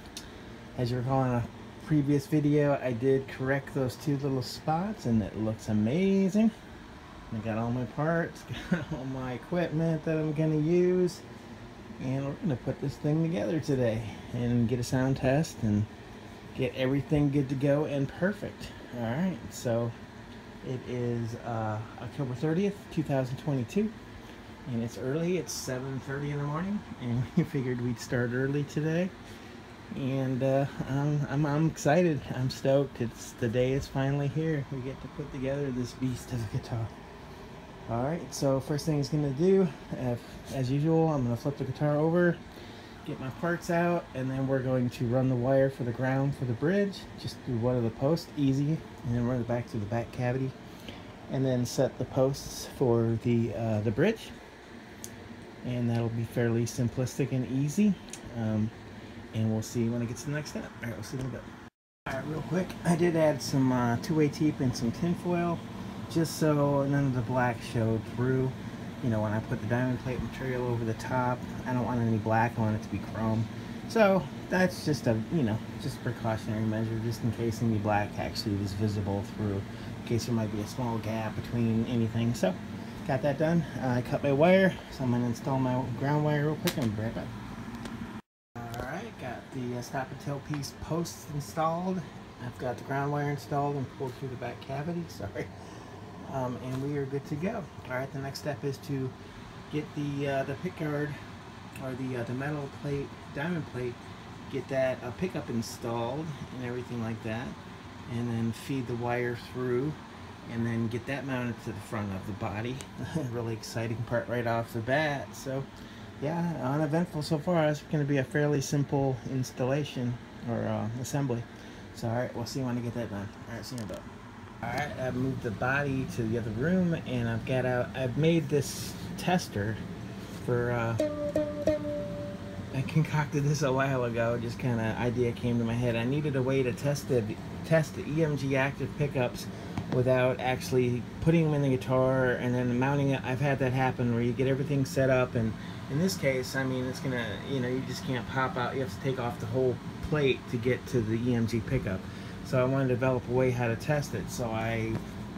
As you recall in a previous video I did correct those two little spots and it looks amazing. I got all my parts, got all my equipment that I'm going to use and we're to put this thing together today and get a sound test and get everything good to go and perfect. Alright, so it is uh, October 30th, 2022 and it's early, it's 7.30 in the morning and we figured we'd start early today and uh, I'm, I'm, I'm excited. I'm stoked. It's the day is finally here. We get to put together this beast of a guitar. All right. So first thing he's gonna do, as usual, I'm gonna flip the guitar over, get my parts out, and then we're going to run the wire for the ground for the bridge, just through one of the posts, easy, and then run it back to the back cavity, and then set the posts for the uh, the bridge, and that'll be fairly simplistic and easy. Um, and we'll see when it gets to the next step. All right, we'll see in a bit. All right, real quick, I did add some uh, two-way tape and some tinfoil just so none of the black showed through. You know, when I put the diamond plate material over the top, I don't want any black, I want it to be chrome. So that's just a, you know, just precautionary measure just in case any black actually is visible through, in case there might be a small gap between anything. So got that done. Uh, I cut my wire, so I'm going to install my ground wire real quick and I'll be right back the uh, stop and tailpiece posts installed. I've got the ground wire installed and pulled through the back cavity, sorry. Um, and we are good to go. Alright, the next step is to get the uh, the pickguard or the, uh, the metal plate, diamond plate, get that uh, pickup installed and everything like that. And then feed the wire through and then get that mounted to the front of the body. really exciting part right off the bat. So yeah, uneventful so far. It's going to be a fairly simple installation or uh, assembly. So, alright, we'll see when I get that done. Alright, see you in a bit. Alright, I've moved the body to the other room and I've got out, I've made this tester for, uh, I concocted this a while ago, just kind of idea came to my head. I needed a way to test the, test the EMG active pickups without actually putting them in the guitar and then mounting it. I've had that happen where you get everything set up and in this case, I mean, it's gonna, you know, you just can't pop out. You have to take off the whole plate to get to the EMG pickup. So I wanted to develop a way how to test it. So I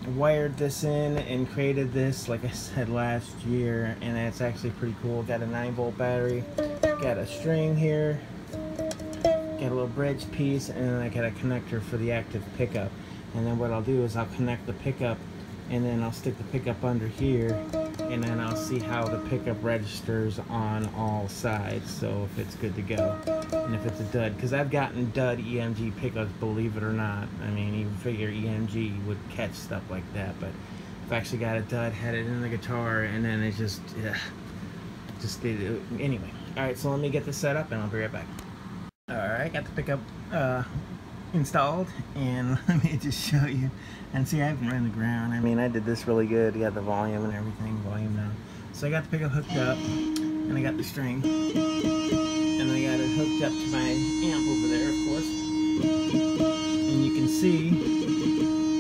wired this in and created this, like I said last year, and it's actually pretty cool. Got a 9 volt battery, got a string here, got a little bridge piece, and then I got a connector for the active pickup. And then what I'll do is I'll connect the pickup, and then I'll stick the pickup under here, and then I'll see how the pickup registers on all sides so if it's good to go. And if it's a dud because I've gotten dud EMG pickups believe it or not. I mean you figure EMG would catch stuff like that but I've actually got a dud had it in the guitar and then it just yeah, just did anyway alright so let me get this set up and I'll be right back. Alright got the pickup uh, installed and let me just show you and see I haven't run the ground I mean I did this really good you got the volume and everything volume down so I got the pickup hooked up and I got the string and I got it hooked up to my amp over there of course and you can see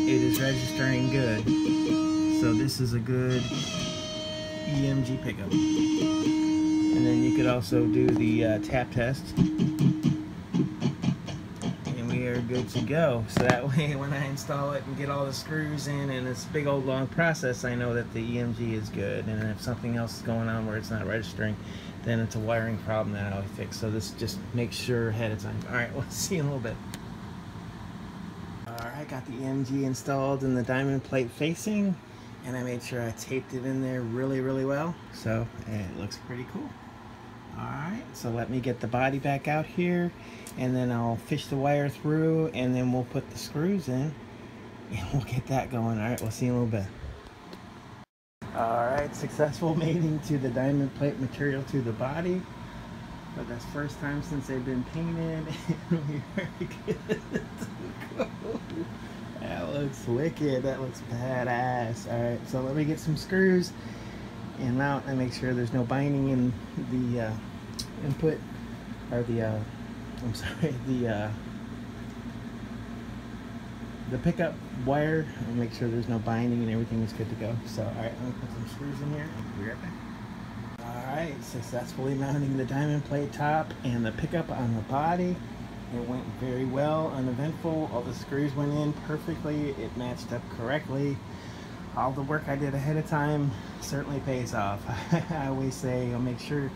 it is registering good. So this is a good EMG pickup. And then you could also do the uh, tap test. And are good to go. So that way when I install it and get all the screws in and it's a big old long process, I know that the EMG is good. And if something else is going on where it's not registering, then it's a wiring problem that I'll fix. So this just makes sure ahead of time. Alright, we'll see you in a little bit. Alright, got the EMG installed in the diamond plate facing and I made sure I taped it in there really really well so it looks pretty cool alright so let me get the body back out here and then I'll fish the wire through and then we'll put the screws in and we'll get that going alright we'll see you in a little bit alright successful mating to the diamond plate material to the body but that's first time since they've been painted very good that looks wicked. That looks badass. Alright, so let me get some screws and mount and make sure there's no binding in the uh, input or the uh, I'm sorry, the uh, the pickup wire and make sure there's no binding and everything is good to go. So alright, I'm gonna put some screws in here be right back. Alright, successfully mounting the diamond plate top and the pickup on the body. It went very well, uneventful. All the screws went in perfectly. It matched up correctly. All the work I did ahead of time certainly pays off. I always say, I'll make sure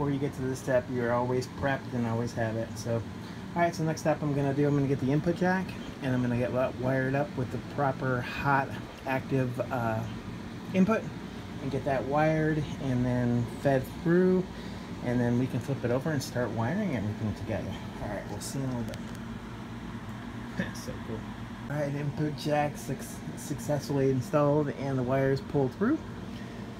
before you get to this step, you're always prepped and always have it. So, all right, so next step I'm gonna do, I'm gonna get the input jack and I'm gonna get that wired up with the proper hot active uh, input and get that wired and then fed through and then we can flip it over and start wiring everything together. All right, we'll see in a little bit. That's so cool. All right, input jack su successfully installed and the wires pulled through.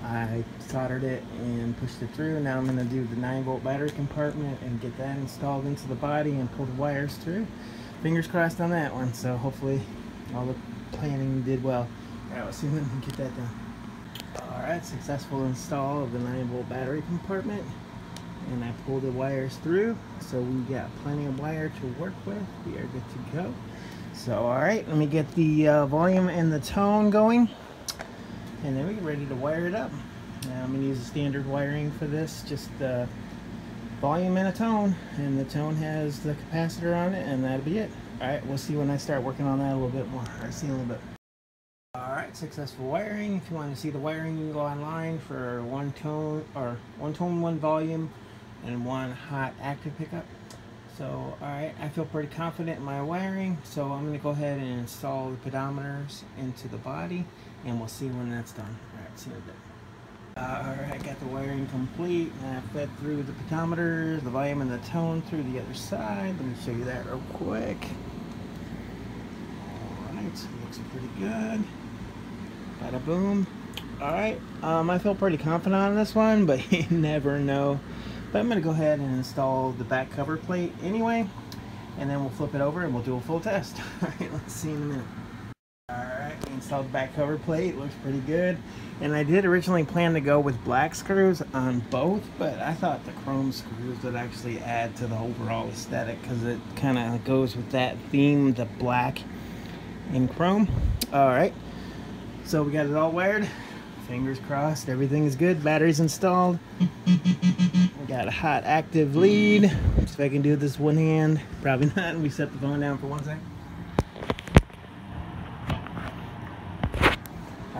I soldered it and pushed it through. Now I'm going to do the 9 volt battery compartment and get that installed into the body and pull the wires through. Fingers crossed on that one, so hopefully all the planning did well. Right, let's see when we get that done. All right, successful install of the 9 volt battery compartment and I pulled the wires through so we got plenty of wire to work with we are good to go so all right let me get the uh, volume and the tone going and then we're ready to wire it up. Now I'm gonna use a standard wiring for this just volume and a tone and the tone has the capacitor on it and that'll be it. All right we'll see when I start working on that a little bit more. Right see a little bit. Alright, successful wiring. If you want to see the wiring, you can go online for one tone or one tone, one volume, and one hot active pickup. So, alright, I feel pretty confident in my wiring, so I'm going to go ahead and install the pedometers into the body, and we'll see when that's done. Alright, see you in a bit. Alright, I got the wiring complete, and I fed through the pedometers, the volume and the tone through the other side. Let me show you that real quick. Alright, so looks pretty good. Bada boom. Alright, um, I feel pretty confident on this one, but you never know. But I'm going to go ahead and install the back cover plate anyway. And then we'll flip it over and we'll do a full test. Alright, let's see in a minute. Alright, installed the back cover plate. Looks pretty good. And I did originally plan to go with black screws on both, but I thought the chrome screws would actually add to the overall aesthetic because it kind of goes with that theme, the black and chrome. Alright, so we got it all wired. Fingers crossed, everything is good. Batteries installed. we Got a hot active lead. See if I can do this one hand. Probably not. We set the phone down for one second.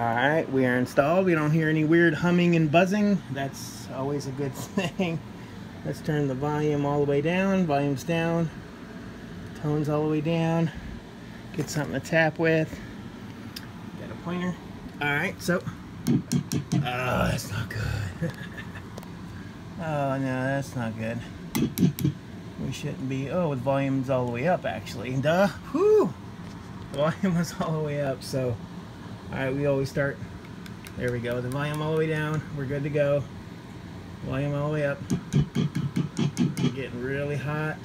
Alright, we are installed. We don't hear any weird humming and buzzing. That's always a good thing. Let's turn the volume all the way down. Volume's down. Tone's all the way down. Get something to tap with. Got a pointer. Alright, so. Oh, that's not good. Oh, no, that's not good. We shouldn't be... Oh, with volume's all the way up, actually. Duh. Whew! The volume was all the way up, so... Alright, we always start... There we go. The volume all the way down. We're good to go. Volume all the way up. Getting really hot.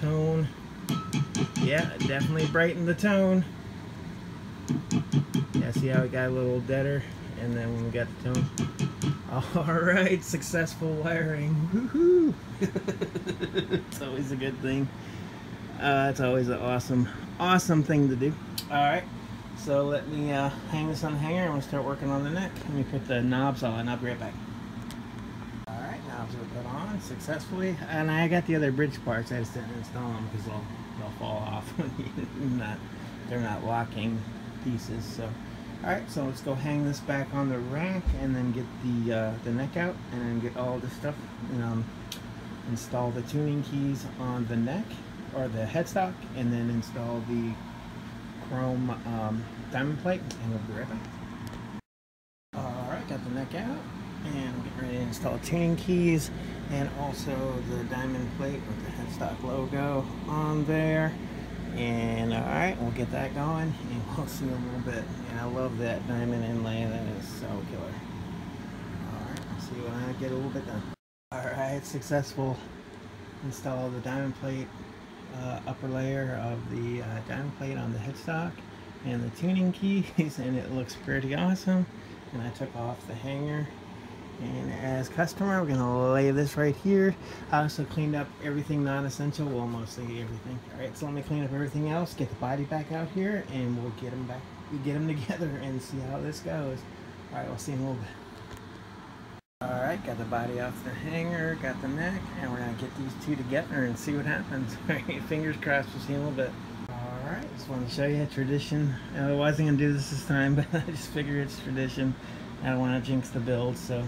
Tone. Yeah, definitely brightened the tone. Yeah, see how it got a little deader? And then when we got the tone... Alright, successful wiring. Woohoo! it's always a good thing. Uh, it's always an awesome, awesome thing to do. All right, so let me uh, hang this on the hanger and we'll start working on the neck. Let me put the knobs on. I'll be right back. All right, knobs are put on successfully, and I got the other bridge parts. I just didn't install them because they'll they'll fall off not they're not locking pieces. So, all right, so let's go hang this back on the rack and then get the uh, the neck out and then get all this stuff and um, install the tuning keys on the neck or the headstock and then install the chrome um, diamond plate and we'll be right back. All right, got the neck out and getting ready to install tuning keys and also the diamond plate with the headstock logo on there. And all right, we'll get that going and we'll see a little bit. And I love that diamond inlay, that is so killer. All right, let's see when I get a little bit done. All right, successful install the diamond plate uh, upper layer of the uh, diamond plate on the headstock and the tuning keys and it looks pretty awesome. And I took off the hanger and as customer we're gonna lay this right here. I also cleaned up everything non-essential well mostly everything. All right so let me clean up everything else get the body back out here and we'll get them back get them together and see how this goes. All right we'll see in a little bit. Alright, got the body off the hanger, got the neck, and we're to get these two together and see what happens. Fingers crossed, we'll see in a little bit. Alright, just wanted to show you a tradition. I wasn't going to do this this time, but I just figured it's tradition. I don't want to jinx the build, so...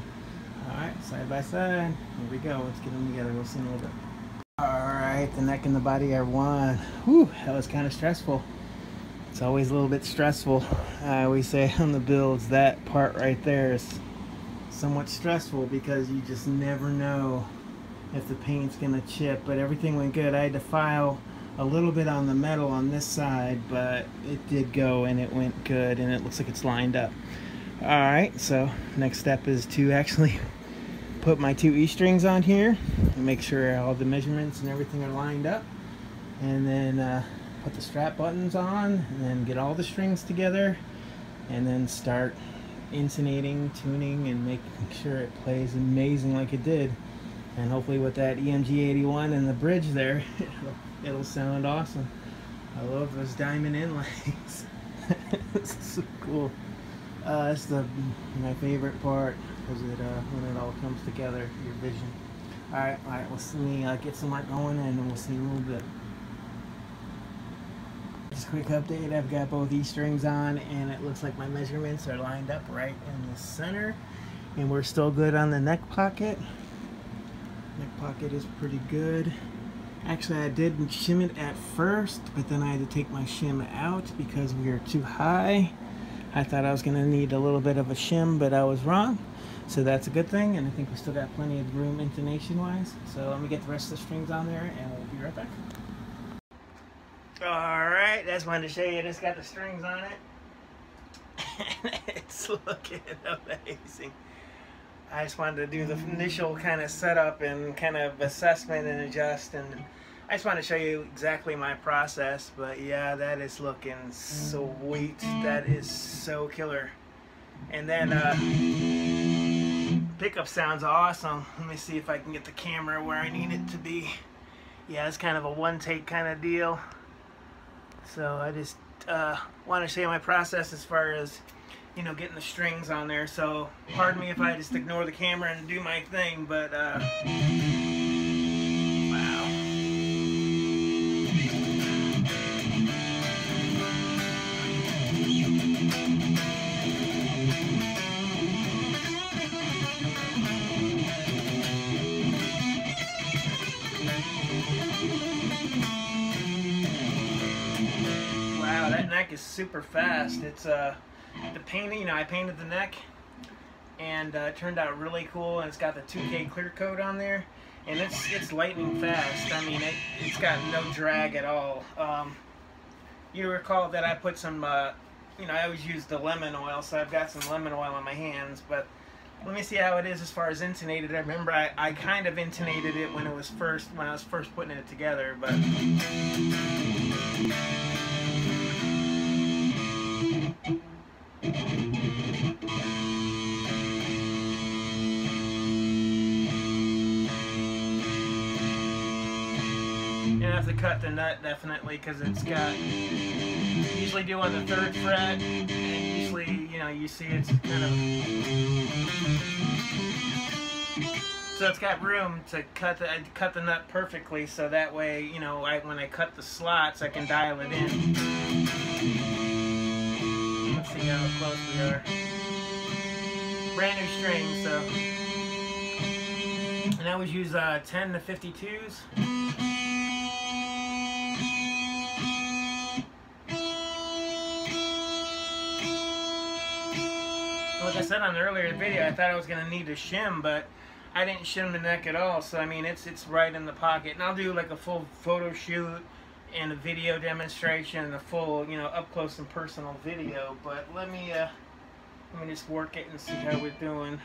Alright, side by side. Here we go, let's get them together, we'll see in a little bit. Alright, the neck and the body are one. Whew, that was kind of stressful. It's always a little bit stressful. I always say on the builds, that part right there is somewhat stressful because you just never know if the paint's gonna chip but everything went good I had to file a little bit on the metal on this side but it did go and it went good and it looks like it's lined up alright so next step is to actually put my two E strings on here and make sure all the measurements and everything are lined up and then uh, put the strap buttons on and then get all the strings together and then start intonating, tuning, and making sure it plays amazing like it did. And hopefully with that EMG 81 and the bridge there, it'll, sound awesome. I love those diamond inlays. it's so cool. Uh, that's the my favorite part because it uh, when it all comes together, your vision. All right, all right. Let's see. Uh, get some light going, and we'll see a little bit. Just a quick update, I've got both these strings on and it looks like my measurements are lined up right in the center. And we're still good on the neck pocket. Neck pocket is pretty good. Actually, I did shim it at first, but then I had to take my shim out because we are too high. I thought I was going to need a little bit of a shim, but I was wrong. So that's a good thing, and I think we still got plenty of room intonation-wise. So let me get the rest of the strings on there, and we'll be right back. Alright, that's one to show you. It's got the strings on it. it's looking amazing. I just wanted to do the initial kind of setup and kind of assessment and adjust and I just want to show you exactly my process but yeah that is looking sweet. That is so killer. And then uh, pickup sounds awesome. Let me see if I can get the camera where I need it to be. Yeah it's kind of a one take kind of deal. So I just uh, want to show you my process as far as, you know, getting the strings on there. So pardon me if I just ignore the camera and do my thing, but uh, wow. Wow, that neck is super fast. It's uh, the painting, you know, I painted the neck and uh, it turned out really cool and it's got the 2K clear coat on there and it's it's lightning fast. I mean, it, it's got no drag at all. Um, you recall that I put some, uh, you know, I always use the lemon oil, so I've got some lemon oil on my hands, but let me see how it is as far as intonated. I remember I, I kind of intonated it when it was first, when I was first putting it together, but... cut the nut definitely because it's got usually do on the third fret and usually you know you see it's kind of so it's got room to cut the cut the nut perfectly so that way you know I, when I cut the slots I can dial it in. Let's see how close we are. Brand new string so. And I always use uh, 10 to 52s like I said on the earlier video, I thought I was going to need a shim, but I didn't shim the neck at all. So, I mean, it's it's right in the pocket. And I'll do like a full photo shoot and a video demonstration and a full, you know, up close and personal video. But let me, uh, let me just work it and see how we're doing.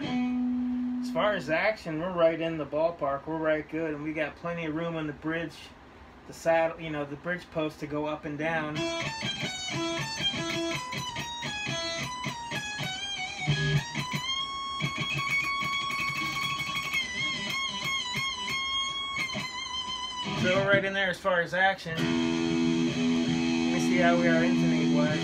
As far as action, we're right in the ballpark. We're right good. And we got plenty of room on the bridge, the saddle, you know, the bridge post to go up and down. So we're right in there as far as action. Let me see how we are intonate wise.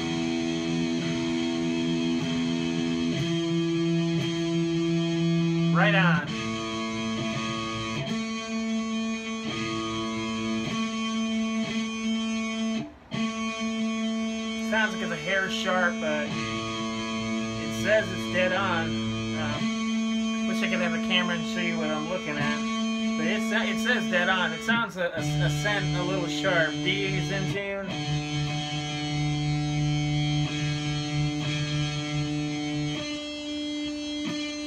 Right on. Sounds like it's a hair sharp, but it says it's dead on. Um, wish I could have a camera and show you what I'm looking at. But it, uh, it says dead on. It sounds a, a, a cent a little sharp. D is in tune.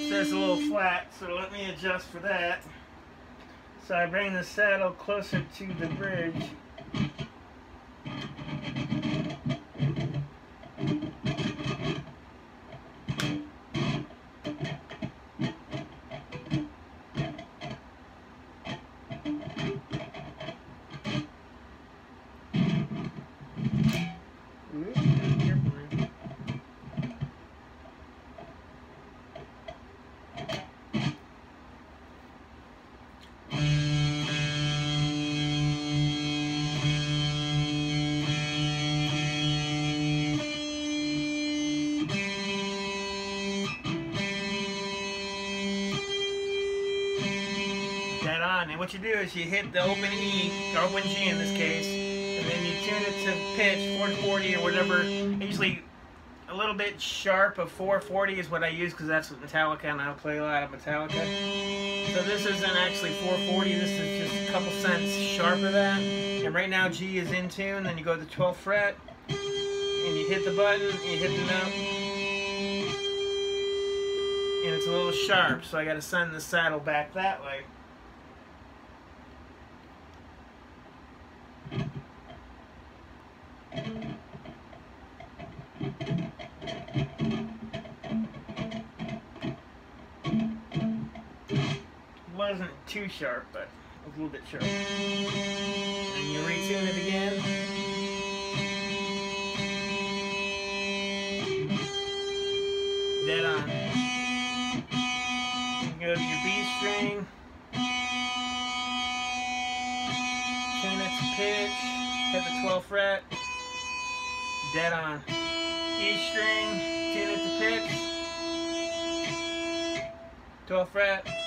It says a little flat, so let me adjust for that. So I bring the saddle closer to the bridge. You do is you hit the open E, or open G in this case, and then you tune it to pitch, 440 or whatever. Usually a little bit sharp of 440 is what I use because that's what Metallica, and I play a lot of Metallica. So this isn't actually 440, this is just a couple cents sharp of that. And right now G is in tune, then you go to the 12th fret, and you hit the button, and you hit the note, and it's a little sharp, so I got to send the saddle back that way. Too sharp, but a little bit sharp. And you retune it again. Dead on. You go to your B string. Tune it to pitch. Hit the 12th fret. Dead on. E string. Tune it to pitch. 12th fret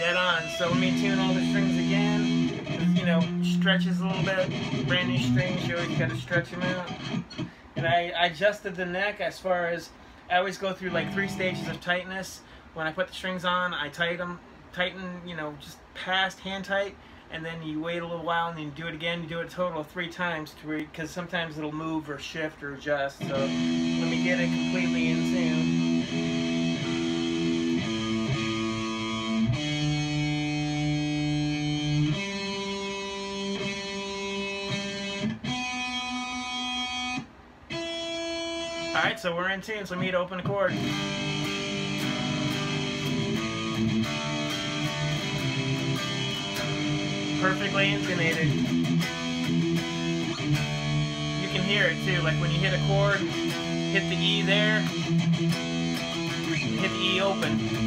dead on. So let me tune all the strings again. You know, stretches a little bit. Brand new strings, you always gotta stretch them out. And I, I adjusted the neck as far as I always go through like three stages of tightness. When I put the strings on, I tighten them, tighten, you know, just past hand tight, and then you wait a little while and then you do it again. You do it a total of three times to because sometimes it'll move or shift or adjust. So let me get it completely in tune. Alright, so we're in tune, so let need to open the chord. Perfectly intonated. You can hear it too, like when you hit a chord, hit the E there, hit the E open.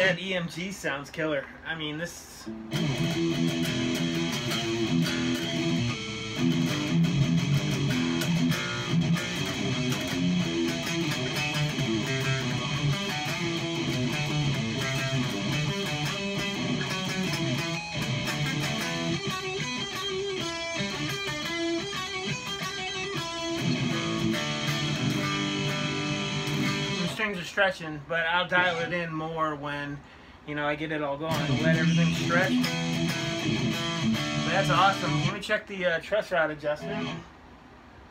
That, EMG sounds killer. I mean, this... stretching, but I'll dial it in more when, you know, I get it all going. Let everything stretch. But that's awesome. Let me check the uh, truss rod adjustment.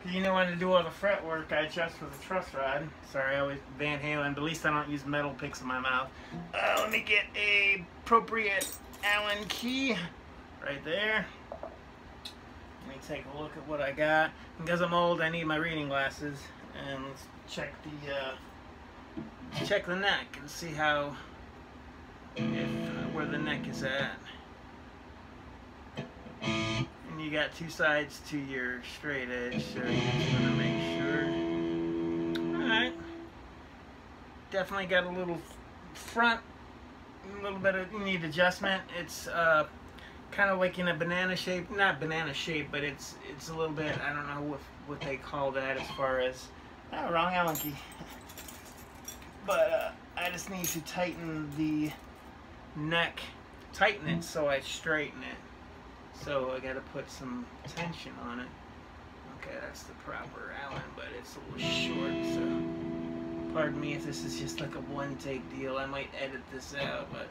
Cause you know when to do all the fret work, I adjust with the truss rod. Sorry, I always Van Halen, but at least I don't use metal picks in my mouth. Uh, let me get a appropriate Allen key right there. Let me take a look at what I got. Because I'm old, I need my reading glasses. And let's check the uh, check the neck and see how if uh, where the neck is at. And you got two sides to your straight edge, so you just want to make sure. Alright. Definitely got a little front, a little bit of, need adjustment. It's uh, kind of like in a banana shape, not banana shape, but it's it's a little bit, I don't know what, what they call that as far as, oh, wrong Allen key. But uh, I just need to tighten the neck, tighten it so I straighten it. So I got to put some tension on it. Okay, that's the proper Allen, but it's a little short, so pardon me if this is just like a one-take deal. I might edit this out, but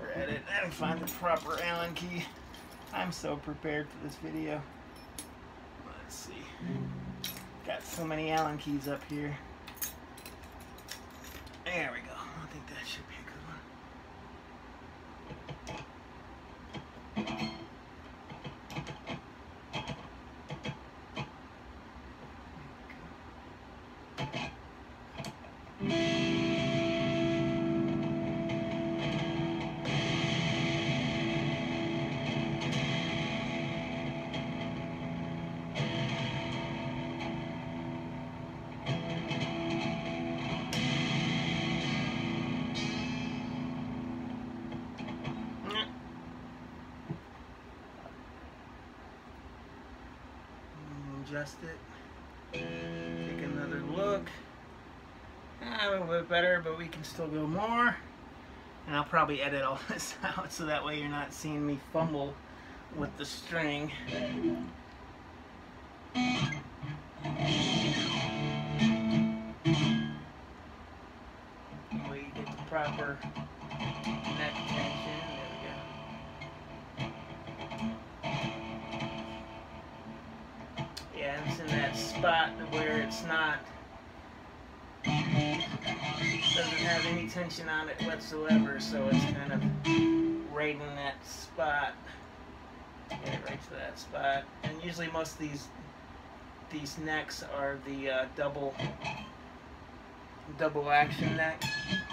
or edit and find the proper Allen key. I'm so prepared for this video. Let's see. Got so many Allen keys up here. There we go. Adjust it. Take another look. Ah, a little bit better, but we can still go more. And I'll probably edit all this out so that way you're not seeing me fumble with the string. Tension on it whatsoever, so it's kind of right in that spot. It right to that spot. And usually most of these these necks are the uh, double double action neck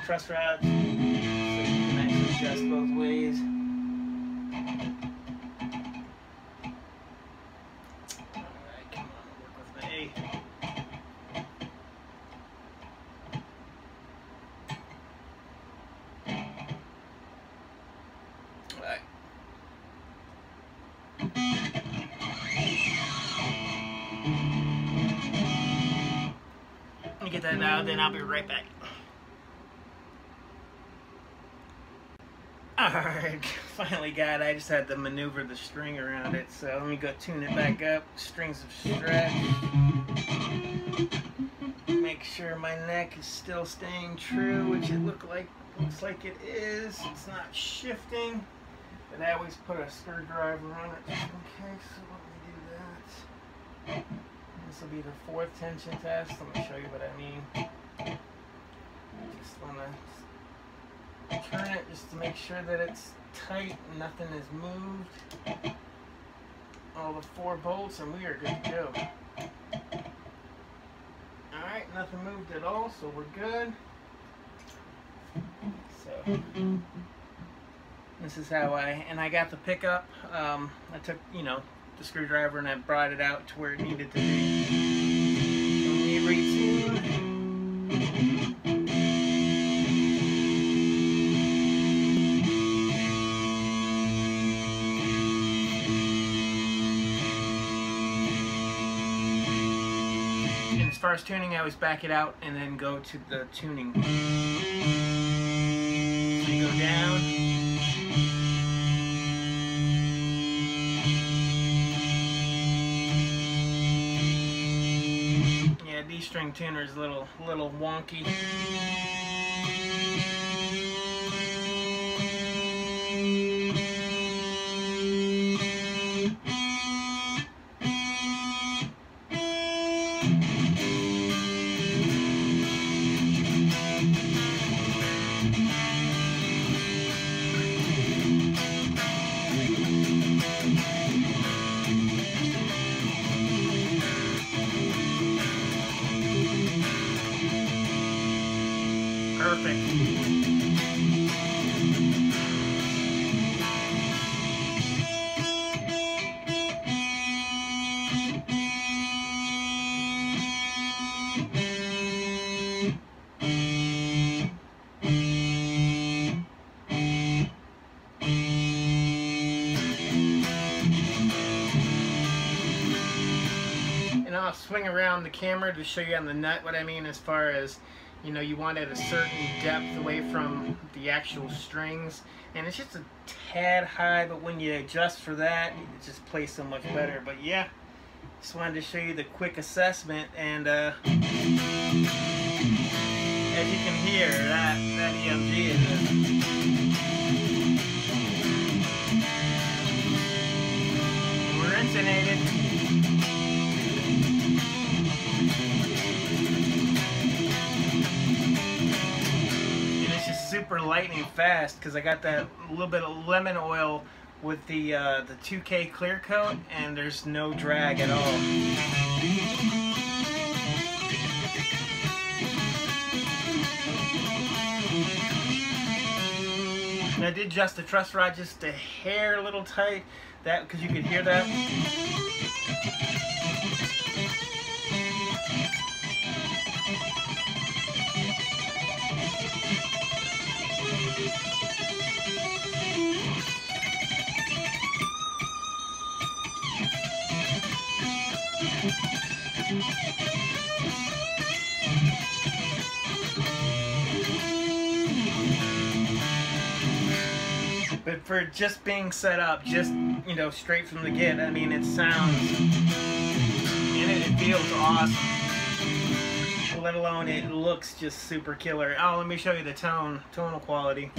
truss rods, so you can actually adjust both ways. Then I'll be right back. Alright, finally got it. I just had to maneuver the string around it, so let me go tune it back up. Strings of stretch. Make sure my neck is still staying true, which it look like looks like it is. It's not shifting. But I always put a screwdriver on it just in case, so let me do that. This will be the fourth tension test. Let me show you what I mean. I just want to turn it just to make sure that it's tight and nothing is moved. All the four bolts and we are good to go. Alright, nothing moved at all, so we're good. So this is how I, and I got the pickup. Um, I took, you know, the screwdriver and I brought it out to where it needed to be. As tuning, I always back it out and then go to the tuning. So you go down. Yeah, D string tuner is a little, little wonky. The camera to show you on the nut what I mean as far as you know you want it a certain depth away from the actual strings. And it's just a tad high but when you adjust for that it just plays so much better. But yeah just wanted to show you the quick assessment and uh, as you can hear that that EMG is a, super lightning fast because I got that little bit of lemon oil with the uh, the 2K clear coat and there's no drag at all. And I did adjust the truss rod just a hair a little tight, that because you could hear that. For just being set up, just, you know, straight from the get, I mean, it sounds, and it, it feels awesome. Let alone it looks just super killer. Oh, let me show you the tone, tonal quality.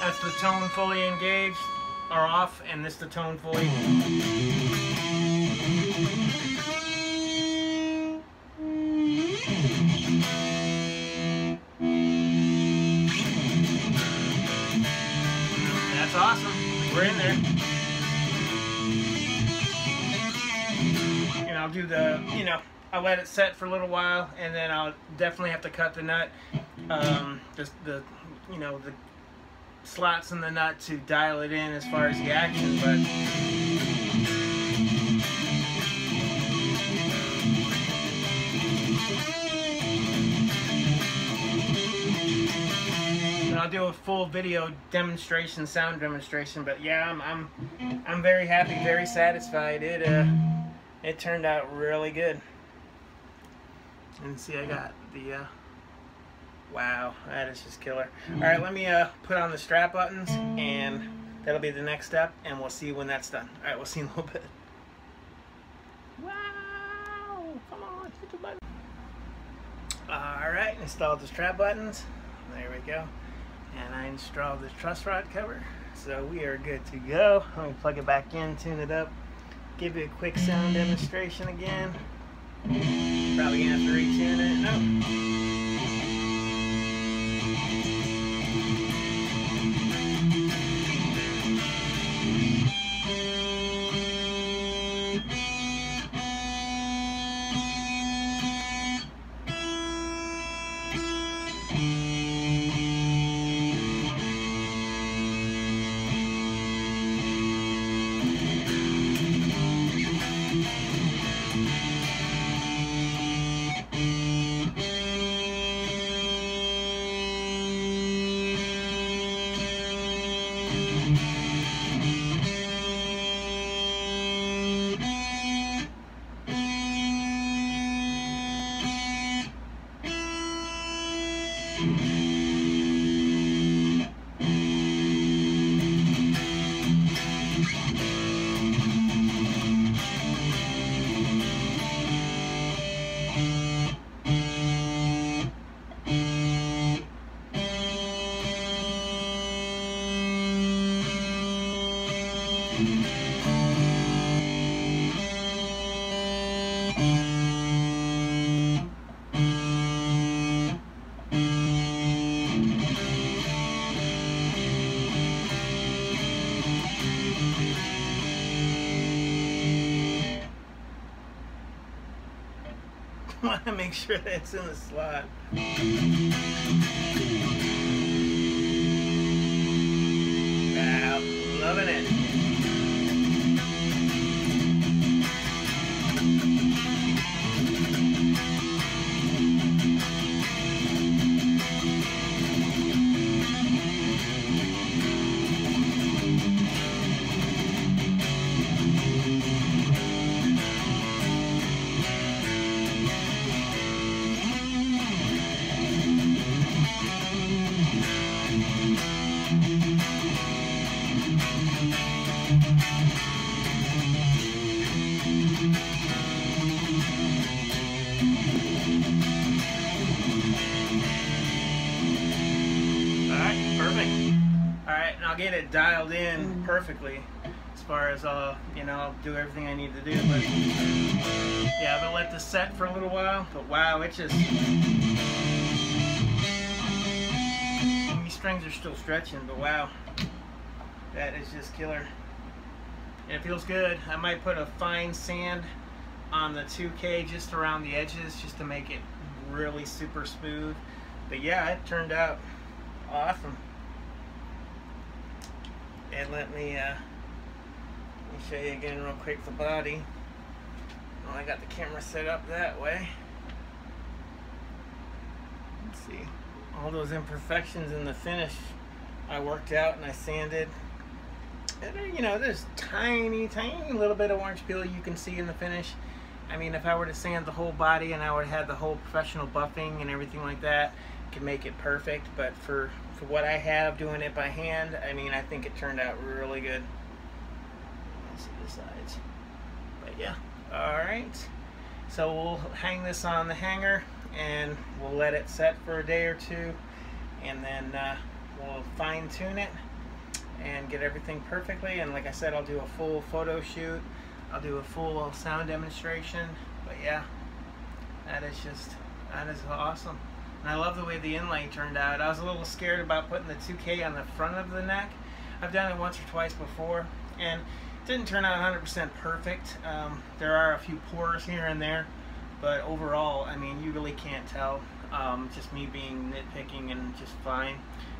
That's the tone fully engaged, or off, and this the tone fully. We're in there. And I'll do the, you know, I'll let it set for a little while, and then I'll definitely have to cut the nut, um, just the, you know, the slots in the nut to dial it in as far as the action, but I'll do a full video demonstration, sound demonstration. But yeah, I'm I'm I'm very happy, very satisfied. It uh it turned out really good. And see, I got the uh, wow, that is just killer. All right, let me uh put on the strap buttons, and that'll be the next step, and we'll see when that's done. All right, we'll see in a little bit. Wow, come on, hit the button. All right, installed the strap buttons. There we go and I installed the truss rod cover so we are good to go. Let me plug it back in tune it up give you a quick sound demonstration again. Probably gonna have to retune it. No make sure that it's in the slot. Wow, loving it. Dialed in perfectly as far as uh, you know, I'll do everything I need to do. But yeah, I'm gonna let this set for a little while. But wow, it just these strings are still stretching, but wow. That is just killer. And it feels good. I might put a fine sand on the 2K just around the edges just to make it really super smooth. But yeah, it turned out awesome. And let me uh, let me show you again real quick the body. I got the camera set up that way. Let's see. All those imperfections in the finish I worked out and I sanded. And there, you know, there's tiny, tiny little bit of orange peel you can see in the finish. I mean, if I were to sand the whole body and I would have the whole professional buffing and everything like that, could make it perfect. But for, for what I have doing it by hand, I mean, I think it turned out really good. Let's see the sides. But yeah, all right. So we'll hang this on the hanger and we'll let it set for a day or two and then uh, we'll fine tune it and get everything perfectly and like I said I'll do a full photo shoot I'll do a full sound demonstration but yeah that is just that is awesome I love the way the inlay turned out. I was a little scared about putting the 2K on the front of the neck. I've done it once or twice before and it didn't turn out 100% perfect. Um, there are a few pores here and there but overall I mean you really can't tell um, just me being nitpicking and just fine.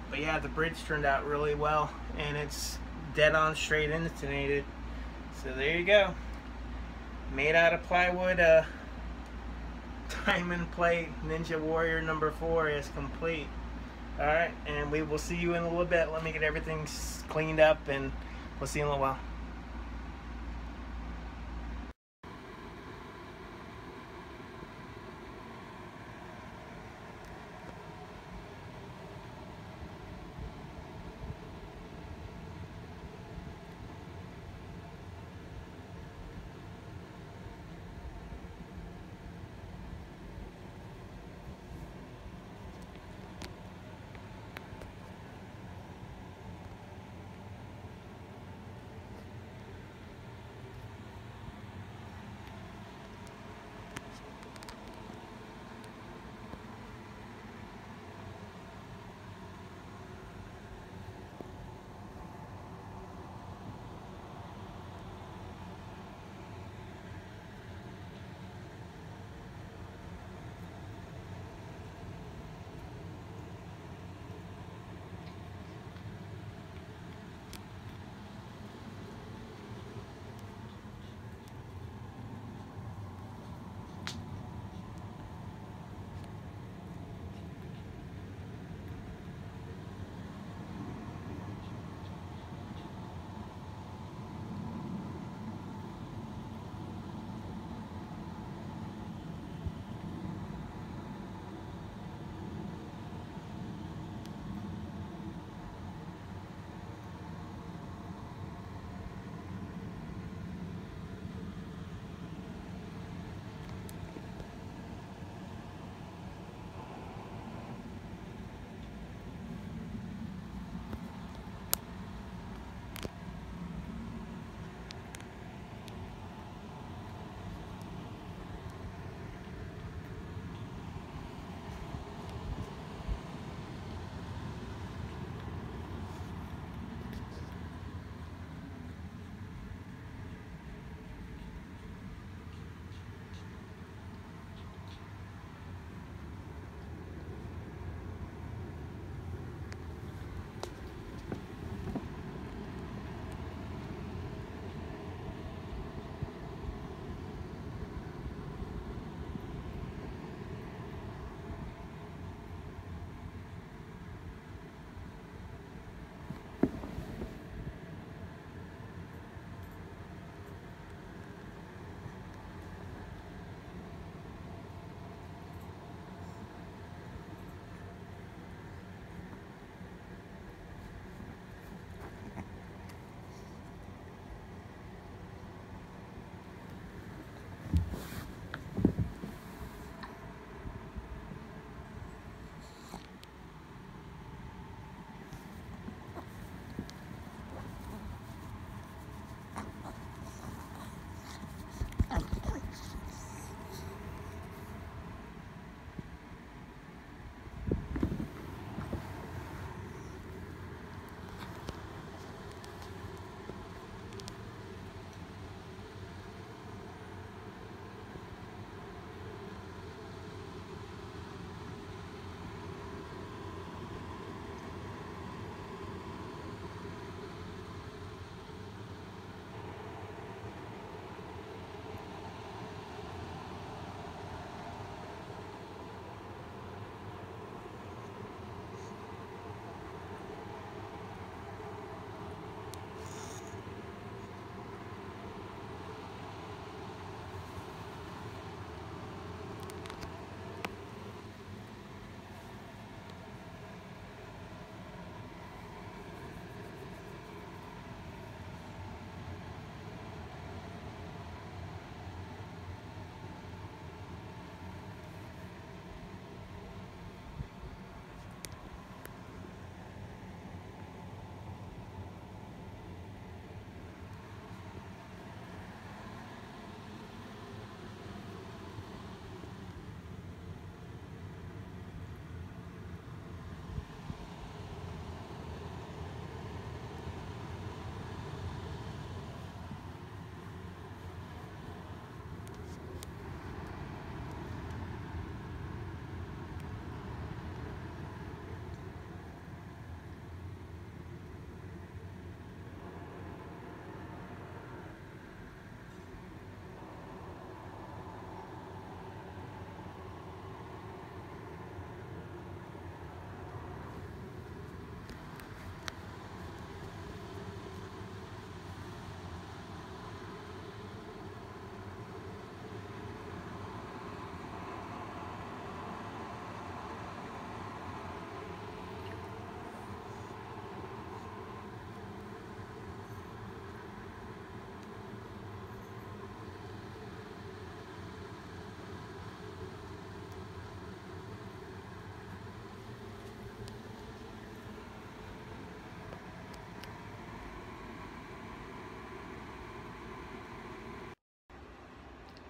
But yeah the bridge turned out really well and it's dead on straight intonated so there you go. Made out of plywood uh, diamond plate ninja warrior number four is complete. All right and we will see you in a little bit. Let me get everything cleaned up and we'll see you in a little while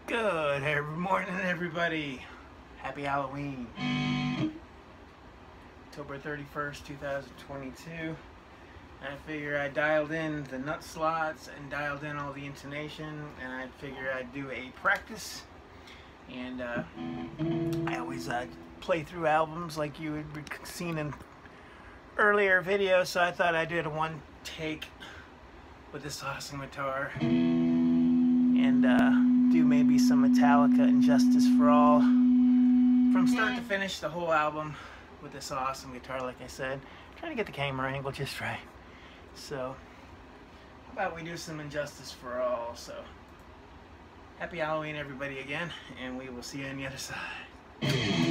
Good every morning, everybody. Happy Halloween. October 31st, 2022. I figure I dialed in the nut slots and dialed in all the intonation, and I figure I'd do a practice. And uh, I always uh, play through albums like you had seen in earlier videos, so I thought I'd do a one take with this awesome guitar and uh, do maybe some Metallica and Justice for All. From start to finish the whole album with this awesome guitar like I said. Trying to get the camera angle just right. So how about we do some And Justice for All? So happy Halloween everybody again and we will see you on the other side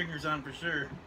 fingers on for sure.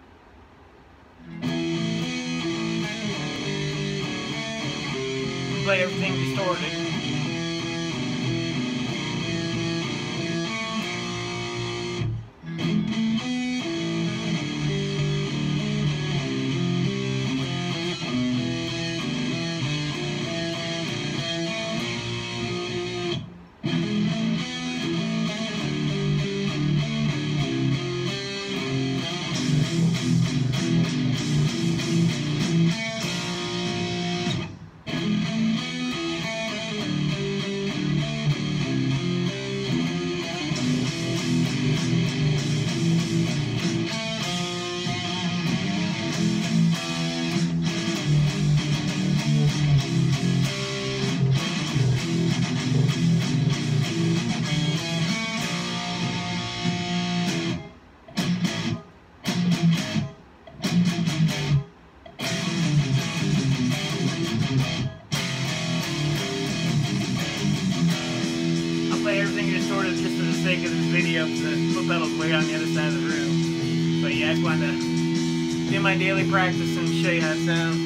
The pedal's way on the other side of the room. But yeah, I just wanted to do my daily practice and show you how it sounds.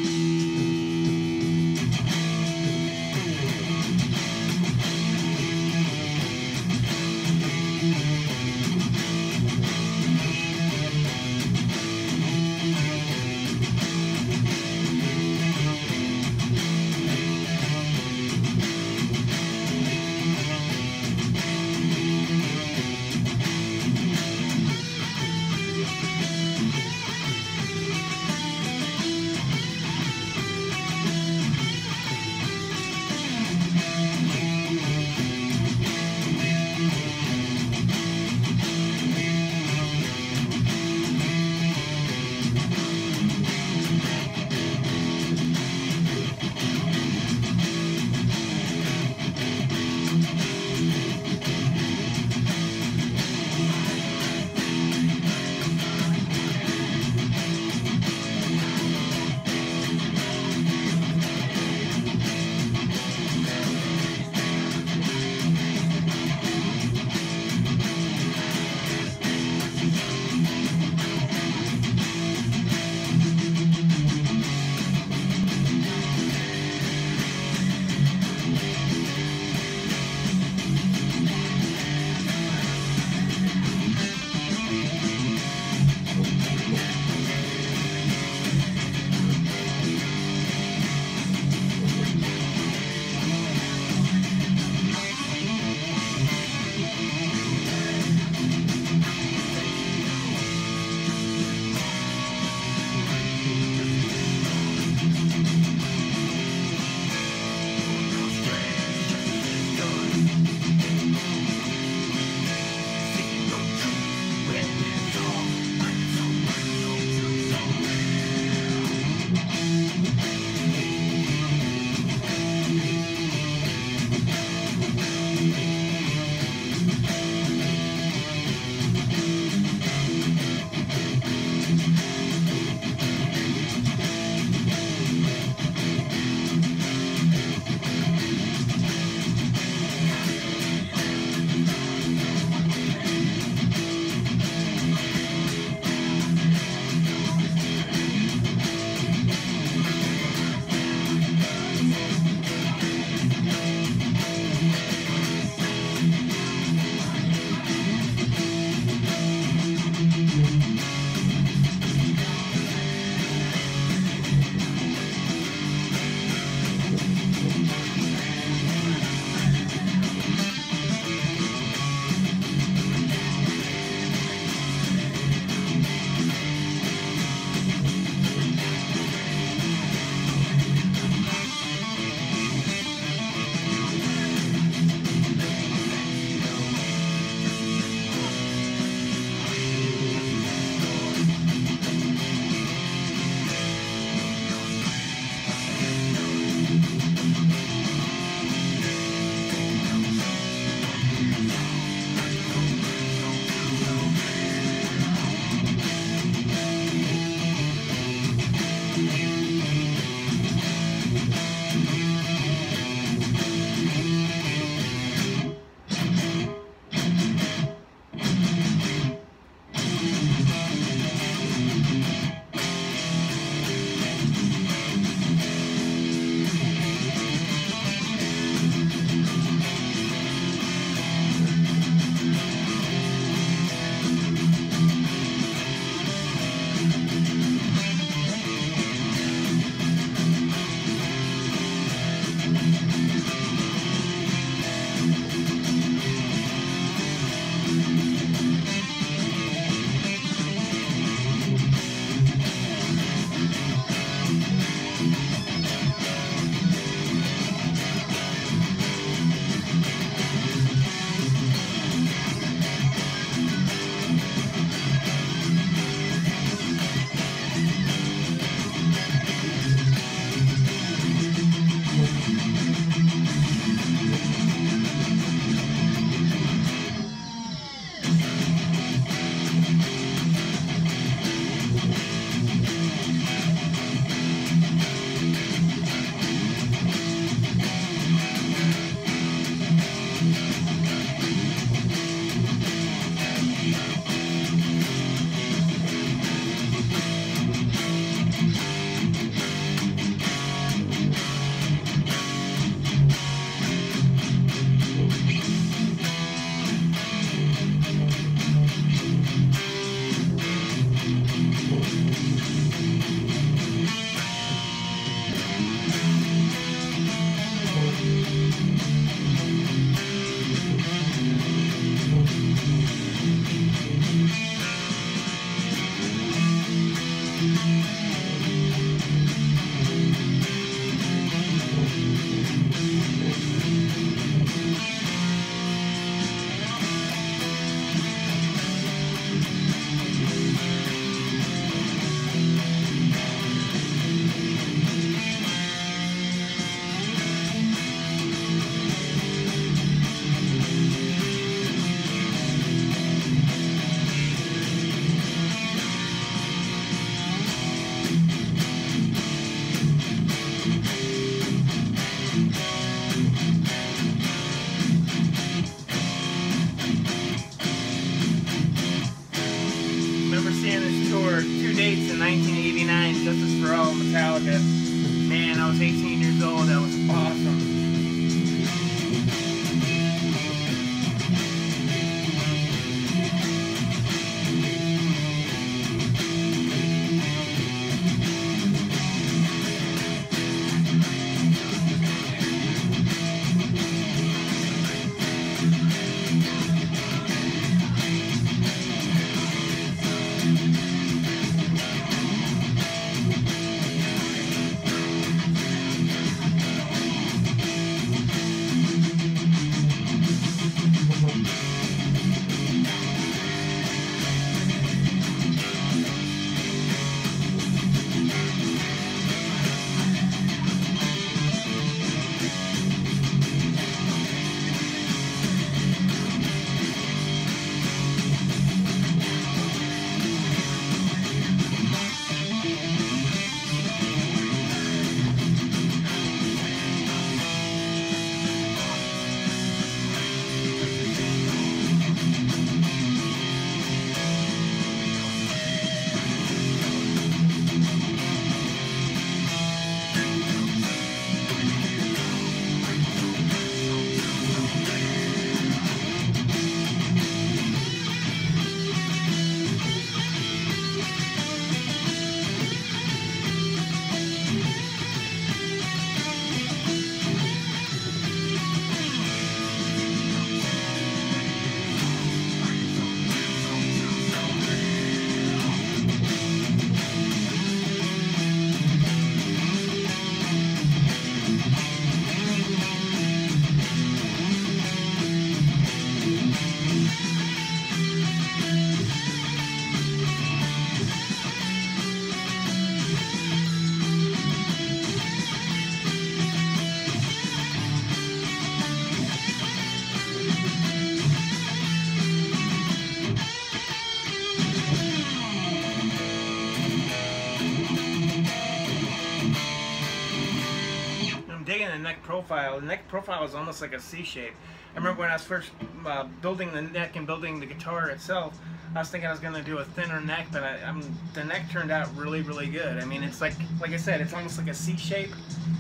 Profile. The neck profile is almost like a C shape. I remember when I was first uh, building the neck and building the guitar itself, I was thinking I was going to do a thinner neck, but I, the neck turned out really, really good. I mean, it's like, like I said, it's almost like a C shape,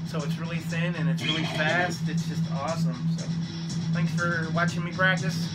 so it's really thin and it's really fast. It's just awesome. So, thanks for watching me practice.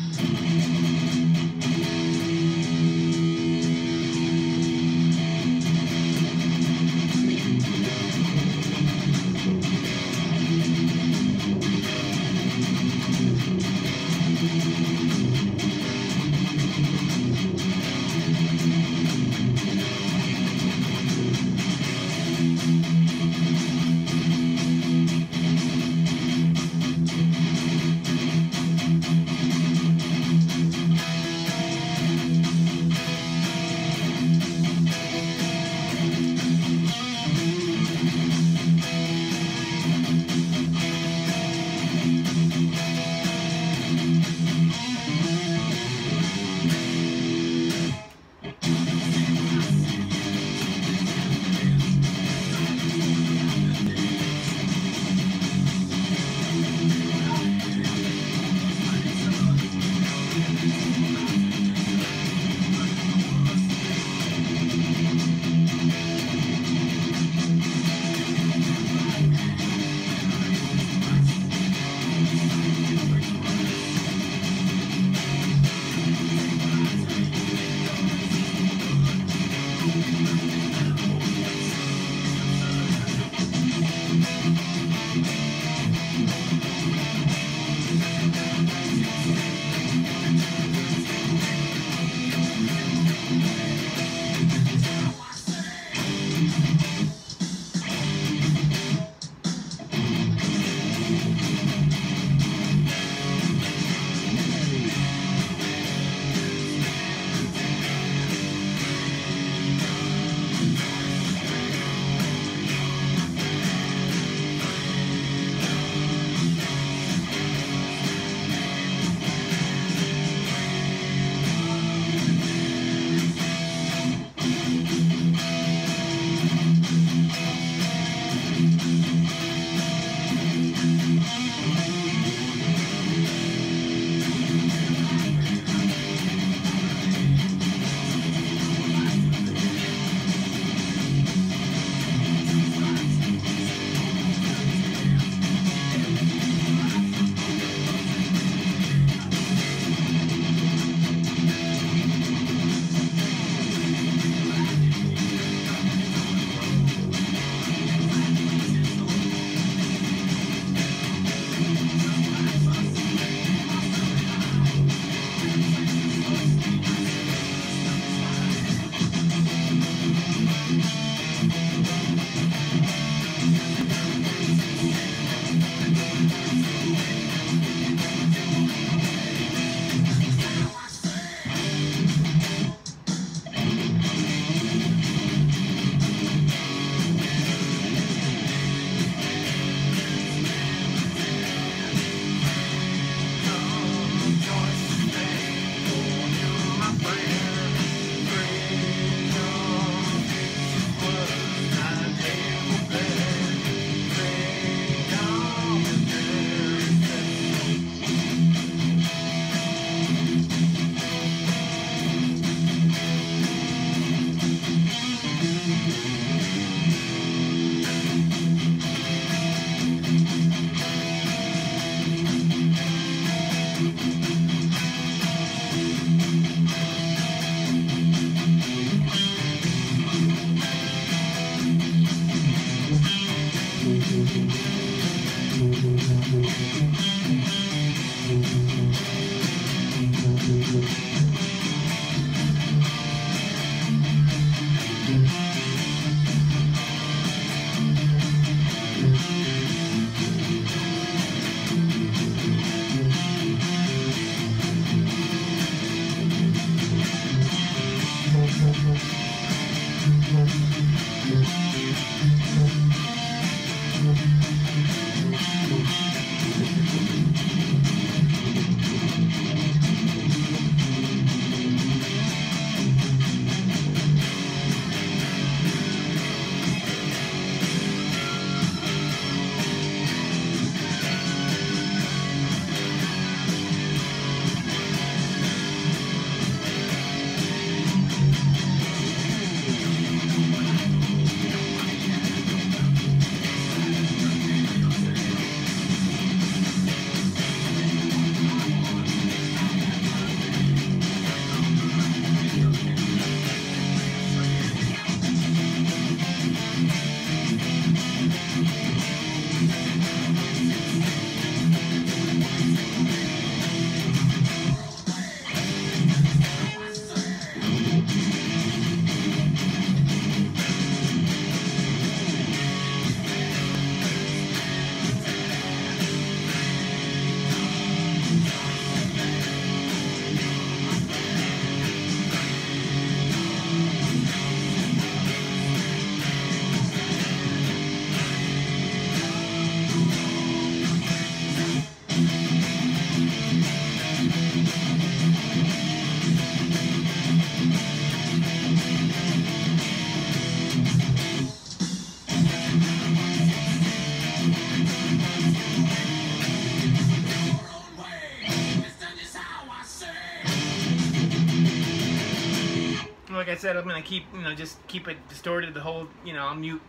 Said, I'm gonna keep you know just keep it distorted the whole you know I'll mute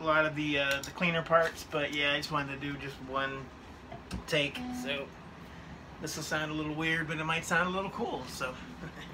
a lot of the uh, the cleaner parts, but yeah, I just wanted to do just one take. So this will sound a little weird, but it might sound a little cool. So.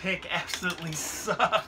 pick absolutely sucked.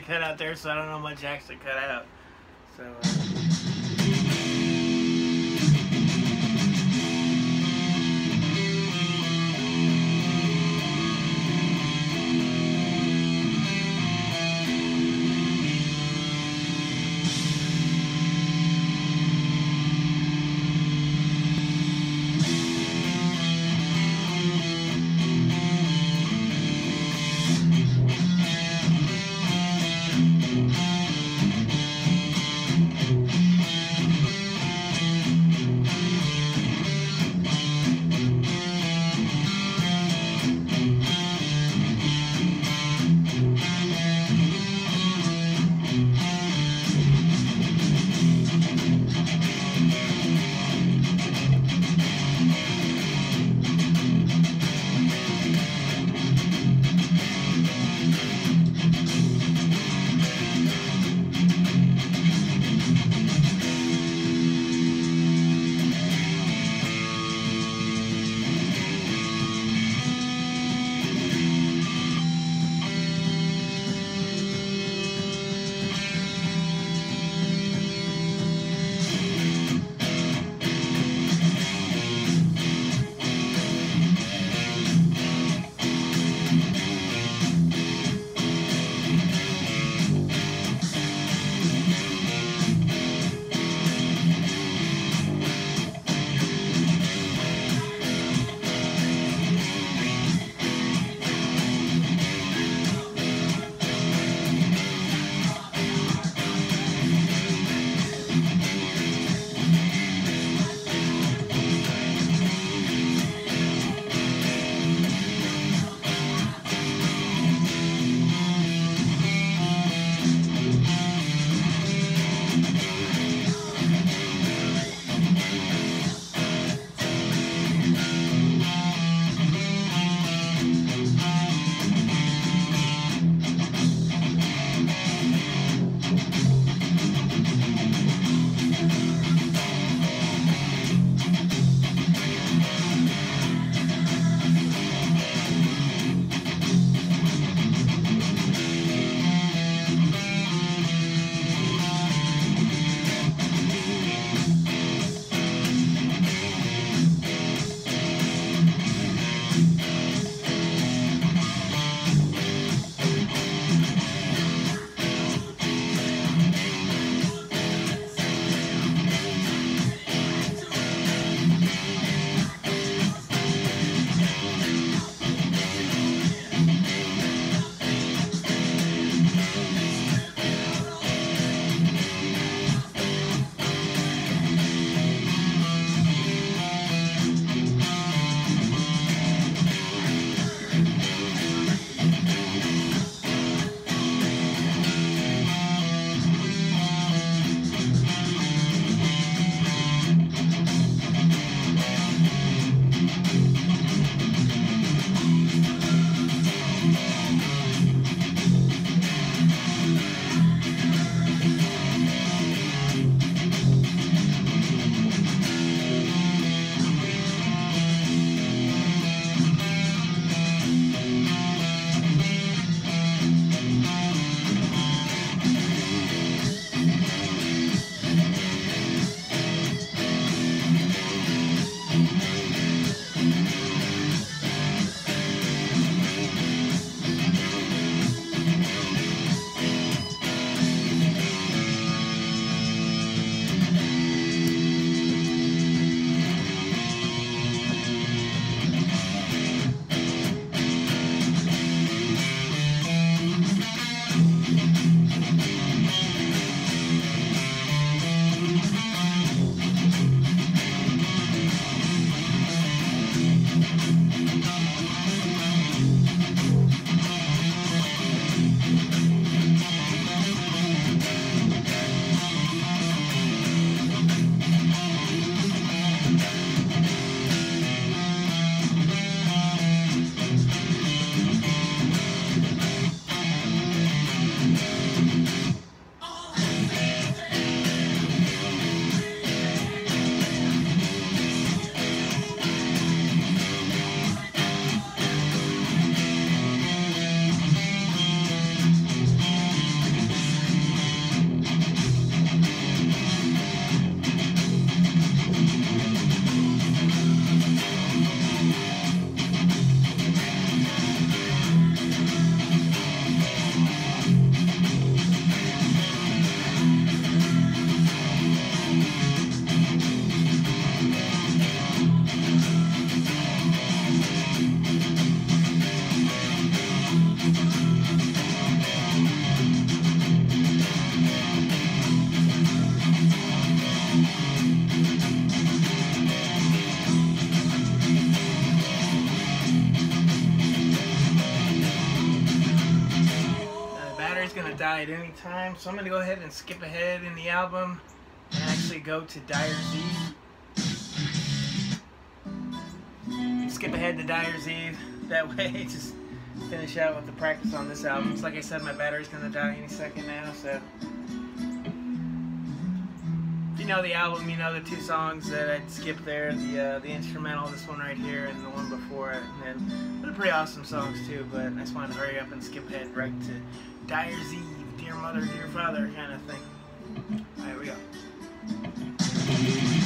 Cut out there, so I don't know much actually cut out. At any time. So I'm going to go ahead and skip ahead in the album and actually go to Dyer's Eve. Skip ahead to Dyer's Eve. That way, just finish out with the practice on this album. It's like I said, my battery's going to die any second now, so... If you know the album, you know the two songs that I'd skip there, the uh, the instrumental, this one right here, and the one before it. And they're pretty awesome songs too, but I just wanted to hurry up and skip ahead right to Dyer's Eve, dear mother, dear father kind of thing. Right, here we go.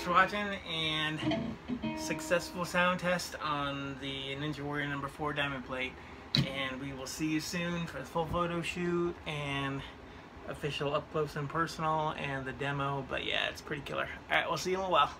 Thanks for watching, and successful sound test on the Ninja Warrior number 4 diamond plate. And we will see you soon for the full photo shoot and official up close and personal and the demo. But yeah, it's pretty killer. Alright, we'll see you in a while.